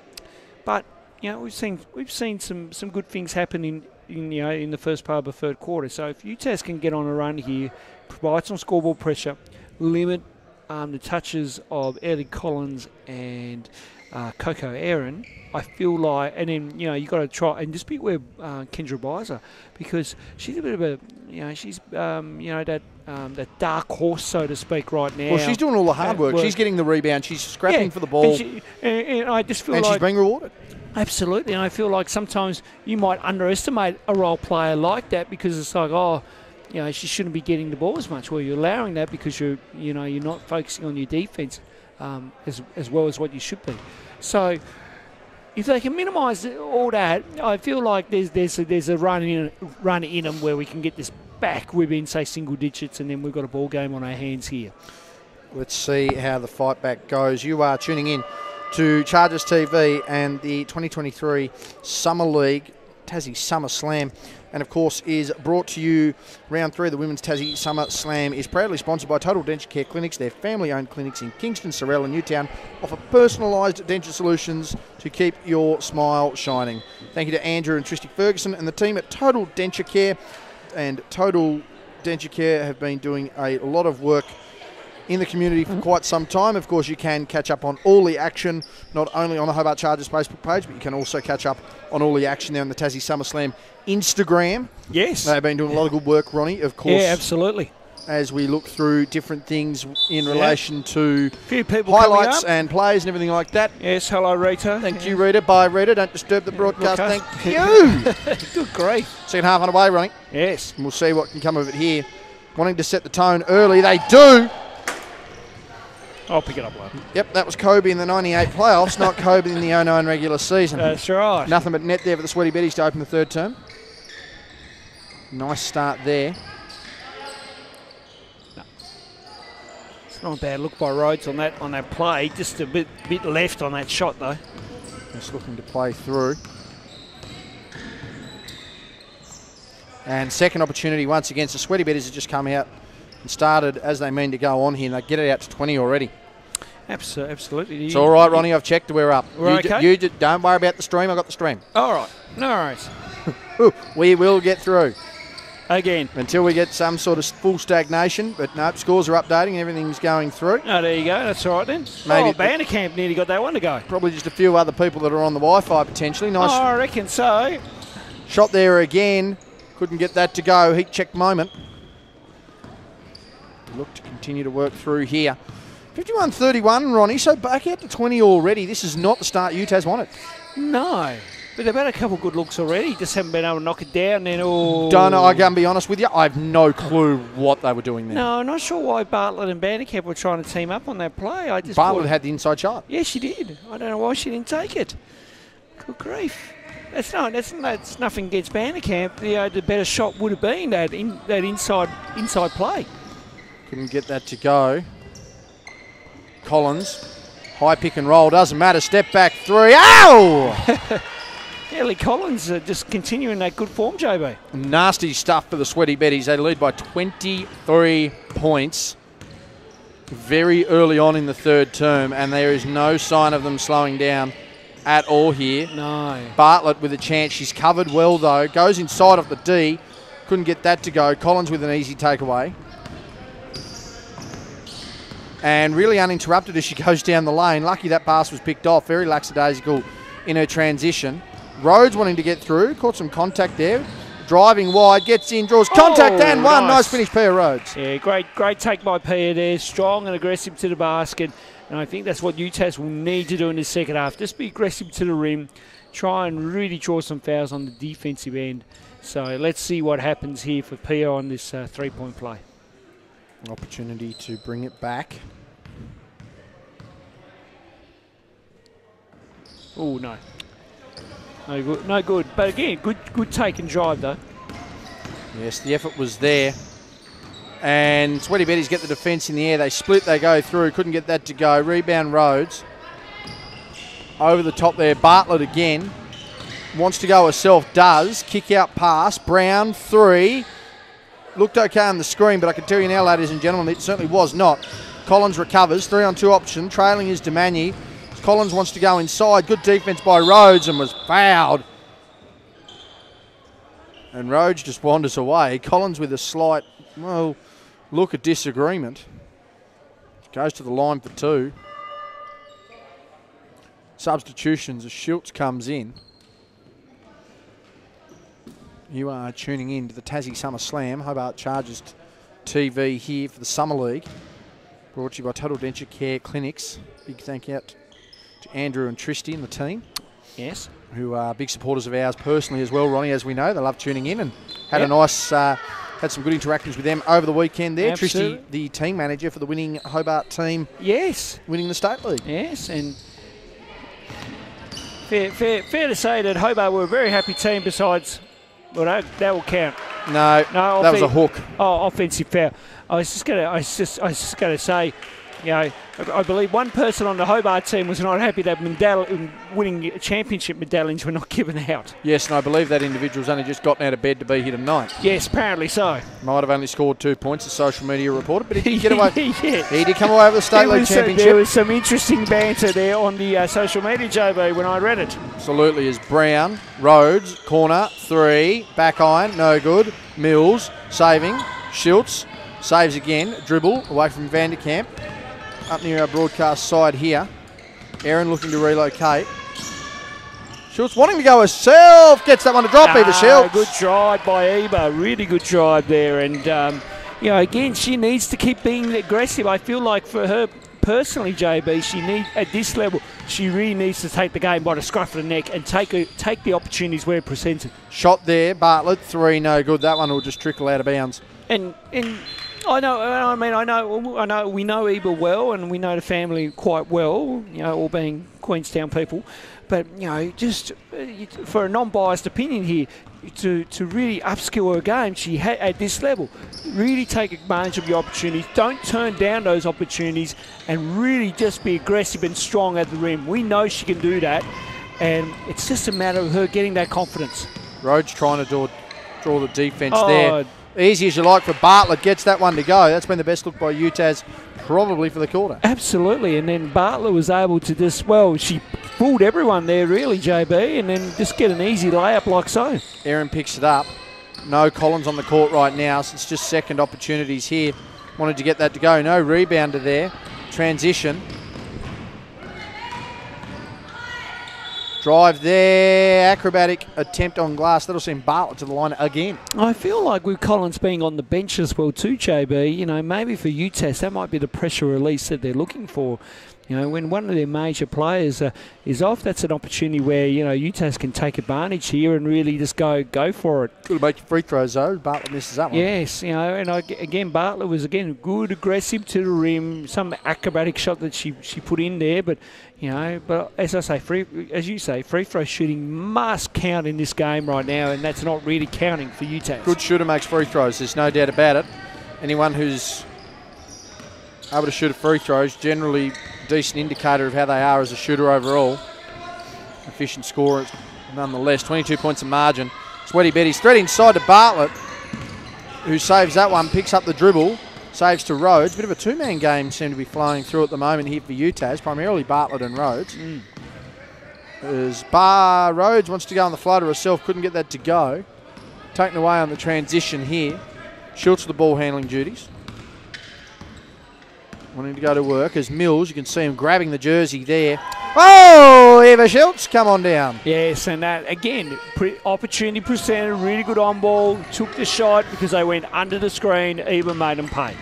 but you know we've seen we've seen some, some good things happen in, in you know in the first part of the third quarter. So if UTAS can get on a run here, provide some scoreboard pressure, limit um, the touches of Ellie Collins and uh, Coco Aaron, I feel like, and then you know you got to try and just be with uh, Kendra Bizer because she's a bit of a you know she's um, you know that um, that dark horse so to speak right now. Well, she's doing all the hard work. work. She's getting the rebound. She's scrapping Yeah, for the ball, and, and, she, and, and I just feel she's like being rewarded. Absolutely, and I feel like sometimes you might underestimate a role player like that because it's like, oh, you know, she shouldn't be getting the ball as much. Well, you're allowing that because you're, you know, you're not focusing on your defense um, as as well as what you should be. So, if they can minimise all that, I feel like there's there's a, there's a run in run in them where we can get this back within say single digits, and then we've got a ball game on our hands here. Let's see how the fight back goes. You are tuning in to Chargers TV and the 2023 Summer League Tassie Summer Slam. And of course, is brought to you round three of the Women's Tassie Summer Slam is proudly sponsored by Total Denture Care Clinics. Their family owned clinics in Kingston, Sorell, and Newtown offer personalised denture solutions to keep your smile shining. Thank you to Andrew and Tristy Ferguson and the team at Total Denture Care. And Total Denture Care have been doing a lot of work in the community for mm-hmm. quite some time. Of course, you can catch up on all the action, not only on the Hobart Chargers Facebook page, but you can also catch up on all the action there on the Tassie SummerSlam Instagram. Yes. They've been doing a lot of good work, Ronnie, of course, yeah, absolutely. as we look through different things in relation to few people highlights and plays and everything like that. Yes, hello Rita. Thank you, Rita. Bye, Rita. Don't disturb the broadcast. broadcast. Thank you. Good grief. Second half underway, Ronnie. Yes. And we'll see what can come of it here. Wanting to set the tone early, they do. I'll pick it up later. Yep, that was Kobe in the 98 playoffs, not Kobe in the 09 regular season. That's right. Nothing but net there for the Sweaty Betties to open the third term. Nice start there. It's not a bad look by Rhodes on that on that play. Just a bit bit left on that shot though. Just looking to play through. And second opportunity once again. So Sweaty Betties have just come out and started as they mean to go on here. And they get it out to 20 already. Absolutely, absolutely. It's all right, Ronnie. I've checked. We're up. We're you, d- you d- don't worry about the stream. I've got the stream. All right. No worries. We will get through Again. until we get some sort of full stagnation. But nope, scores are updating and everything's going through. Oh, there you go. That's all right then. Maybe- oh, Vanderkamp nearly got that one to go. Probably just a few other people that are on the Wi-Fi potentially. Nice Oh, I reckon so. Shot there again. Couldn't get that to go. Heat check moment. Look to continue to work through here. 51 31, Ronnie. So back out to 20 already. This is not the start UTAS wanted. No. But they've had a couple good looks already. Just haven't been able to knock it down. Then all. Don't know. I can be honest with you. I have no clue what they were doing there. No, I'm not sure why Bartlett and Vanderkamp were trying to team up on that play. I just Bartlett had the inside shot. Yeah, she did. I don't know why she didn't take it. Good grief. That's not. That's, that's nothing against Vanderkamp. You know, the better shot would have been that in, that inside inside play. Couldn't get that to go. Collins. High pick and roll. Doesn't matter. Step back three. Ow! Ellie Collins uh, just continuing that good form, JB. Nasty stuff for the Sweaty Betties. They lead by 23 points very early on in the third term, and there is no sign of them slowing down at all here. No. Bartlett with a chance. She's covered well, though. Goes inside of the D. Couldn't get that to go. Collins with an easy takeaway. And really uninterrupted as she goes down the lane. Lucky that pass was picked off. Very lackadaisical in her transition. Rhodes wanting to get through. Caught some contact there. Driving wide. Gets in. Draws contact Oh, and one. nice. Nice finish, Pia Rhodes. Yeah, great, great take by Pia there. Strong and aggressive to the basket, and I think that's what UTAS will need to do in the second half. Just be aggressive to the rim, try and really draw some fouls on the defensive end. So let's see what happens here for Pia on this uh, three-point play. An opportunity to bring it back. Oh no. No good. No good. But again, good good take and drive though. Yes, the effort was there. And Sweaty Betty's get the defence in the air. They split, they go through. Couldn't get that to go. Rebound Rhodes. Over the top there. Bartlett again. Wants to go herself. Does. Kick out pass. Brown, three. Looked okay on the screen, but I can tell you now, ladies and gentlemen, it certainly was not. Collins recovers. Three on two option. Trailing is Demani. Collins wants to go inside. Good defence by Rhodes and was fouled. And Rhodes just wanders away. Collins with a slight, well, look at disagreement. Goes to the line for two. Substitutions as Schultz comes in. You are tuning in to the Tassie Summer Slam. Hobart Chargers TV here for the Summer League. Brought to you by Total Denture Care Clinics. Big thank you out to Andrew and Tristy and the team Yes. who are big supporters of ours personally as well, Ronnie, as we know. They love tuning in and had Yep. a nice, uh, had some good interactions with them over the weekend there. Absolutely. Tristy, the team manager for the winning Hobart team, Yes. winning the state league. Yes. And fair, fair, fair to say that Hobart were a very happy team. Besides, well, that, that will count. No, No, that was a hook. Oh, offensive foul. I was just gonna, I was just, I was just gonna say, you know, I, believe one person on the Hobart team was not happy that medall- winning championship medallions were not given out. Yes, and I believe that individual's only just gotten out of bed to be here tonight. Yes, apparently so. Might have only scored two points, as social media reported, but he did get away. yeah. He did come away with the state league was, some, there championship. was some interesting banter there on the uh, social media, JB, when I read it. Absolutely, is Brown, Rhodes, corner, three, back iron, no good. Mills, saving. Schultz, saves again. Dribble away from Vanderkamp. Up near our broadcast side here. Aaron looking to relocate. Schultz wanting to go herself. Gets that one to drop, Eva Ah, Schultz. Good drive by Eva. Really good drive there. And, um, you know, again, she needs to keep being aggressive. I feel like for her personally, JB, she need at this level, she really needs to take the game by the scruff of the neck and take a, take the opportunities where presented. Shot there. Bartlett, three, no good. That one will just trickle out of bounds. And and I know, I mean, I know, I know, we know Eva well, and we know the family quite well. You know, all being Queenstown people, but you know, just uh, for a non-biased opinion here, to to really upskill her game, she ha- at this level, really take advantage of your opportunities. Don't turn down those opportunities, and really just be aggressive and strong at the rim. We know she can do that, and it's just a matter of her getting that confidence. Rhodes trying to draw, draw the defence Oh, there. Easy as you like for Bartlett. Gets that one to go. That's been the best look by UTAS probably for the quarter. Absolutely, and then Bartlett was able to just well, she fooled everyone there really, JB, and then just get an easy layup like so. Aaron picks it up. No Collins on the court right now, so it's just second opportunities here. Wanted to get that to go. No rebounder there. Transition. Drive there. Acrobatic attempt on glass. That'll send Bartlett to the line again. I feel like with Collins being on the bench as well too, JB, you know, maybe for UTAS that might be the pressure release that they're looking for. You know, when one of their major players uh, is off, that's an opportunity where you know UTAS can take advantage here and really just go go for it. Good to make your free throws though. Bartlett misses that one. Yes, you know, and I, again, Bartlett was again good, aggressive to the rim. Some acrobatic shot that she she put in there, but you know, but as I say, free as you say, free throw shooting must count in this game right now, and that's not really counting for UTAS. Good shooter makes free throws. There's no doubt about it. Anyone who's able to shoot a free throws generally decent indicator of how they are as a shooter overall. Efficient scorer nonetheless. 22 points of margin. Sweaty Betty's straight inside to Bartlett, who saves that one, picks up the dribble, saves to Rhodes. Bit of a two-man game seem to be flowing through at the moment here for UTAS, primarily Bartlett and Rhodes. As Bar Rhodes wants to go on the floater herself, couldn't get that to go. Taken away on the transition here. Schultz the ball handling duties. Wanting to go to work as Mills, you can see him grabbing the jersey there. Oh, Eva Schultz, come on down. Yes, and that again, pre- opportunity presented, really good on ball, took the shot because they went under the screen, Eva made them pay.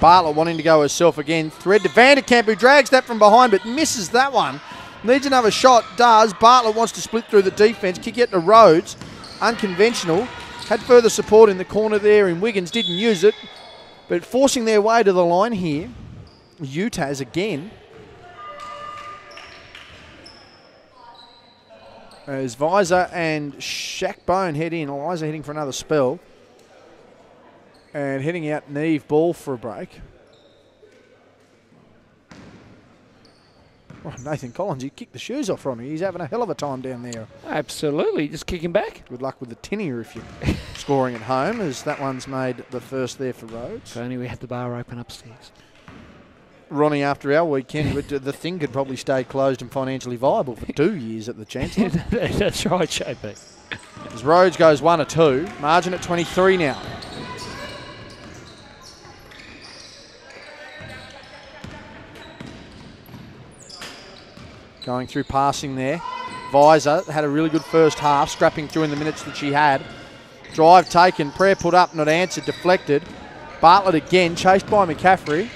Bartlett wanting to go herself again. Thread to Vanderkamp, who drags that from behind but misses that one. Needs another shot, does. Bartlett wants to split through the defence, kick it to Rhodes. Unconventional. Had further support in the corner there in Wiggins, didn't use it. But forcing their way to the line here, UTAS again. As Visor and Shaq Bone head in, Eliza heading for another spell. And heading out Neve Ball for a break. Oh, Nathan Collins, he kicked the shoes off Ronnie. He's having a hell of a time down there. Absolutely, just kicking back. Good luck with the tinnier if you're scoring at home, as that one's made the first there for Rhodes. If only we had the bar open upstairs. Ronnie, after our weekend, but the thing could probably stay closed and financially viable for two years at the Chancellor. That's right, JB. As Rhodes goes one or two, margin at 23 now. Going through passing there. Visor had a really good first half, scrapping through in the minutes that she had. Drive taken, prayer put up, not answered, deflected. Bartlett again, chased by McCaffrey.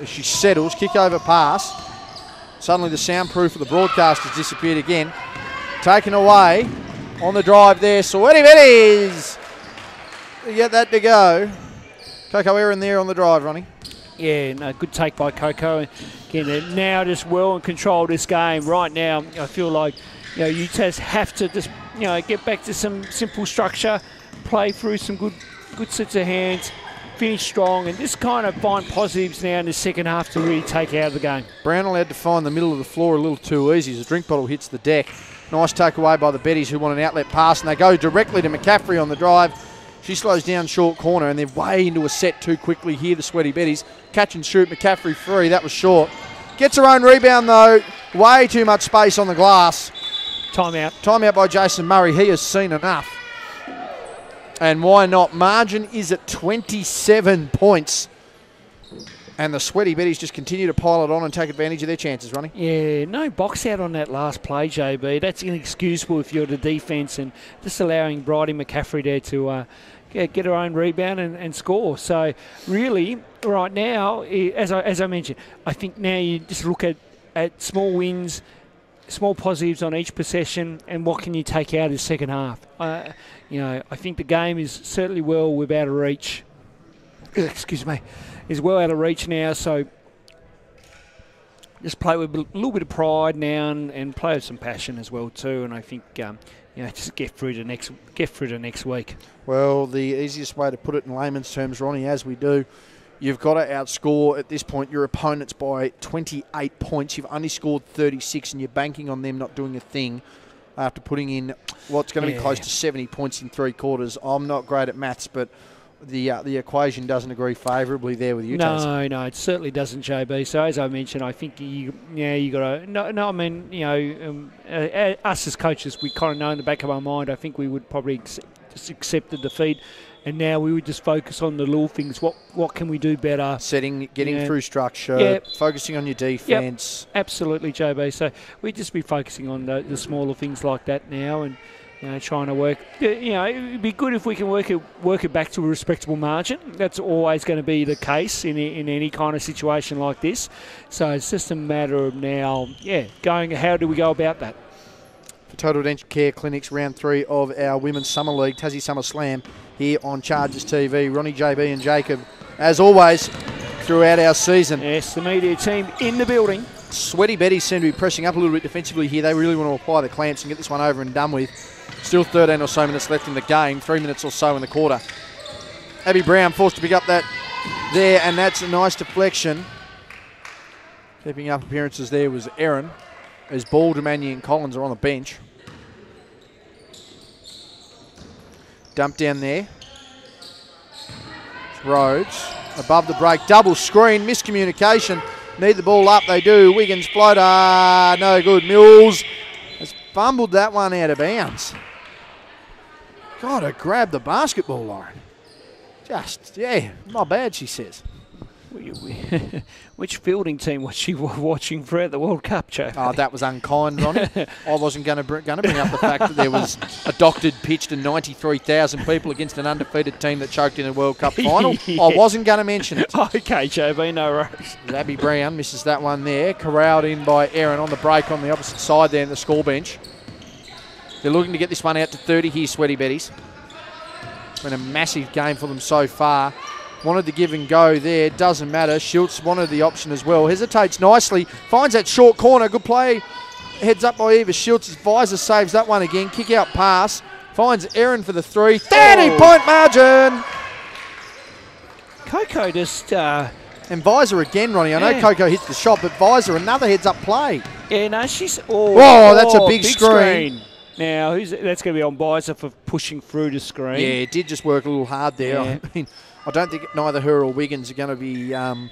As she settles, kick over pass. Suddenly the soundproof of the broadcast has disappeared again. Taken away on the drive there. Sweaty Betties get that to go. Coco Aaron there on the drive, Ronnie. Yeah, no, good take by Coco. Again, now just well in control this game. Right now, I feel like you know UTAS have to just you know get back to some simple structure, play through some good good sets of hands, finish strong, and just kind of find positives now in the second half to really take out of the game. Brown allowed to find the middle of the floor a little too easy as a drink bottle hits the deck. Nice takeaway by the Betties who want an outlet pass, and they go directly to McCaffrey on the drive. She slows down short corner, and they're way into a set too quickly here, the Sweaty Betties. Catch and shoot, McCaffrey free, that was short. Gets her own rebound though, way too much space on the glass. Timeout. Timeout by Jason Murray, he has seen enough. And why not? Margin is at 27 points. And the Sweaty Betties just continue to pile it on and take advantage of their chances, Ronnie. Yeah, no box out on that last play, JB. That's inexcusable if you're the defence and just allowing Bridie McCaffrey there to uh, get, her own rebound and, and score. So really, right now, as I, as I mentioned, I think now you just look at, at small wins, small positives on each possession, and what can you take out of the second half. Uh, you know, I think the game is certainly well without a reach. Excuse me, is well out of reach now. So just play with a little bit of pride now and, and play with some passion as well too. And I think um, you know just get through to next get through to next week. Well, the easiest way to put it in layman's terms, Ronnie, as we do, you've got to outscore at this point your opponents by 28 points. You've only scored 36, and you're banking on them not doing a thing after putting in what's going to Yeah. be close to 70 points in three quarters. I'm not great at maths, but the uh, the equation doesn't agree favourably there with Utah. No, no, it certainly doesn't, JB. So as I mentioned, I think you, yeah, you got to. No, no, I mean, you know, um, uh, us as coaches, we kind of know in the back of our mind. I think we would probably ex- just accept the defeat, and now we would just focus on the little things. What what can we do better? Setting, getting Yeah. through structure, Yeah. focusing on your defence. Absolutely, JB. So we'd just be focusing on the, the smaller things like that now, and you know, trying to work. Uh, you know, it'd be good if we can work it work it back to a respectable margin. That's always going to be the case in in any kind of situation like this. So it's just a matter of now, yeah, going. How do we go about that? For Total Denture Care Clinics, round three of our Women's Summer League, Tassie Summer Slam, here on Chargers TV. Ronnie, JB, and Jacob, as always, throughout our season. Yes, the media team in the building. Sweaty Betty seem to be pressing up a little bit defensively here. They really want to apply the clamps and get this one over and done with. Still 13 or so minutes left in the game, three minutes or so in the quarter. Abby Brown forced to pick up that there, and that's a nice deflection. Keeping up appearances there was Aaron, as Ball, and Collins are on the bench. Dump down there. Rhodes above the break, double screen, miscommunication. Need the ball up, they do. Wiggins floater, no good. Mills has fumbled that one out of bounds. Got to grab the basketball, Lauren. Just, yeah, not bad, she says. Which fielding team was she wa- watching throughout the World Cup, Joe? Oh, that was unkind, Ronnie. I wasn't going to br- going to bring up the fact that there was a doctored pitch to 93,000 people against an undefeated team that choked in a World Cup final. Yeah. I wasn't going to mention it. okay, JB, no worries. Abby Brown misses that one there. Corralled in by Aaron on the break on the opposite side there in the score bench. They're looking to get this one out to 30 here, Sweaty Betties. Been a massive game for them so far. Wanted to give and go there. Doesn't matter. Schultz wanted the option as well. Hesitates nicely. Finds that short corner. Good play. Heads up by Eva Schultz. Visor saves that one again. Kick out pass. Finds Aaron for the three. 30 Oh. point margin. Coco just, uh, And Visor again, Ronnie. I know Yeah. Coco hits the shot, but Visor another heads up play. yeah, no, she's. Oh, Whoa, that's a oh, big screen. Now, who's that's going to be on Bizer for pushing through the screen. Yeah, it did just work a little hard there. Yeah. I mean, I don't think neither her or Wiggins are going to be um,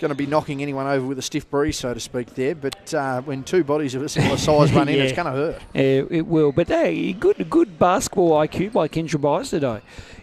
going to be knocking anyone over with a stiff breeze, so to speak. There, but uh, when two bodies of a similar size run in, it's Yeah. going to hurt. Yeah, it will. But hey, good good basketball IQ by Kendra Bizer today.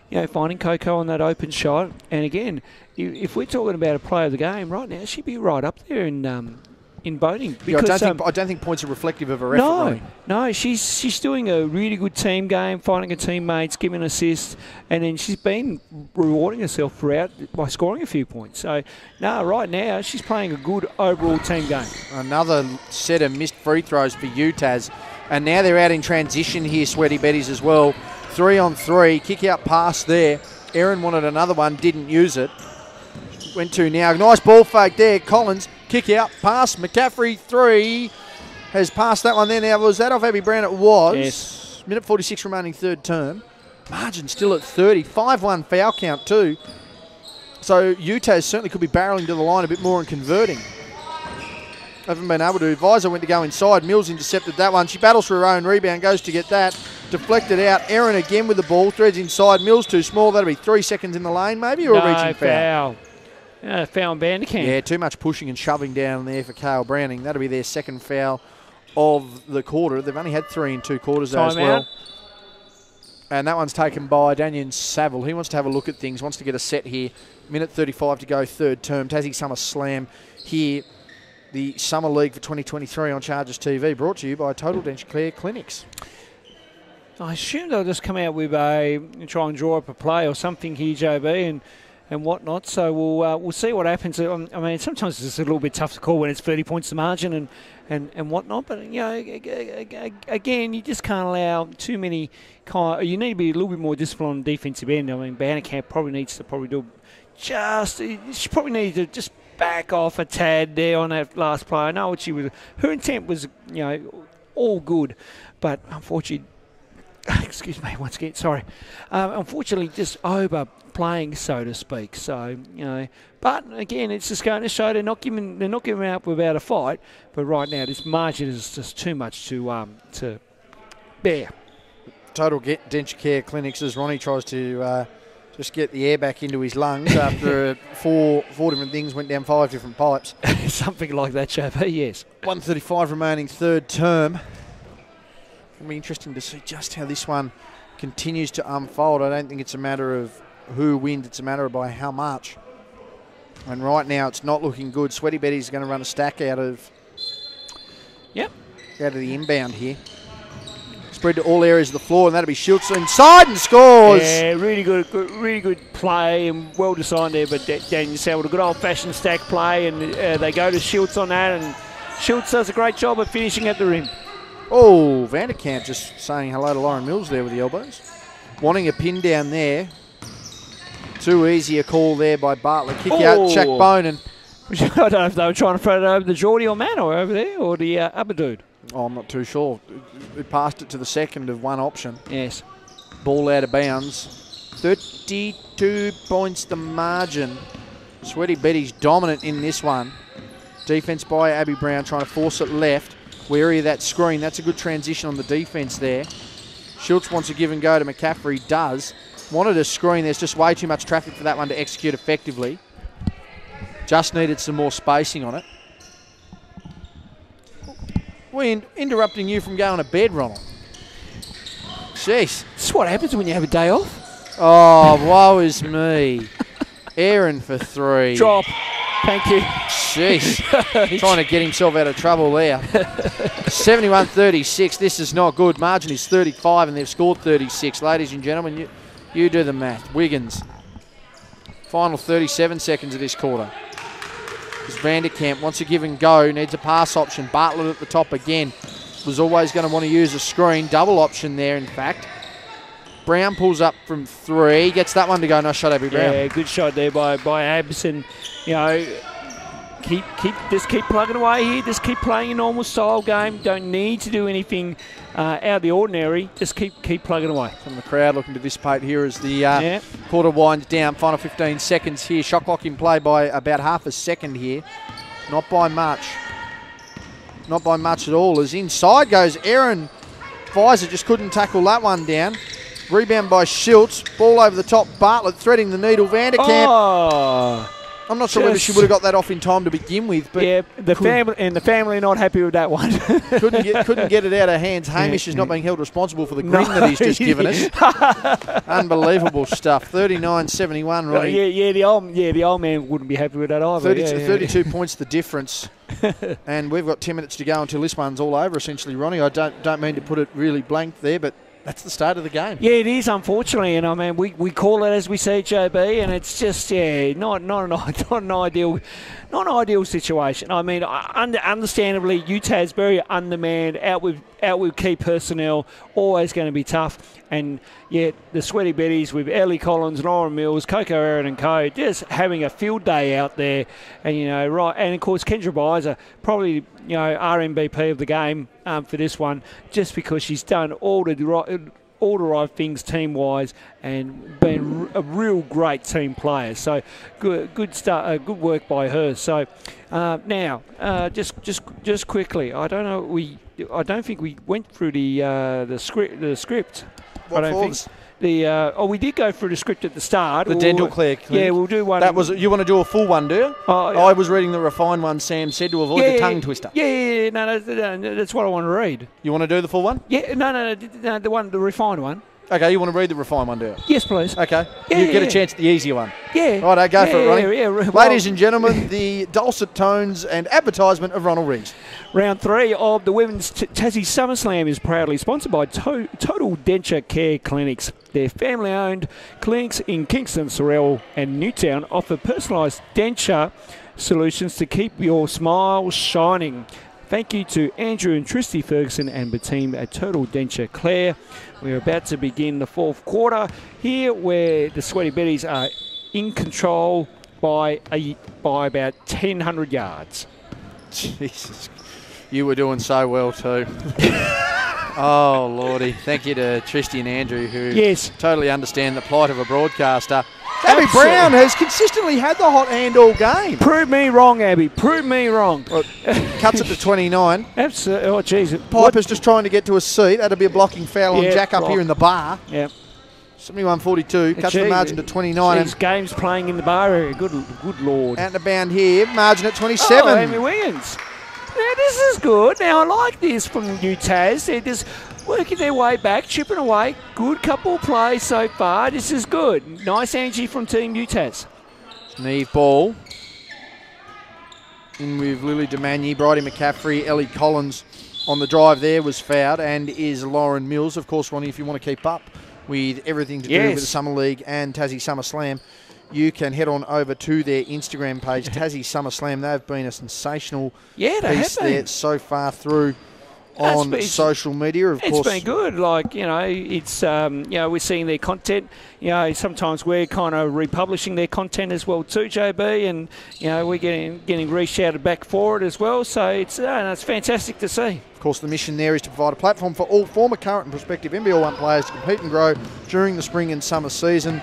You know, finding Coco on that open shot. And again, if we're talking about a play of the game right now, she'd be right up there in um, in voting. Yeah, I, Because, don't think, um, I don't think points are reflective of her effort. no, no, she's she's doing a really good team game, finding her teammates, giving assists, and then she's been rewarding herself throughout by scoring a few points. So, no, right now she's playing a good overall team game. Another set of missed free throws for UTAS. And now they're out in transition here, Sweaty Betties as well. Three on three, kick out pass there. Aaron wanted another one, didn't use it. Went to now. Nice ball fake there. Collins, kick out, pass. McCaffrey, three. Has passed that one there. Now, was that off Abby Brown? It was. Yes. Minute 46 remaining third term. Margin still at 30. 5 1 foul count, too. So UTAS certainly could be barreling to the line a bit more and converting. Haven't been able to. Visor went to go inside. Mills intercepted that one. She battles for her own rebound, goes to get that. Deflected out. Aaron again with the ball. Threads inside. Mills too small. That'll be three seconds in the lane, maybe, or a reaching foul. foul. Yeah, foul Vanderkamp. Yeah, too much pushing and shoving down there for Kale Browning. That'll be their second foul of the quarter. They've only had three in two quarters though, as well. out. And that one's taken by Daniel Saville. He wants to have a look at things, wants to get a set here. Minute 35 to go, third term. Tassie Summer Slam here. The Summer League for 2023 on Chargers TV, brought to you by Total Denture Care Clinics. I assume they'll just come out with a try and draw up a play or something here, JB, and and whatnot. So we'll uh, we'll see what happens. I mean, sometimes it's a little bit tough to call when it's 30 points to margin and, and, and whatnot. But you know, ag- ag- ag- again, you just can't allow too many. You need to be a little bit more disciplined on the defensive end. I mean, Vanderkamp probably needs to probably do just. She probably needs to just back off a tad there on that last play. I know what she was. Her intent was, you know, all good, but unfortunately excuse me once again sorry um, unfortunately just overplaying so to speak so you know but again it's just going to show they're not giving they're not giving up without a fight but right now this margin is just too much to um to bear Total Get Denture Care Clinics as Ronnie tries to uh, just get the air back into his lungs after uh, four four different things went down five different pipes. something like that JB yes 135 remaining third term. It'll be interesting to see just how this one continues to unfold. I don't think it's a matter of who wins, it's a matter of by how much. And right now it's not looking good. Sweaty Betty's going to run a stack out of Yep. out of the inbound here. Spread to all areas of the floor, and that'll be Schultz inside and scores. yeah really good, good really good play and well designed there but Da- Daniel Sowell a good old fashioned stack play and uh, they go to Schultz on that and Schultz does a great job of finishing at the rim Oh, Vanderkamp just saying hello to Lauren Mills there with the elbows. Wanting a pin down there. Too easy a call there by Bartlett. Kick out, Oh. Shaq Bone, and I don't know if they were trying to throw it over the Geordie or Mano over there, or the uh, other dude. oh, I'm not too sure. It passed it to the second of one option. Yes. Ball out of bounds. 32 points the margin. Sweaty Betty's dominant in this one. Defense by Abby Brown trying to force it left. Wary of that screen. That's a good transition on the defense there. Schultz wants to give and go to McCaffrey. Does. Wanted a screen. There's just way too much traffic for that one to execute effectively. Just needed some more spacing on it. We're in- interrupting you from going to bed, Ronald. Jeez. This is what happens when you have a day off. Oh, woe is me. Aaron for three. Drop. Thank you. Jeez. Trying to get himself out of trouble there. 71 36. This is not good. Margin is 35 and they've scored 36. Ladies and gentlemen, you, you do the math. Wiggins. Final 37 seconds of this quarter. As Vanderkamp wants to give and go, needs a pass option. Bartlett at the top again. Was always going to want to use a screen. Double option there, in fact. Brown pulls up from three, gets that one to go. Nice shot, Abby Brown. Yeah, good shot there by by Abs, and you know, keep keep just keep plugging away here. Just keep playing a normal style game. Don't need to do anything uh, out of the ordinary. Just keep keep plugging away. From the crowd looking to dissipate here as the uh, Yeah. quarter winds down. Final 15 seconds here. Shot clock in play by about half a second here. Not by much. Not by much at all. As inside goes Aaron Visor just couldn't tackle that one down. Rebound by Schultz. Ball over the top. Bartlett threading the needle. Vanderkamp. Oh, I'm not sure whether she would have got that off in time to begin with, but yeah. The family and the family are not happy with that one. couldn't get couldn't get it out of hands. Hamish is not being held responsible for the grin No. that he's just given us. Unbelievable stuff. 39-71, Uh, Ronnie. yeah, yeah. The old yeah, the old man wouldn't be happy with that either. 32, yeah, yeah. 32 points the difference. and we've got 10 minutes to go until this one's all over, essentially, Ronnie. I don't, don't mean to put it really blank there, but that's the start of the game. Yeah, it is unfortunately, and I mean we, we call it as we see JB, and it's just yeah, not not an not an ideal, not an ideal situation. I mean, understandably, UTAS very undermanned, out with out with key personnel, always going to be tough. And yet the sweaty betties with Ellie Collins, Lauren Mills, Coco Aaron and Co. just having a field day out there, and you know right, and of course Kendra Visor probably you know RMBP of the game um, for this one, just because she's done all the right all the right things team wise and been a real great team player. So good, good start, uh, good work by her. So uh, now, uh, just just just quickly, I don't know we. I don't think we went through the uh, the script. The script. What I don't for? think the. Uh, oh, we did go through the script at the start. The We'll- dental care clinic. Yeah, we'll do one. That was you want to do a full one, do you? Oh, I was reading the refined one. Sam said to avoid yeah, the tongue yeah, twister. Yeah, yeah, yeah. No, no, no, that's what I want to read. You want to do the full one? Yeah, no, no, no, no the one, the refined one. Okay, you want to read the refined one, do you? Yes, please. Okay, you get a chance at the easier one. Yeah. Righto, go for it, Ronnie. Yeah, yeah. Well, Ladies and gentlemen, the dulcet tones and advertisement of Ronald Riggs. Round three of the Women's T- Tassie SummerSlam is proudly sponsored by to- Total Denture Care Clinics. Their family owned clinics in Kingston, Sorell, and Newtown offer personalised denture solutions to keep your smile shining. Thank you to Andrew and Tristy Ferguson and the team at Total Denture Care. We're about to begin the fourth quarter here where the Sweaty Betties are in control by, a, by about 1,000 yards. Jesus, you were doing so well too. oh lordy, thank you to Tristy and Andrew who Yes. totally understand the plight of a broadcaster. Abby Absolutely. Brown has consistently had the hot hand all game. Prove me wrong, Abby. Prove me wrong. Well, cuts it to 29. Absolutely. Oh, jeez. Piper's just trying to get to a seat. That'll be a blocking foul on Jack up block. here in the bar. Yeah. 71-42, cuts the margin to 29. These games playing in the bar area. Good, good lord. Out and bound here, margin at 27. Oh, Amy Wiggins. Now, this is good. Now, I like this from UTAS. They're just working their way back, chipping away. Good couple of plays so far. This is good. Nice energy from Team UTAS. Neve ball. In with Lily Demagny, Bridie McCaffrey, Ellie Collins on the drive there was fouled, and is Lauren Mills. Of course, Ronnie, if you want to keep up with everything to do with the Summer League and Tassie Summer Slam, you can head on over to their Instagram page, Tassie Summer Slam. They've been a sensational Yeah, they piece have been. there so far through on been- social media. Of It's course, been good. Like you know, it's um, you know we're seeing their content. You know, sometimes we're kind of republishing their content as well too, JB, and you know we're getting getting re-shouted back for it as well. So it's uh, it's fantastic to see. Of course, the mission there is to provide a platform for all former, current, and prospective NBL One players to compete and grow during the spring and summer season.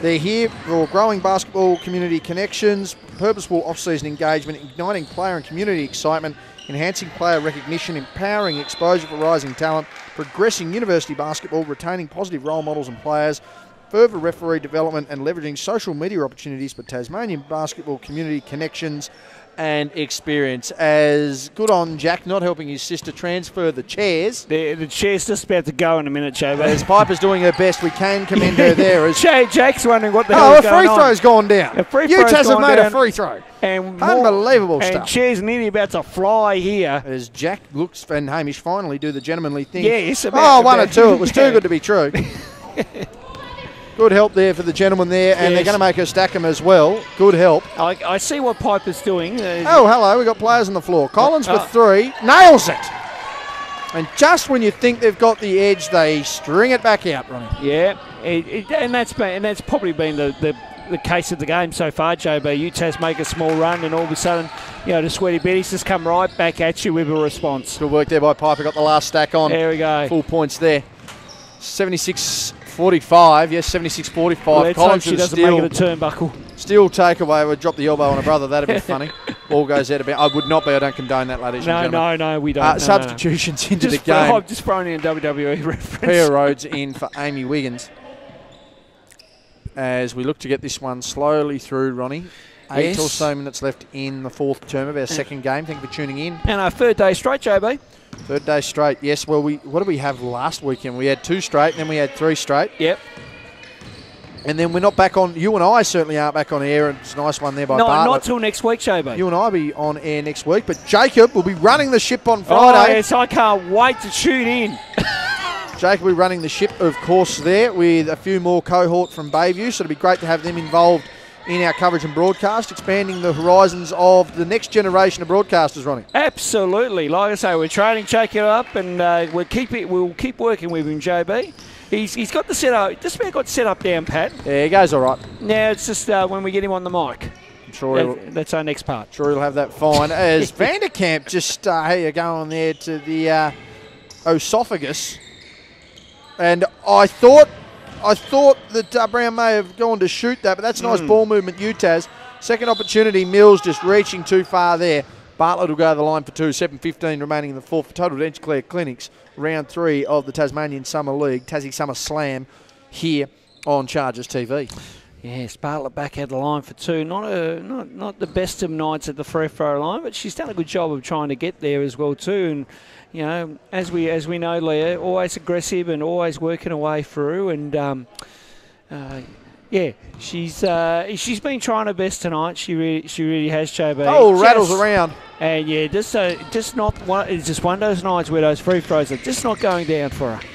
They're here for growing basketball community connections, purposeful off-season engagement, igniting player and community excitement, enhancing player recognition, empowering exposure for rising talent, progressing university basketball, retaining positive role models and players, further referee development, and leveraging social media opportunities for Tasmanian basketball community connections and experience. As good on Jack not helping his sister transfer the chairs. The, the chair's just about to go in a minute, JB. As Piper's doing her best, we can commend her there. As Jay Jack's wondering what the oh, hell a is going free throw's gone down. A free UTAS have made down. a free throw. And Unbelievable and stuff. Chair's nearly about to fly here. As Jack looks and Hamish finally do the gentlemanly thing. Yes, oh, about- one or two. It was too good to be true. good help there for the gentleman there, and they're going to make her stack him as well. Good help. I, I see what Piper's doing. Uh, Oh, hello. We've got players on the floor. Collins Uh, for three. Nails it. And just when you think they've got the edge, they string it back out, Ronnie. Yeah, it, it, and that's been and that's probably been the, the, the case of the game so far, JB. UTAS make a small run, and all of a sudden, you know, the Sweaty Betty's just come right back at you with a response. Good work there by Piper. Got the last stack on. There we go. Full points there. 76 45. Yes, 76 45. Let's hope Collins she doesn't make it a turnbuckle. steal takeaway. Would drop the elbow on a brother. That'd be funny. Ball goes out of bounds. I would not be. I don't condone that, ladies No, and gentlemen. no, no, we don't. Uh, no, no, no. substitutions into Just, the game. I'm just throwing in a WWE reference. Pia Rhodes in for Amy Wiggins. As we look to get this one slowly through, Ronnie. Eight Yes. or so minutes left in the fourth term of our second game. Thank you for tuning in. And our third day straight, JB. Third day straight. Yes, well, we what did we have last weekend? We had two straight, and then we had three straight. Yep. And then we're not back on. You and I certainly aren't back on air. and It's a nice one there by No, not till next week, JB. you and I will be on air next week, but Jacob will be running the ship on Friday. oh, yes, I can't wait to tune in. Jacob will be running the ship, of course, there with a few more cohort from Bayview. So it'll be great to have them involved in our coverage and broadcast, expanding the horizons of the next generation of broadcasters, Ronnie. Absolutely. Like I say, we're training Jacob up, and uh, we'll keep it. We'll keep working with him, JB. He's, he's got the set up. Just about got set up down, Pat. Yeah, he goes all right. Now it's just uh, when we get him on the mic. I'm sure That, that's our next part. sure he'll have that fine. As Vanderkamp just, uh, hey, you're going there to the uh, esophagus. And I thought I thought that uh, Brown may have gone to shoot that, but that's nice ball movement, UTAS. Second opportunity, Mills just reaching too far there. Bartlett will go to the line for two, 7.15 remaining in the fourth for Total Dentcare Clinics, round three of the Tasmanian Summer League, Tassie Summer Slam, here on Chargers TV. Yes, Bartlett back at the line for two. Not a not not the best of nights at the free throw line, but she's done a good job of trying to get there as well too. And you know, as we as we know, Leah, always aggressive and always working her way through. And um, uh, yeah, she's uh, she's been trying her best tonight. She really she really has, JB. Oh, rattles around. And yeah, just uh, just not one. It's just one of those nights where those free throws are just not going down for her.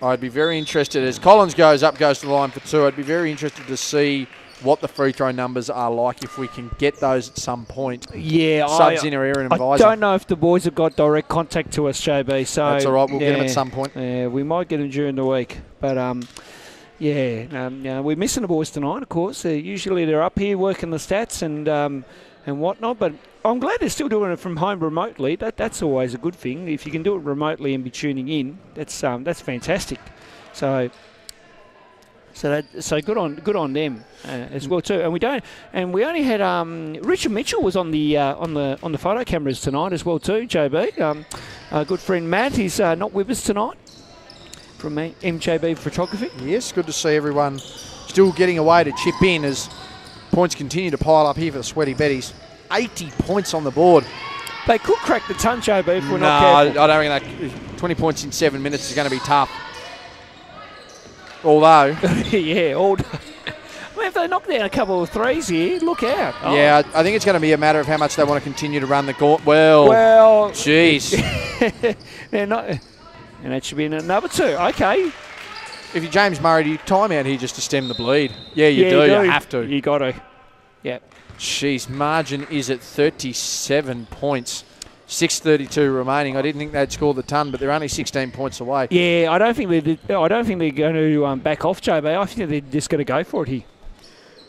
I'd be very interested as Collins goes up, goes to the line for two. I'd be very interested to see what the free throw numbers are like if we can get those at some point. Yeah, Subs I, in her area and I advisor. don't know if the boys have got direct contact to us, JB. So That's all right. We'll get them at some point. Yeah, we might get them during the week, but um, yeah, um, yeah, we're missing the boys tonight. Of course, uh, usually they're up here working the stats and um, and whatnot. But I'm glad they're still doing it from home remotely. That that's always a good thing. If you can do it remotely and be tuning in, that's um, that's fantastic. So. So that, so good on good on them uh, as well too. And we don't and we only had um, Richard Mitchell was on the uh, on the on the photo cameras tonight as well too. JB, um, our good friend Matt, he's uh, not with us tonight from M- MJB Photography. Yes, good to see everyone still getting away to chip in as points continue to pile up here for the Sweaty Betties. 80 points on the board. They could crack the ton, JB, if we're no, not I, I don't think that 20 points in seven minutes is going to be tough. Although, yeah, all. I mean, if they knock down a couple of threes here, look out. Oh, yeah, I think it's going to be a matter of how much they want to continue to run the court. Well, Well, jeez. they're not. And that should be another two. Okay. if you're James Murray, do you time out here just to stem the bleed? Yeah, you yeah, do. You have to. You got to. Yeah. Jeez, margin is at 37 points. 6:32 remaining. I didn't think they'd score the ton, but they're only 16 points away. Yeah, I don't think they're. I don't think they're going to um, back off, JB. I think they're just going to go for it here.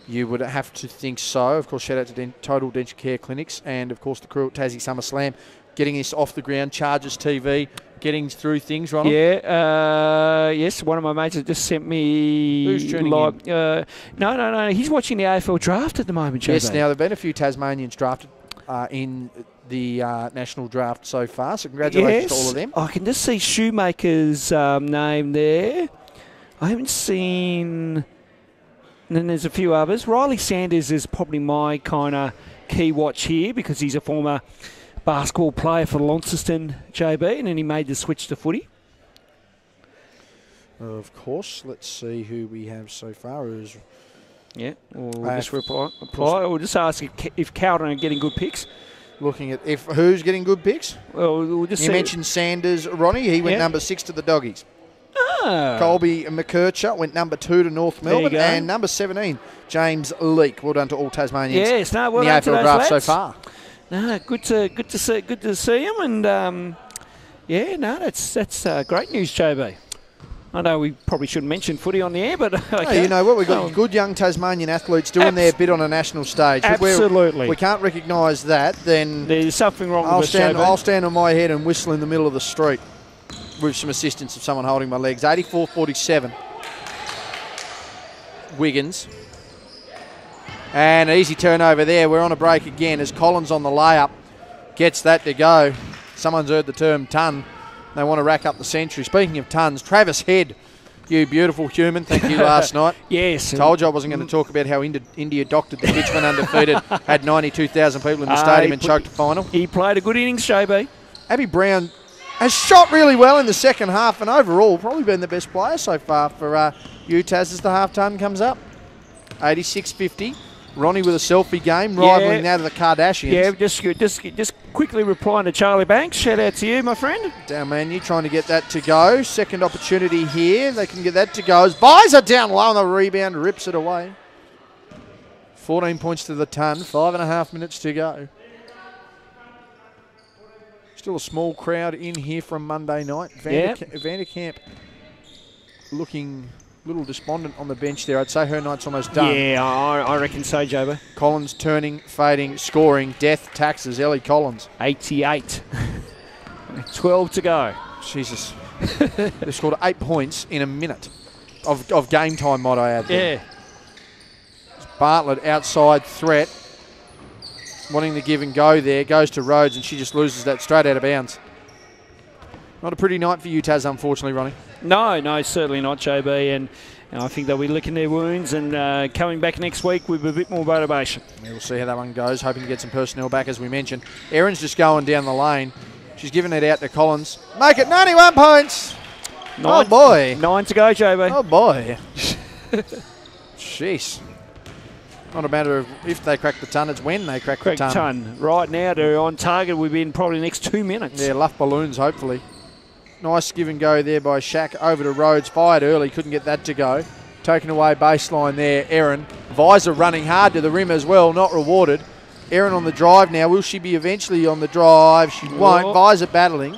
You would have to think so. Of course, shout out to Den- Total Denture Care Clinics and, of course, the crew at Tassie Summer Slam getting this off the ground. Chargers TV getting through things, Ronald. Yeah, uh, yes. One of my mates has just sent me. Who's tuning like, Uh, no, no, no. He's watching the AFL draft at the moment, JB. Yes, now there have been a few Tasmanians drafted uh, in the uh, national draft so far, so congratulations to all of them. I can just see Schoenmaker's um, name there. I haven't seen. And then there's a few others. Ryley Sanders is probably my kind of key watch here because he's a former basketball player for Launceston JB, and then he made the switch to footy. Of course, let's see who we have so far. Who's Yeah, we'll Uh, just reply. reply. We'll just ask if, if Carlton are getting good picks. Looking at if who's getting good picks? Well, we'll just You mentioned Sanders, Ronnie. He went Yeah. number six to the Doggies. Ah. Colby McKercher went number two to North Melbourne, and number 17, James Leake. Well done to all Tasmanians Yes, no, well in the done AFL draft so far. No, good to good to see good to see him, and um, Yeah, no, that's that's uh, great news, JB. I know we probably shouldn't mention footy on the air, but okay. Hey, you know what? We've got Oh, good young Tasmanian athletes doing Abs- their bit on a national stage. Absolutely. we can't recognise that, then There's something wrong I'll stand, JB. I'll stand on my head and whistle in the middle of the street with some assistance of someone holding my legs. 84 47. Wiggins. And an easy turnover there. We're on a break again as Collins on the layup gets that to go. Someone's heard the term ton. They want to rack up the century. Speaking of tons, Travis Head, you beautiful human. Thank you last night. yes. Told you I wasn't going to talk about how India, India doctored the pitch when undefeated, had 92,000 people in the Ah, stadium and choked the final. He played a good innings, JB. Abby Brown has shot really well in the second half and overall probably been the best player so far for uh, UTAS as the half ton comes up. 86.50. Ronnie with a selfie game, rivaling that of the Kardashians. Yeah, just just just quickly replying to Charlie Banks. Shout out to you, my friend. Down man, you trying to get that to go. Second opportunity here. They can get that to go. As Visor down low on the rebound, rips it away. 14 points to the ton. Five and a half minutes to go. Still a small crowd in here from Monday night. Vanderkamp, Vanderkamp looking little despondent on the bench there. I'd say her night's almost done. Yeah, I, I reckon so, JB. Collins turning, fading, scoring. Death taxes. Ellie Collins. 88. 12 to go. Jesus. they scored eight points in a minute of, of game time, might I add. there. Yeah. Bartlett outside threat. Wanting to give and go there. Goes to Rhodes and she just loses that straight out of bounds. Not a pretty night for UTAS, unfortunately, Ronnie. No, no, certainly not, JB. And, I think they'll be licking their wounds and uh, coming back next week with a bit more motivation. We'll see how that one goes. Hoping to get some personnel back, as we mentioned. Erin's just going down the lane. She's giving it out to Collins. Make it 91 points. Oh, Nine, boy. Nine to go, JB. Oh, boy. Jeez. Not a matter of if they crack the ton, it's when they crack Craig the ton. Ton. Right now, they're on target within probably the next two minutes. Yeah, Luftballons, hopefully. Nice give and go there by Shaq over to Rhodes. Fired early, couldn't get that to go. Taken away baseline there, Erin. Visor running hard to the rim as well, not rewarded. Erin on the drive now. Will she be eventually on the drive? She won't. Visor battling.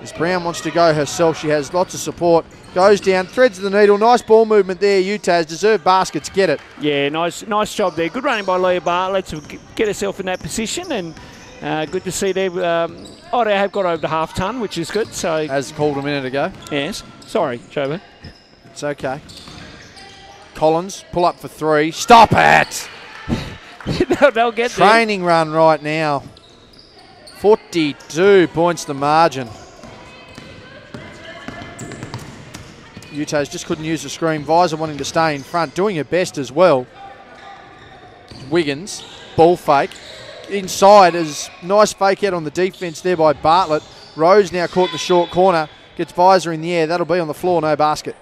As Brown wants to go herself, she has lots of support. Goes down, threads the needle. Nice ball movement there, UTAS. Deserved baskets, get it. Yeah, nice, nice job there. Good running by Leah Bartlett to get herself in that position, and uh, good to see them. Um, oh, they have got over the half ton, which is good. So As called a minute ago. yes, sorry, Jobo. It's okay. Collins, pull up for three. Stop it! they'll, they'll get there. Training run right now. 42 points the margin. UTAS just couldn't use the screen. Visor wanting to stay in front, doing her best as well. Wiggins, ball fake. Inside is nice fake out on the defense there by Bartlett. Rose now caught in the short corner. Gets Visor in the air. That'll be on the floor, no basket.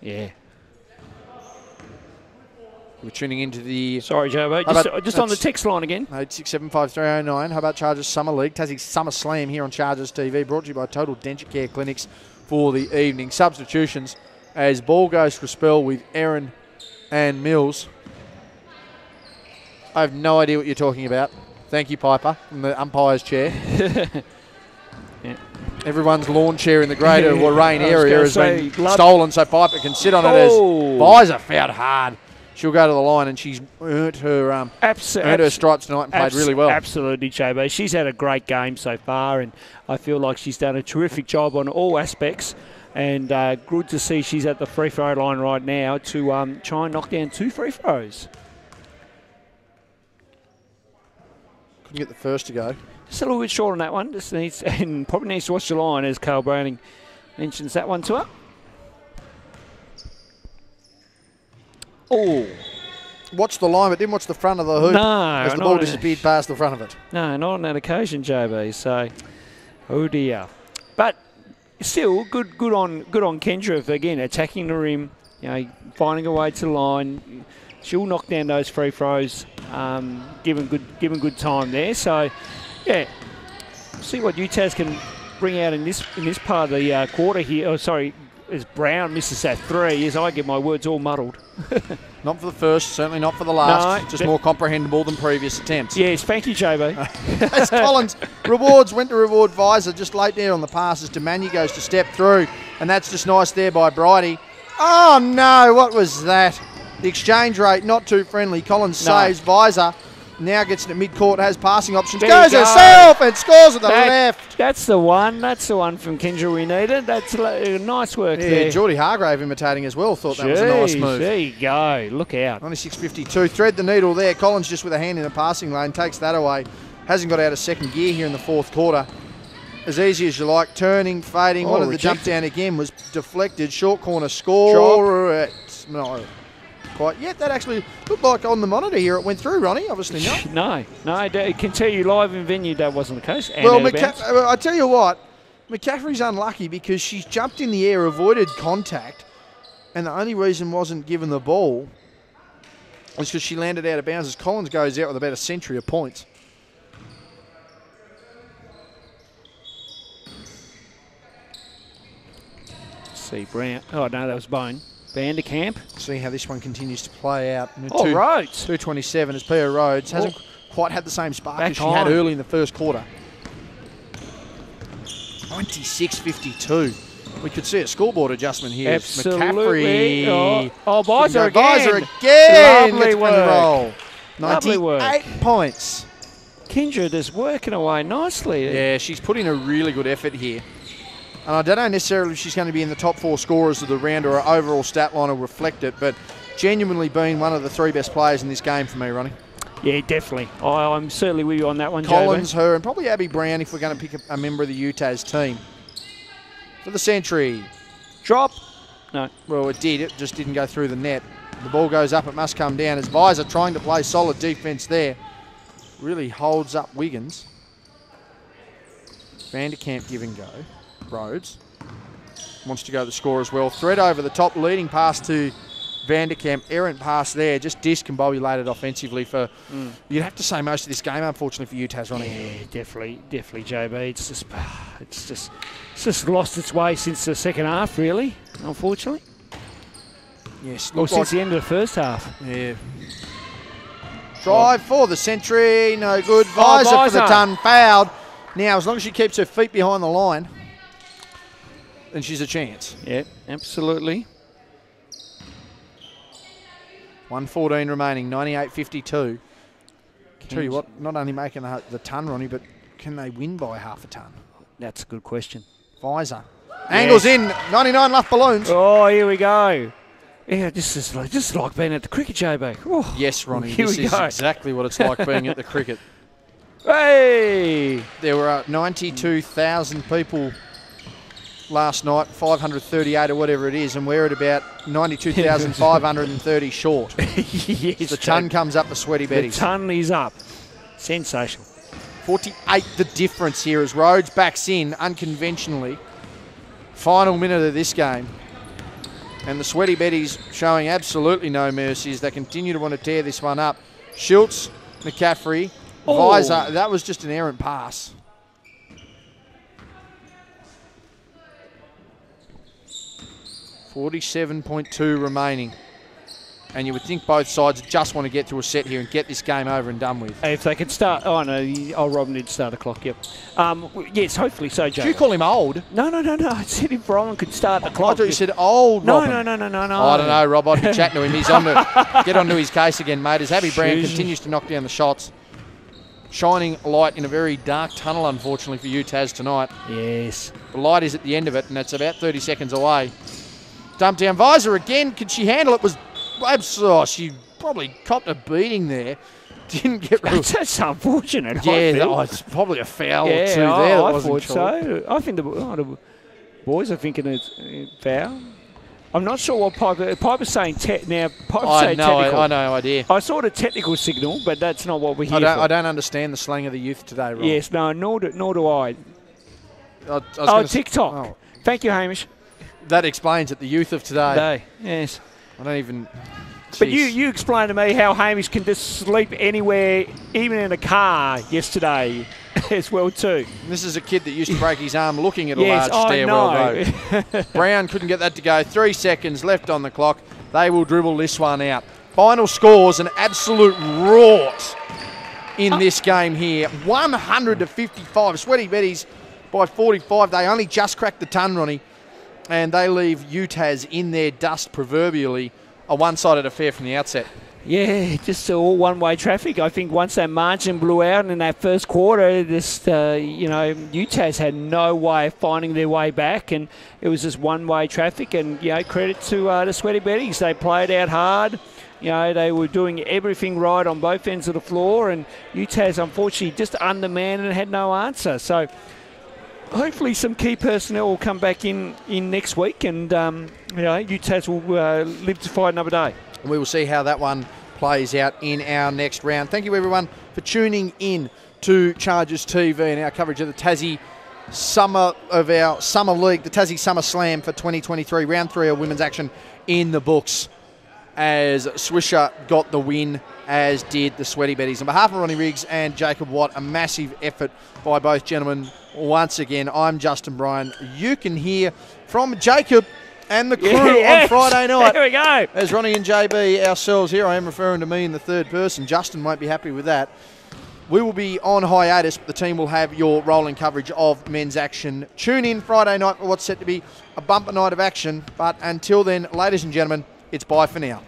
Yeah, We're tuning into the sorry, Jobo. How Just, about- just on the text line again. 8675 How about Chargers Summer League? Tassie Summer Slam here on Chargers TV, brought to you by Total Denture Care Clinics for the evening. Substitutions as ball goes for spell with Aaron and Mills. I have no idea what you're talking about. Thank you, Piper, from the umpire's chair. Yeah. Everyone's lawn chair in the greater Warrane area has been stolen, so Piper can sit on it Oh. as Visor fouled hard. She'll go to the line and she's earned her um, Abs- earned her stripes tonight and played really well. Absolutely, Jobo. She's had a great game so far, and I feel like she's done a terrific job on all aspects. And uh, good to see she's at the free throw line right now to um, try and knock down two free throws. Couldn't get the first to go. Just a little bit short on that one. Just needs and probably needs to watch the line as Carl Browning mentions that one to her. Oh Watched the line, but didn't watch the front of the hoop no! as the ball disappeared past the front of it. No, not on that occasion, JB. So, oh dear. But still, good, good on, good on Kendra for again attacking the rim. You know, finding a way to the line. She'll knock down those free throws, um, given good, given good time there. So, yeah, see what UTAS can bring out in this in this part of the uh, quarter here. Oh, sorry, as Brown misses that three, as I get my words all muddled. Not for the first, certainly not for the last. No, just more comprehensible than previous attempts. Yes, thank you, JB. As Collins rewards went to reward Visor just late there on the passes. Demania goes to step through, and that's just nice there by Bridie. Oh no, what was that? The exchange rate not too friendly. Collins No. saves Visor. Now gets it mid court, has passing options, There goes go. herself and scores at the That- left. That's the one. That's the one from Kendra we needed. That's uh, nice work Yeah, there. Geordie Hargrave imitating as well. Thought that was a nice move. There you go. Look out. 96.52. Thread the needle there. Collins just with a hand in the passing lane takes that away. Hasn't got out of second gear here in the fourth quarter. As easy as you like. Turning, fading. Oh, One of the jump down again was deflected. Short corner score. It's not quite yet. That actually looked like on the monitor here it went through, Ronnie. Obviously not. No, no, I can tell you live in venue that wasn't the case. And well, McCa- uh, I tell you what, McCaffrey's unlucky because she's jumped in the air, avoided contact, and the only reason wasn't given the ball was because she landed out of bounds as Collins goes out with about a century of points. see Brown. Oh no, that was Bone. Vanderkamp. See how this one continues to play out. Oh, two- Rhodes. 227 as Pia Rhodes oh. hasn't quite had the same spark Back as she had early in the first quarter. 96.52. We could see a scoreboard adjustment here. Absolutely. McCaffrey. Oh, oh Visor oh, Go Visor again. again. Lovely work. roll. Lovely 98 work. points. Kindred is working away nicely. Yeah, she's put in a really good effort here. And I don't know necessarily if she's going to be in the top four scorers of the round or her overall stat line will reflect it, but genuinely being one of the three best players in this game for me, Ronnie. Yeah, definitely. I, I'm certainly with you on that one, Collins, JB. her, and probably Abby Brown if we're going to pick a, a member of the UTAS team. For the century. Drop. No. Well, it did. It just didn't go through the net. The ball goes up. It must come down. As Visor trying to play solid defence there. Really holds up Wiggins. Vanderkamp give and go. Rhodes wants to go to the score as well. Thread over the top, leading pass to Vanderkamp. Errant pass there, just discombobulated offensively for. Hmm. You'd have to say most of this game, unfortunately for UTAS, Ronnie. Yeah, definitely, definitely, JB. It's just, it's just, it's just lost its way since the second half, really. Unfortunately, Yes, or looked since like, the end of the first half. yeah. Drive for the century, no good. Oh, Visor for the ton, fouled. Now, as long as she keeps her feet behind the line, then she's a chance. Yeah, absolutely. 114 remaining, 98.52. Tell you what, not only making the, the ton, Ronnie, but can they win by half a ton? That's a good question. Visor. Angles in, 99 Luftballons. Oh, here we go. Yeah, this is like this is like being at the cricket, JB. Oh, Yes, Ronnie, Here this we is go. exactly what it's like being at the cricket. Hey! There were uh, 92,000 people last night, 538 or whatever it is, and we're at about 92,530 short. yes, The ton comes up for sweaty Betty. The ton is up. Sensational. 48 the difference here as Rhodes backs in unconventionally. Final minute of this game. And the Sweaty Betties showing absolutely no mercy as they continue to want to tear this one up. Schultz, McCaffrey, Oh. Visor. That was just an errant pass. Forty-seven point two remaining, and you would think both sides just want to get through a set here and get this game over and done with. If they can start, oh no, you- oh Robin did start a clock. Yep. Um, yes, hopefully so, Did you call him old? no, no, no, no. I said if Robin could start the clock. I thought you said old. no, Robin. no, no, no, no, no. I don't know, Rob. I'd be chatting to him. He's on to get onto his case again, mate. As Abby Brown continues to knock down the shots, shining light in a very dark tunnel, unfortunately for UTAS tonight. Yes. The light is at the end of it, and it's about 30 seconds away. Dump down visor again. Could she handle it? Was abs- oh, she probably copped a beating there. Didn't get. Real, That's, that's unfortunate. I yeah, oh, it's probably a foul or yeah, two I, there. that I thought so. I think the, oh, the boys are thinking it's foul. I'm not sure what Piper. Piper's saying te- now. Piper's I saying know. technical. I, I no idea. I saw the technical signal, but that's not what we're here I don't, for. I don't understand the slang of the youth today, Rob. Yes, no, nor do, nor do I. I, I Oh, gonna s- TikTok. oh, Thank you, Hamish. That explains it. The youth of today. Day. Yes. I don't even. But you, you explained to me how Hamish can just sleep anywhere, even in a car yesterday. as well too. This is a kid that used to break his arm looking at a Yes, large I stairwell know. road. Brown couldn't get that to go. Three seconds left on the clock. They will dribble this one out. Final scores an absolute rort in oh. this game here. 100 to 55. Sweaty Betties by 45. They only just cracked the ton, Ronnie, and they leave UTAS in their dust proverbially. A one-sided affair from the outset. Yeah, just all one-way traffic. I think once that margin blew out in that first quarter, this uh, you know UTAS had no way of finding their way back, and it was just one-way traffic. And you know, credit to uh, the Sweaty Betties, they played out hard. You know, they were doing everything right on both ends of the floor, and UTAS unfortunately just undermanned and had no answer. So hopefully some key personnel will come back in, in next week, and um, you know, will uh, live to fight another day. And we will see how that one plays out in our next round. Thank you, everyone, for tuning in to Chargers TV and our coverage of the Tassie Summer of our Summer League, the Tassie Summer Slam for 2023, round three of women's action in the books. As Swisherr got the win, as did the Sweaty Betties. On behalf of Ronnie Riggs and Jacob Watt, a massive effort by both gentlemen. Once again, I'm Justin Bryan. You can hear from Jacob and the crew on Friday night. There we go. As Ronnie and JB ourselves here, I am referring to me in the third person. Justin won't be happy with that. We will be on hiatus, but the team will have your rolling coverage of men's action. Tune in Friday night for what's set to be a bumper night of action. But until then, ladies and gentlemen, it's bye for now.